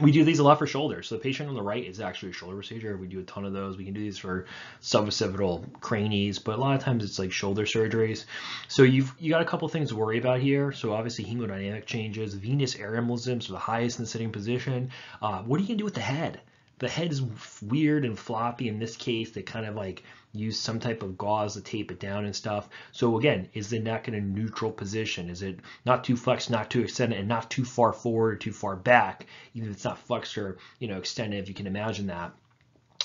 We do these a lot for shoulders. So the patient on the right is actually a shoulder procedure. We do a ton of those. We can do these for suboccipital cranies, but a lot of times it's like shoulder surgeries. So you've you got a couple things to worry about here. So obviously hemodynamic changes, venous air embolisms, so the highest in the sitting position. Uh, what are you gonna do with the head? The head is weird and floppy. In this case, they kind of like use some type of gauze to tape it down and stuff. So again, is the neck in a neutral position? Is it not too flexed, not too extended, and not too far forward or too far back? Even if it's not flexed or you know extended, if you can imagine that.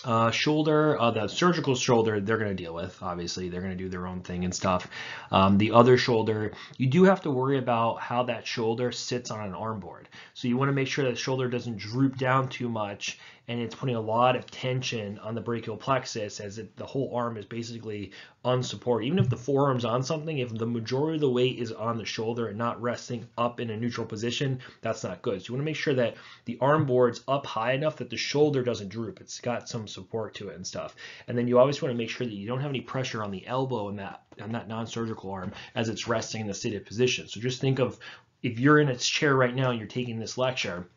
Uh, shoulder, uh, the surgical shoulder, they're going to deal with. Obviously, they're going to do their own thing and stuff. Um, the other shoulder, you do have to worry about how that shoulder sits on an arm board. So you want to make sure that shoulder doesn't droop down too much and it's putting a lot of tension on the brachial plexus as it, the whole arm is basically unsupported. Even if the forearm's on something, if the majority of the weight is on the shoulder and not resting up in a neutral position, that's not good. So you want to make sure that the arm board's up high enough that the shoulder doesn't droop. It's got some support to it and stuff. And then you always want to make sure that you don't have any pressure on the elbow in that on that non-surgical arm as it's resting in the seated position. So just think of if you're in its chair right now and you're taking this lecture,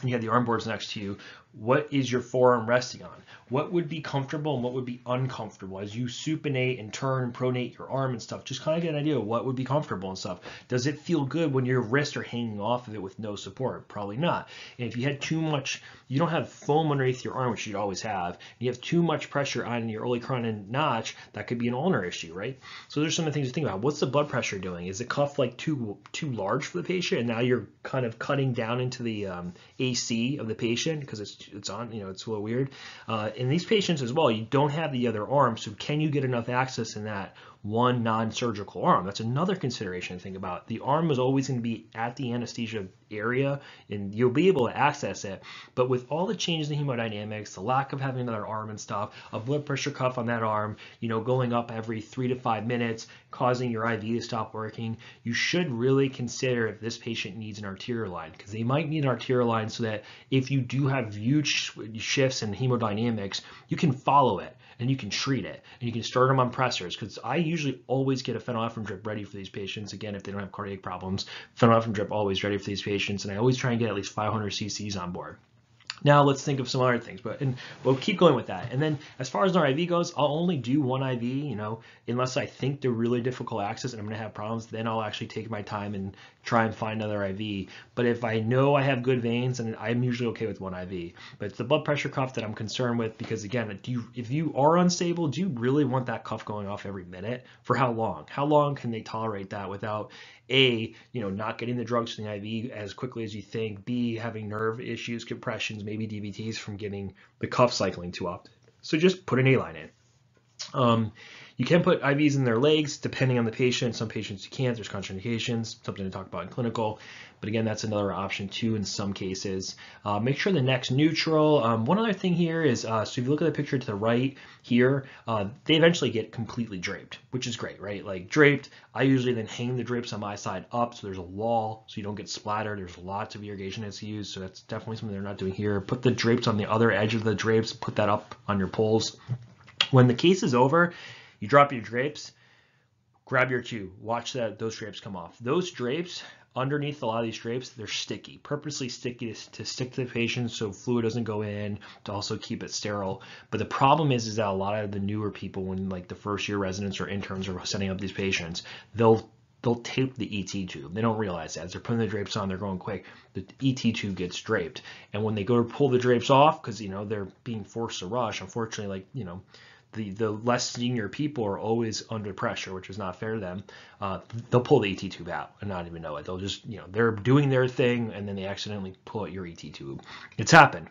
and you have the arm boards next to you, what is your forearm resting on? What would be comfortable and what would be uncomfortable as you supinate and turn and pronate your arm and stuff? Just kind of get an idea of what would be comfortable and stuff. Does it feel good when your wrists are hanging off of it with no support? Probably not. And if you had too much, you don't have foam underneath your arm, which you'd always have, you have too much pressure on your olecranon notch, that could be an ulnar issue, right? So there's some of the things to think about. What's the blood pressure doing? Is the cuff like too too large for the patient, and now you're kind of cutting down into the um, AC of the patient because it's it's on, you know, it's a little weird. Uh, in these patients as well, you don't have the other arm, so can you get enough access in that one non-surgical arm? That's another consideration to think about. The arm is always going to be at the anesthesia area, and you'll be able to access it. But with all the changes in hemodynamics, the lack of having another arm and stuff, a blood pressure cuff on that arm, you know, going up every three to five minutes, causing your IV to stop working, you should really consider if this patient needs an arterial line because they might need an arterial line so that if you do have huge shifts in hemodynamics, you can follow it and you can treat it and you can start them on pressors because I usually always get a phenylephrine drip ready for these patients. Again, if they don't have cardiac problems, phenylephrine drip always ready for these patients and I always try and get at least 500 cc's on board. Now let's think of some other things, but and we'll keep going with that. And then as far as our IV goes, I'll only do one IV, you know, unless I think they're really difficult access and I'm gonna have problems, then I'll actually take my time and try and find another IV. But if I know I have good veins, and I'm usually okay with one IV. But it's the blood pressure cuff that I'm concerned with because again, do you, if you are unstable, do you really want that cuff going off every minute? For how long? How long can they tolerate that without a, you know, not getting the drugs from the IV as quickly as you think, B, having nerve issues, compressions, maybe DVTs from getting the cuff cycling too often. So just put an A line in. Um, you can put IVs in their legs depending on the patient. Some patients you can't. There's contraindications, something to talk about in clinical. But again, that's another option too in some cases. Uh, make sure the neck's neutral. Um, one other thing here is, uh, so if you look at the picture to the right here, uh, they eventually get completely draped, which is great, right? Like draped, I usually then hang the drapes on my side up so there's a wall so you don't get splattered. There's lots of irrigation that's used, so that's definitely something they're not doing here. Put the drapes on the other edge of the drapes, put that up on your poles. When the case is over, you drop your drapes, grab your cue, watch that those drapes come off. Those drapes, underneath a lot of these drapes, they're sticky, purposely sticky to, to, stick to the patient so fluid doesn't go in, to also keep it sterile. But the problem is, is that a lot of the newer people, when like the first year residents or interns are setting up these patients, they'll they'll tape the ET tube. They don't realize that. As they're putting the drapes on, they're going quick. The ET tube gets draped. And when they go to pull the drapes off, because, you know, they're being forced to rush, unfortunately, like, you know, the, the less senior people are always under pressure, which is not fair to them. Uh, they'll pull the ET tube out and not even know it. They'll just, you know, they're doing their thing and then they accidentally pull out your ET tube. It's happened.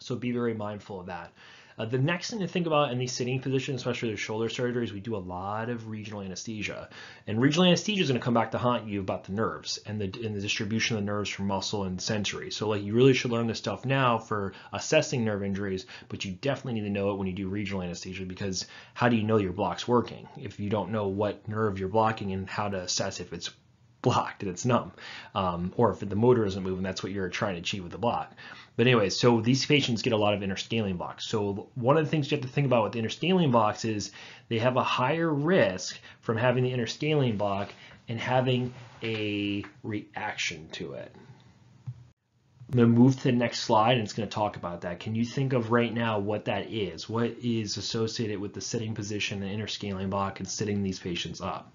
So be very mindful of that. Uh, the next thing to think about in these sitting positions, especially the shoulder surgeries, we do a lot of regional anesthesia. And regional anesthesia is going to come back to haunt you about the nerves and the, and the distribution of the nerves from muscle and sensory. So like you really should learn this stuff now for assessing nerve injuries, but you definitely need to know it when you do regional anesthesia because how do you know your block's working if you don't know what nerve you're blocking and how to assess if it's blocked and it's numb, um, or if the motor isn't moving, that's what you're trying to achieve with the block. But anyway, so these patients get a lot of interscalene blocks. So one of the things you have to think about with interscalene blocks is they have a higher risk from having the interscalene block and having a reaction to it. I'm going to move to the next slide and it's going to talk about that. Can you think of right now what that is? What is associated with the sitting position and interscalene block and sitting these patients up?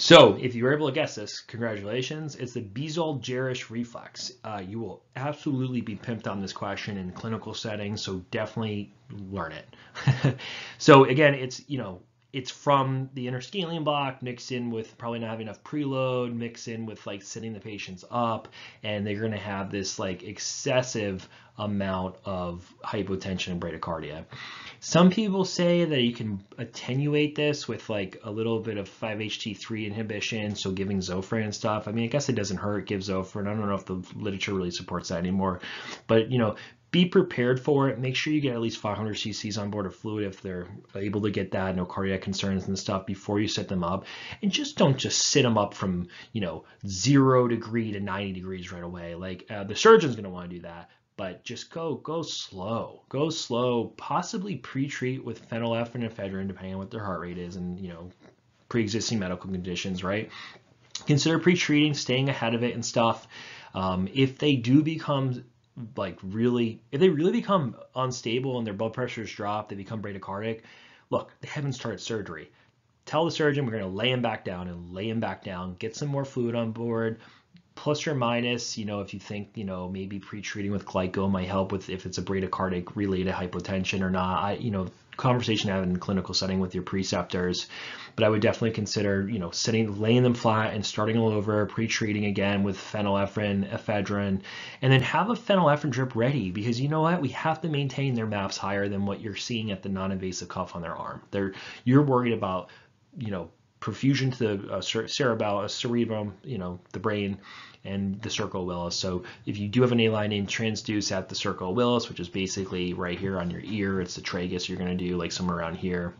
So if you were able to guess this, congratulations. It's the Bezold-Jarisch reflex. Uh, you will absolutely be pimped on this question in clinical settings, so definitely learn it. so again, it's, you know, it's from the interscalene block mixed in with probably not having enough preload, mixed in with like sitting the patients up, and they're going to have this like excessive amount of hypotension and bradycardia. Some people say that you can attenuate this with like a little bit of 5-HT3 inhibition, so giving Zofran and stuff. I mean, I guess it doesn't hurt, give Zofran. I don't know if the literature really supports that anymore. But, you know, be prepared for it. Make sure you get at least 500 cc's on board of fluid if they're able to get that, no cardiac concerns and stuff before you set them up. And just don't just sit them up from, you know, zero degree to 90 degrees right away. Like uh, the surgeon's going to want to do that, but just go go slow go slow possibly pre-treat with phenylephrine and ephedrine depending on what their heart rate is and you know pre-existing medical conditions right? Consider pre-treating staying ahead of it and stuff. Um, if they do become like really if they really become unstable and their blood pressures drop they become bradycardic look they haven't started surgery. Tell the surgeon we're going to lay him back down and lay him back down get some more fluid on board plus or minus, you know, if you think, you know, maybe pre-treating with glyco might help with if it's a bradycardic related hypotension or not. I, you know, conversation have in clinical setting with your preceptors, but I would definitely consider, you know, sitting, laying them flat and starting all over, pre-treating again with phenylephrine, ephedrine, and then have a phenylephrine drip ready because you know what, we have to maintain their maps higher than what you're seeing at the non-invasive cuff on their arm. They're, you're worried about, you know, perfusion to the uh, cerebellum, cerebrum, you know, the brain, and the circle Willis. So if you do have an A-line in transduce at the circle Willis, which is basically right here on your ear, it's the tragus you're going to do like somewhere around here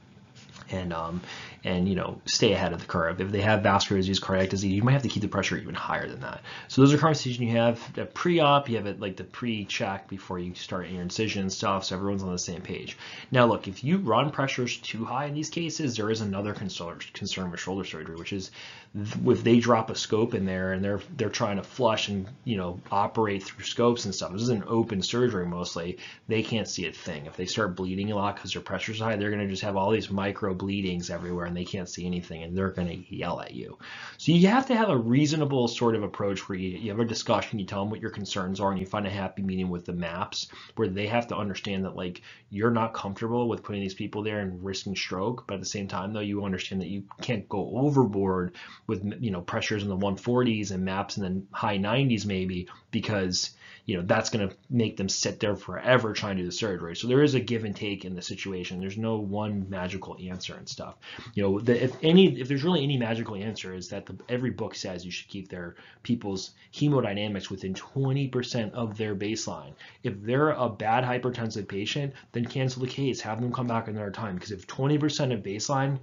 and um, and you know stay ahead of the curve. If they have vascular disease, cardiac disease, you might have to keep the pressure even higher than that. So those are conversations you have the pre-op, you have it like the pre-check before you start your incision stuff, so everyone's on the same page. Now look, if you run pressures too high in these cases, there is another concern, concern with shoulder surgery, which is if they drop a scope in there and they're they're trying to flush and you know operate through scopes and stuff. This is an open surgery mostly. They can't see a thing. If they start bleeding a lot because their pressure's high, they're going to just have all these micro bleedings everywhere and they can't see anything and they're going to yell at you. So you have to have a reasonable sort of approach where you, you have a discussion, you tell them what your concerns are, and you find a happy medium with the maps where they have to understand that like you're not comfortable with putting these people there and risking stroke, but at the same time though you understand that you can't go overboard with you know pressures in the 140s and maps in the high 90s maybe because you know that's going to make them sit there forever trying to do the surgery. So there is a give and take in the situation. There's no one magical answer and stuff. You know, the, if any, if there's really any magical answer, is that the, every book says you should keep their people's hemodynamics within 20% of their baseline. If they're a bad hypertensive patient, then cancel the case. Have them come back another time because if 20% of baseline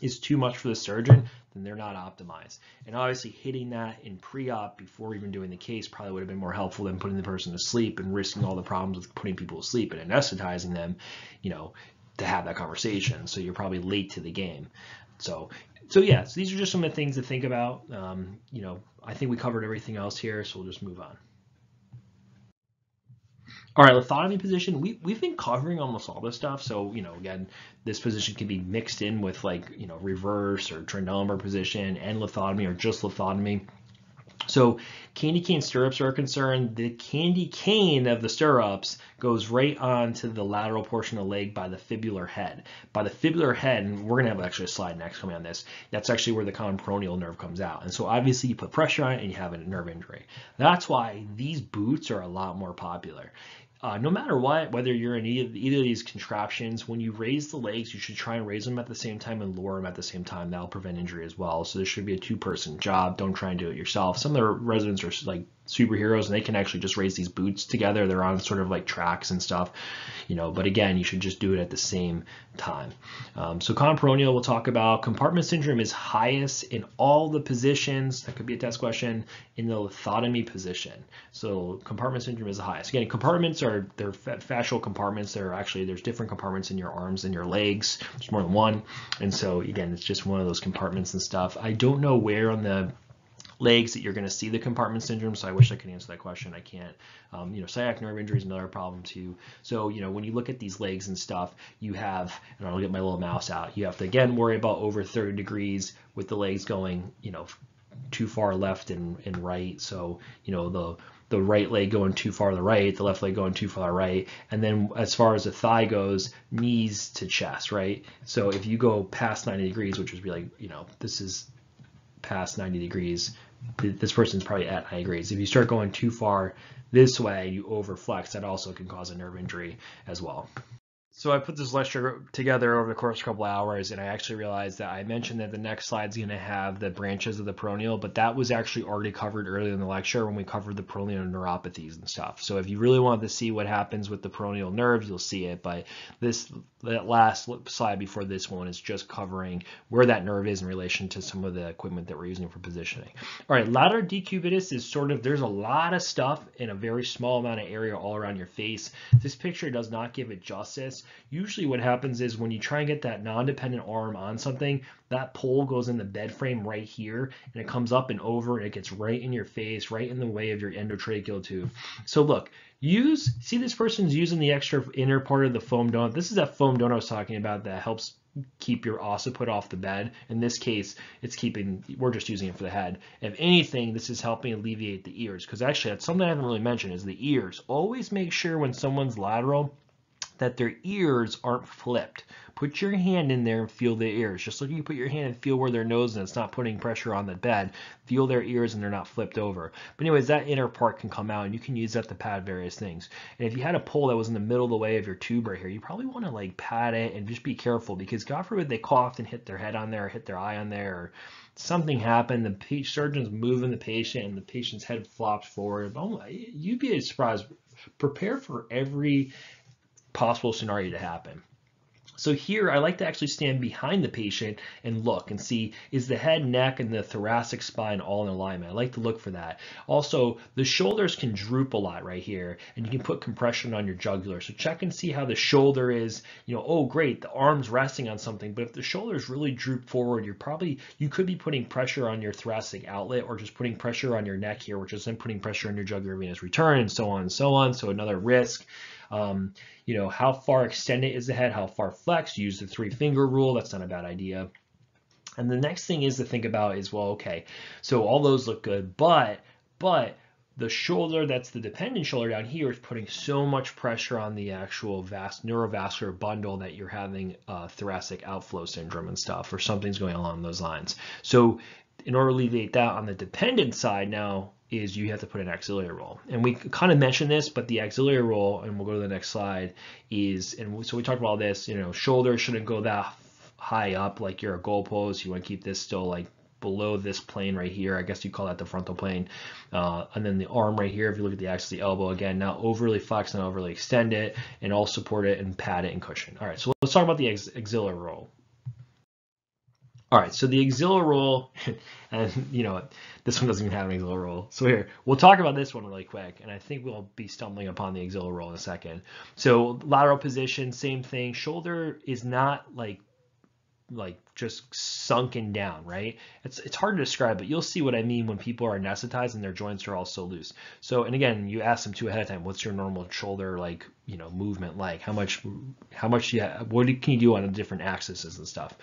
is too much for the surgeon, then they're not optimized. And obviously hitting that in pre-op before even doing the case probably would have been more helpful than putting the person to sleep and risking all the problems with putting people to sleep and anesthetizing them, you know, to have that conversation. So you're probably late to the game. So, so yeah, so these are just some of the things to think about. Um, you know, I think we covered everything else here, so we'll just move on. All right, lithotomy position. We, we've been covering almost all this stuff. So, you know, again, this position can be mixed in with like, you know, reverse or trendelenburg position and lithotomy or just lithotomy. So candy cane stirrups are concerned. The candy cane of the stirrups goes right onto the lateral portion of the leg by the fibular head. By the fibular head, and we're gonna have actually a slide next coming on this, that's actually where the common peroneal nerve comes out. And so obviously you put pressure on it and you have a nerve injury. That's why these boots are a lot more popular. Uh, no matter what, whether you're in either, either, of these contraptions, when you raise the legs, you should try and raise them at the same time and lower them at the same time. That'll prevent injury as well. So this should be a two-person job. Don't try and do it yourself. Some of the residents are like superheroes and they can actually just raise these boots together. They're on sort of like tracks and stuff, you know, but again, you should just do it at the same time. Um, so peroneal we'll talk about. Compartment syndrome is highest in all the positions, that could be a test question, in the lithotomy position. So compartment syndrome is the highest. Again, compartments are, they're fascial compartments. They're actually, there's different compartments in your arms and your legs. There's more than one. And so again, it's just one of those compartments and stuff. I don't know where on the legs that you're going to see the compartment syndrome. So I wish I could answer that question. I can't. Um, you know, sciatic nerve injury is another problem too. So, you know, when you look at these legs and stuff, you have, and I'll get my little mouse out, you have to again worry about over 30 degrees with the legs going, you know, too far left and, and right. So, you know, the the right leg going too far to the right, the left leg going too far right, and then as far as the thigh goes, knees to chest, right? So if you go past 90 degrees, which would be like, you know, this is past 90 degrees, this person's probably at high grades. If you start going too far this way, you overflex, that also can cause a nerve injury as well. So I put this lecture together over the course of a couple hours, and I actually realized that I mentioned that the next slide is going to have the branches of the peroneal, but that was actually already covered earlier in the lecture when we covered the peroneal neuropathies and stuff. So if you really want to see what happens with the peroneal nerves, you'll see it. But this that last slide before this one is just covering where that nerve is in relation to some of the equipment that we're using for positioning. All right, lateral decubitus is sort of, there's a lot of stuff in a very small amount of area all around your face. This picture does not give it justice. Usually what happens is when you try and get that non-dependent arm on something, that pole goes in the bed frame right here and it comes up and over and it gets right in your face, right in the way of your endotracheal tube. So look, use, see this person's using the extra inner part of the foam donut. This is that foam donut I was talking about that helps keep your occiput off the bed. In this case, it's keeping, we're just using it for the head. If anything, this is helping alleviate the ears because actually that's something I haven't really mentioned is the ears. Always make sure when someone's lateral that their ears aren't flipped. Put your hand in there and feel the ears. Just like you put your hand and feel where their nose is and it's not putting pressure on the bed. Feel their ears and they're not flipped over. But anyways, that inner part can come out and you can use that to pad various things. And if you had a pole that was in the middle of the way of your tube right here, you probably want to like pad it and just be careful because God forbid they coughed and hit their head on there or hit their eye on there or something happened, the surgeon's moving the patient and the patient's head flops forward. Oh, you'd be surprised. Prepare for every possible scenario to happen. So here I like to actually stand behind the patient and look and see is the head, neck, and the thoracic spine all in alignment. I like to look for that. Also, the shoulders can droop a lot right here and you can put compression on your jugular. So check and see how the shoulder is, you know, oh great, the arm's resting on something, but if the shoulders really droop forward, you're probably, you could be putting pressure on your thoracic outlet or just putting pressure on your neck here, which is then putting pressure on your jugular venous return and so on and so on. So another risk. Um, you know, how far extended is the head? How far flexed? Use the three finger rule. That's not a bad idea. And the next thing is to think about is, well, okay, so all those look good, but, but the shoulder that's the dependent shoulder down here is putting so much pressure on the actual vast neurovascular bundle that you're having uh, thoracic outflow syndrome and stuff, or something's going along those lines. So in order to alleviate that on the dependent side now is you have to put an auxiliary roll. And we kind of mentioned this, but the auxiliary roll, and we'll go to the next slide, is, and so we talked about this, you know, shoulder shouldn't go that high up like you're a goalpost. You want to keep this still like below this plane right here. I guess you call that the frontal plane. Uh, and then the arm right here, if you look at the axis of the elbow, again, not overly flex, not overly extend it, and all support it and pad it and cushion. All right, so let's talk about the ax axillary roll. All right, so the axillary roll, and you know, this one doesn't even have an axillary roll. So here, we'll talk about this one really quick, and I think we'll be stumbling upon the axillary roll in a second. So lateral position, same thing. Shoulder is not like like just sunken down, right? It's it's hard to describe, but you'll see what I mean when people are anesthetized and their joints are all so loose. So, and again, you ask them too ahead of time, what's your normal shoulder like, you know, movement like? How much, how much, yeah, what can you do on different axes and stuff?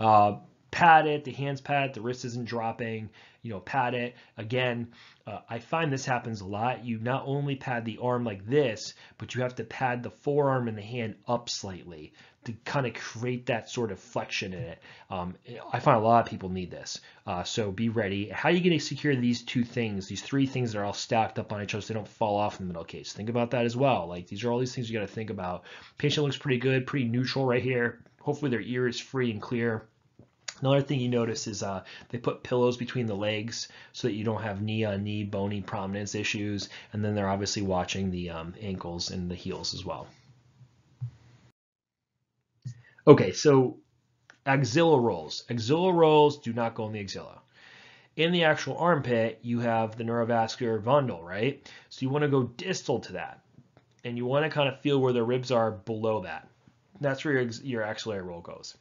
Uh, pad it, the hands pad, the wrist isn't dropping, you know, pad it. Again, uh, I find this happens a lot. You not only pad the arm like this, but you have to pad the forearm and the hand up slightly to kind of create that sort of flexion in it. Um, I find a lot of people need this. Uh, so be ready. How are you going to secure these two things, these three things that are all stacked up on each other so they don't fall off in the middle case? Think about that as well. Like these are all these things you got to think about. Patient looks pretty good, pretty neutral right here. Hopefully their ear is free and clear. Another thing you notice is uh, they put pillows between the legs so that you don't have knee on knee bony prominence issues. And then they're obviously watching the um, ankles and the heels as well. Okay, so axilla rolls. Axilla rolls do not go in the axilla. In the actual armpit, you have the neurovascular bundle, right? So you want to go distal to that. And you want to kind of feel where the ribs are below that. That's where your, your axillary roll goes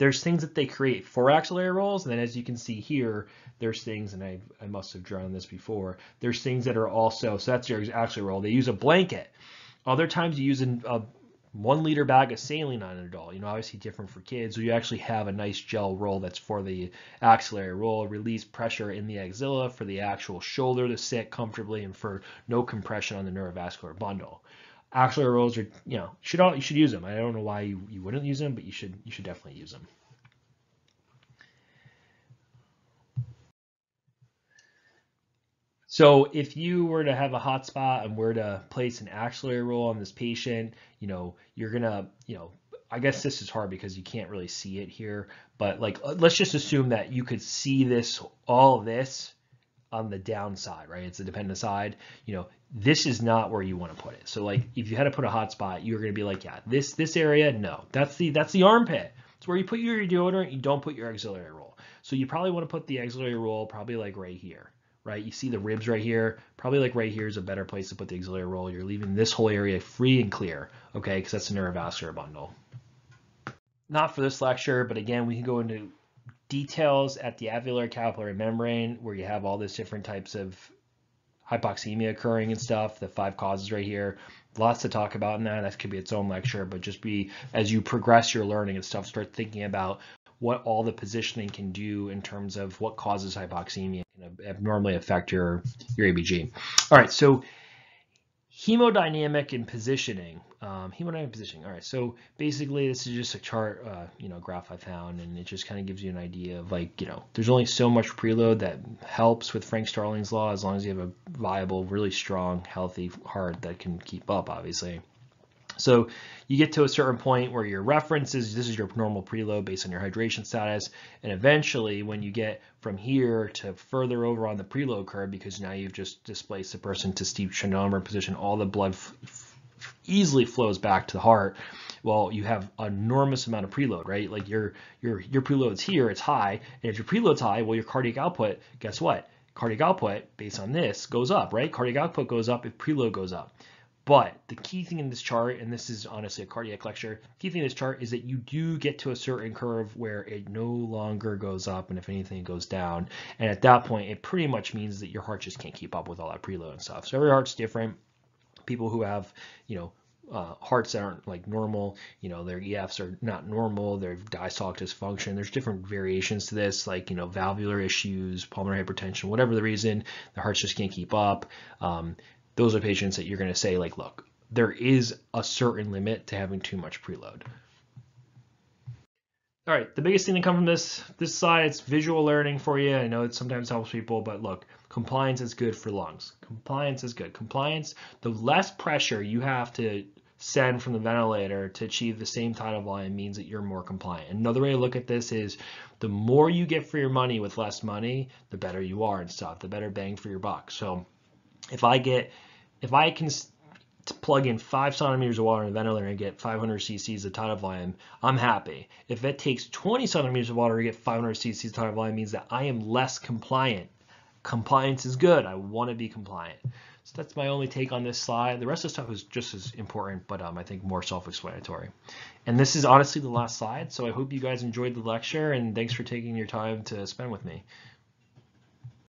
there's things that they create for axillary rolls. And then as you can see here, there's things, and I, I must have drawn this before, there's things that are also, so that's your axillary roll. They use a blanket. Other times you use a one liter bag of saline on an adult. You know, obviously different for kids. So you actually have a nice gel roll that's for the axillary roll, release pressure in the axilla for the actual shoulder to sit comfortably and for no compression on the neurovascular bundle axillary rolls are, you know, should all you should use them. I don't know why you, you wouldn't use them, but you should you should definitely use them. So if you were to have a hot spot and were to place an axillary roll on this patient, you know, you're gonna, you know, I guess this is hard because you can't really see it here, but like let's just assume that you could see this, all this on the downside, right? It's the dependent side. You know, this is not where you want to put it. So like if you had to put a hot spot, you're going to be like, yeah, this this area, no. That's the that's the armpit. It's where you put your deodorant, you don't put your auxiliary roll. So you probably want to put the auxiliary roll probably like right here, right? You see the ribs right here. Probably like right here is a better place to put the auxiliary roll. You're leaving this whole area free and clear, okay? Because that's a neurovascular bundle. Not for this lecture, but again, we can go into details at the alveolar capillary membrane where you have all these different types of hypoxemia occurring and stuff, the five causes right here. Lots to talk about in that. That could be its own lecture, but just be as you progress your learning and stuff, start thinking about what all the positioning can do in terms of what causes hypoxemia and abnormally affect your, your ABG. All right, so hemodynamic and positioning. Um, hemodynamic positioning. All right, so basically this is just a chart, uh, you know, graph I found, and it just kind of gives you an idea of like, you know, there's only so much preload that helps with Frank Starling's law as long as you have a viable, really strong, healthy heart that can keep up, obviously. So you get to a certain point where your reference is this is your normal preload based on your hydration status. And eventually when you get from here to further over on the preload curve, because now you've just displaced the person to steep Trendelenburg position, all the blood easily flows back to the heart. Well, you have enormous amount of preload, right? Like your your your preload's here, it's high, and if your preload's high, well, your cardiac output, guess what? Cardiac output based on this goes up, right? Cardiac output goes up if preload goes up. But the key thing in this chart, and this is honestly a cardiac lecture, key thing in this chart is that you do get to a certain curve where it no longer goes up, and if anything, it goes down. And at that point, it pretty much means that your heart just can't keep up with all that preload and stuff. So every heart's different. People who have, you know, uh, hearts that aren't like normal. You know, their EFs are not normal. Their diastolic dysfunction. There's different variations to this, like you know, valvular issues, pulmonary hypertension, whatever the reason, the hearts just can't keep up. Um, those are patients that you're going to say like, look, there is a certain limit to having too much preload. All right, the biggest thing to come from this this slide, it's visual learning for you. I know it sometimes helps people, but look, compliance is good for lungs. Compliance is good. Compliance, the less pressure you have to send from the ventilator to achieve the same tidal volume means that you're more compliant. Another way to look at this is the more you get for your money with less money, the better you are and stuff, the better bang for your buck. So if I get, if I can plug in five centimeters of water in a ventilator and get 500 cc's of tidal volume, I'm happy. If it takes 20 centimeters of water to get 500 cc's of tidal volume, means that I am less compliant. Compliance is good. I want to be compliant. So that's my only take on this slide. The rest of the stuff is just as important, but um, I think more self-explanatory. And this is honestly the last slide, so I hope you guys enjoyed the lecture, and thanks for taking your time to spend with me.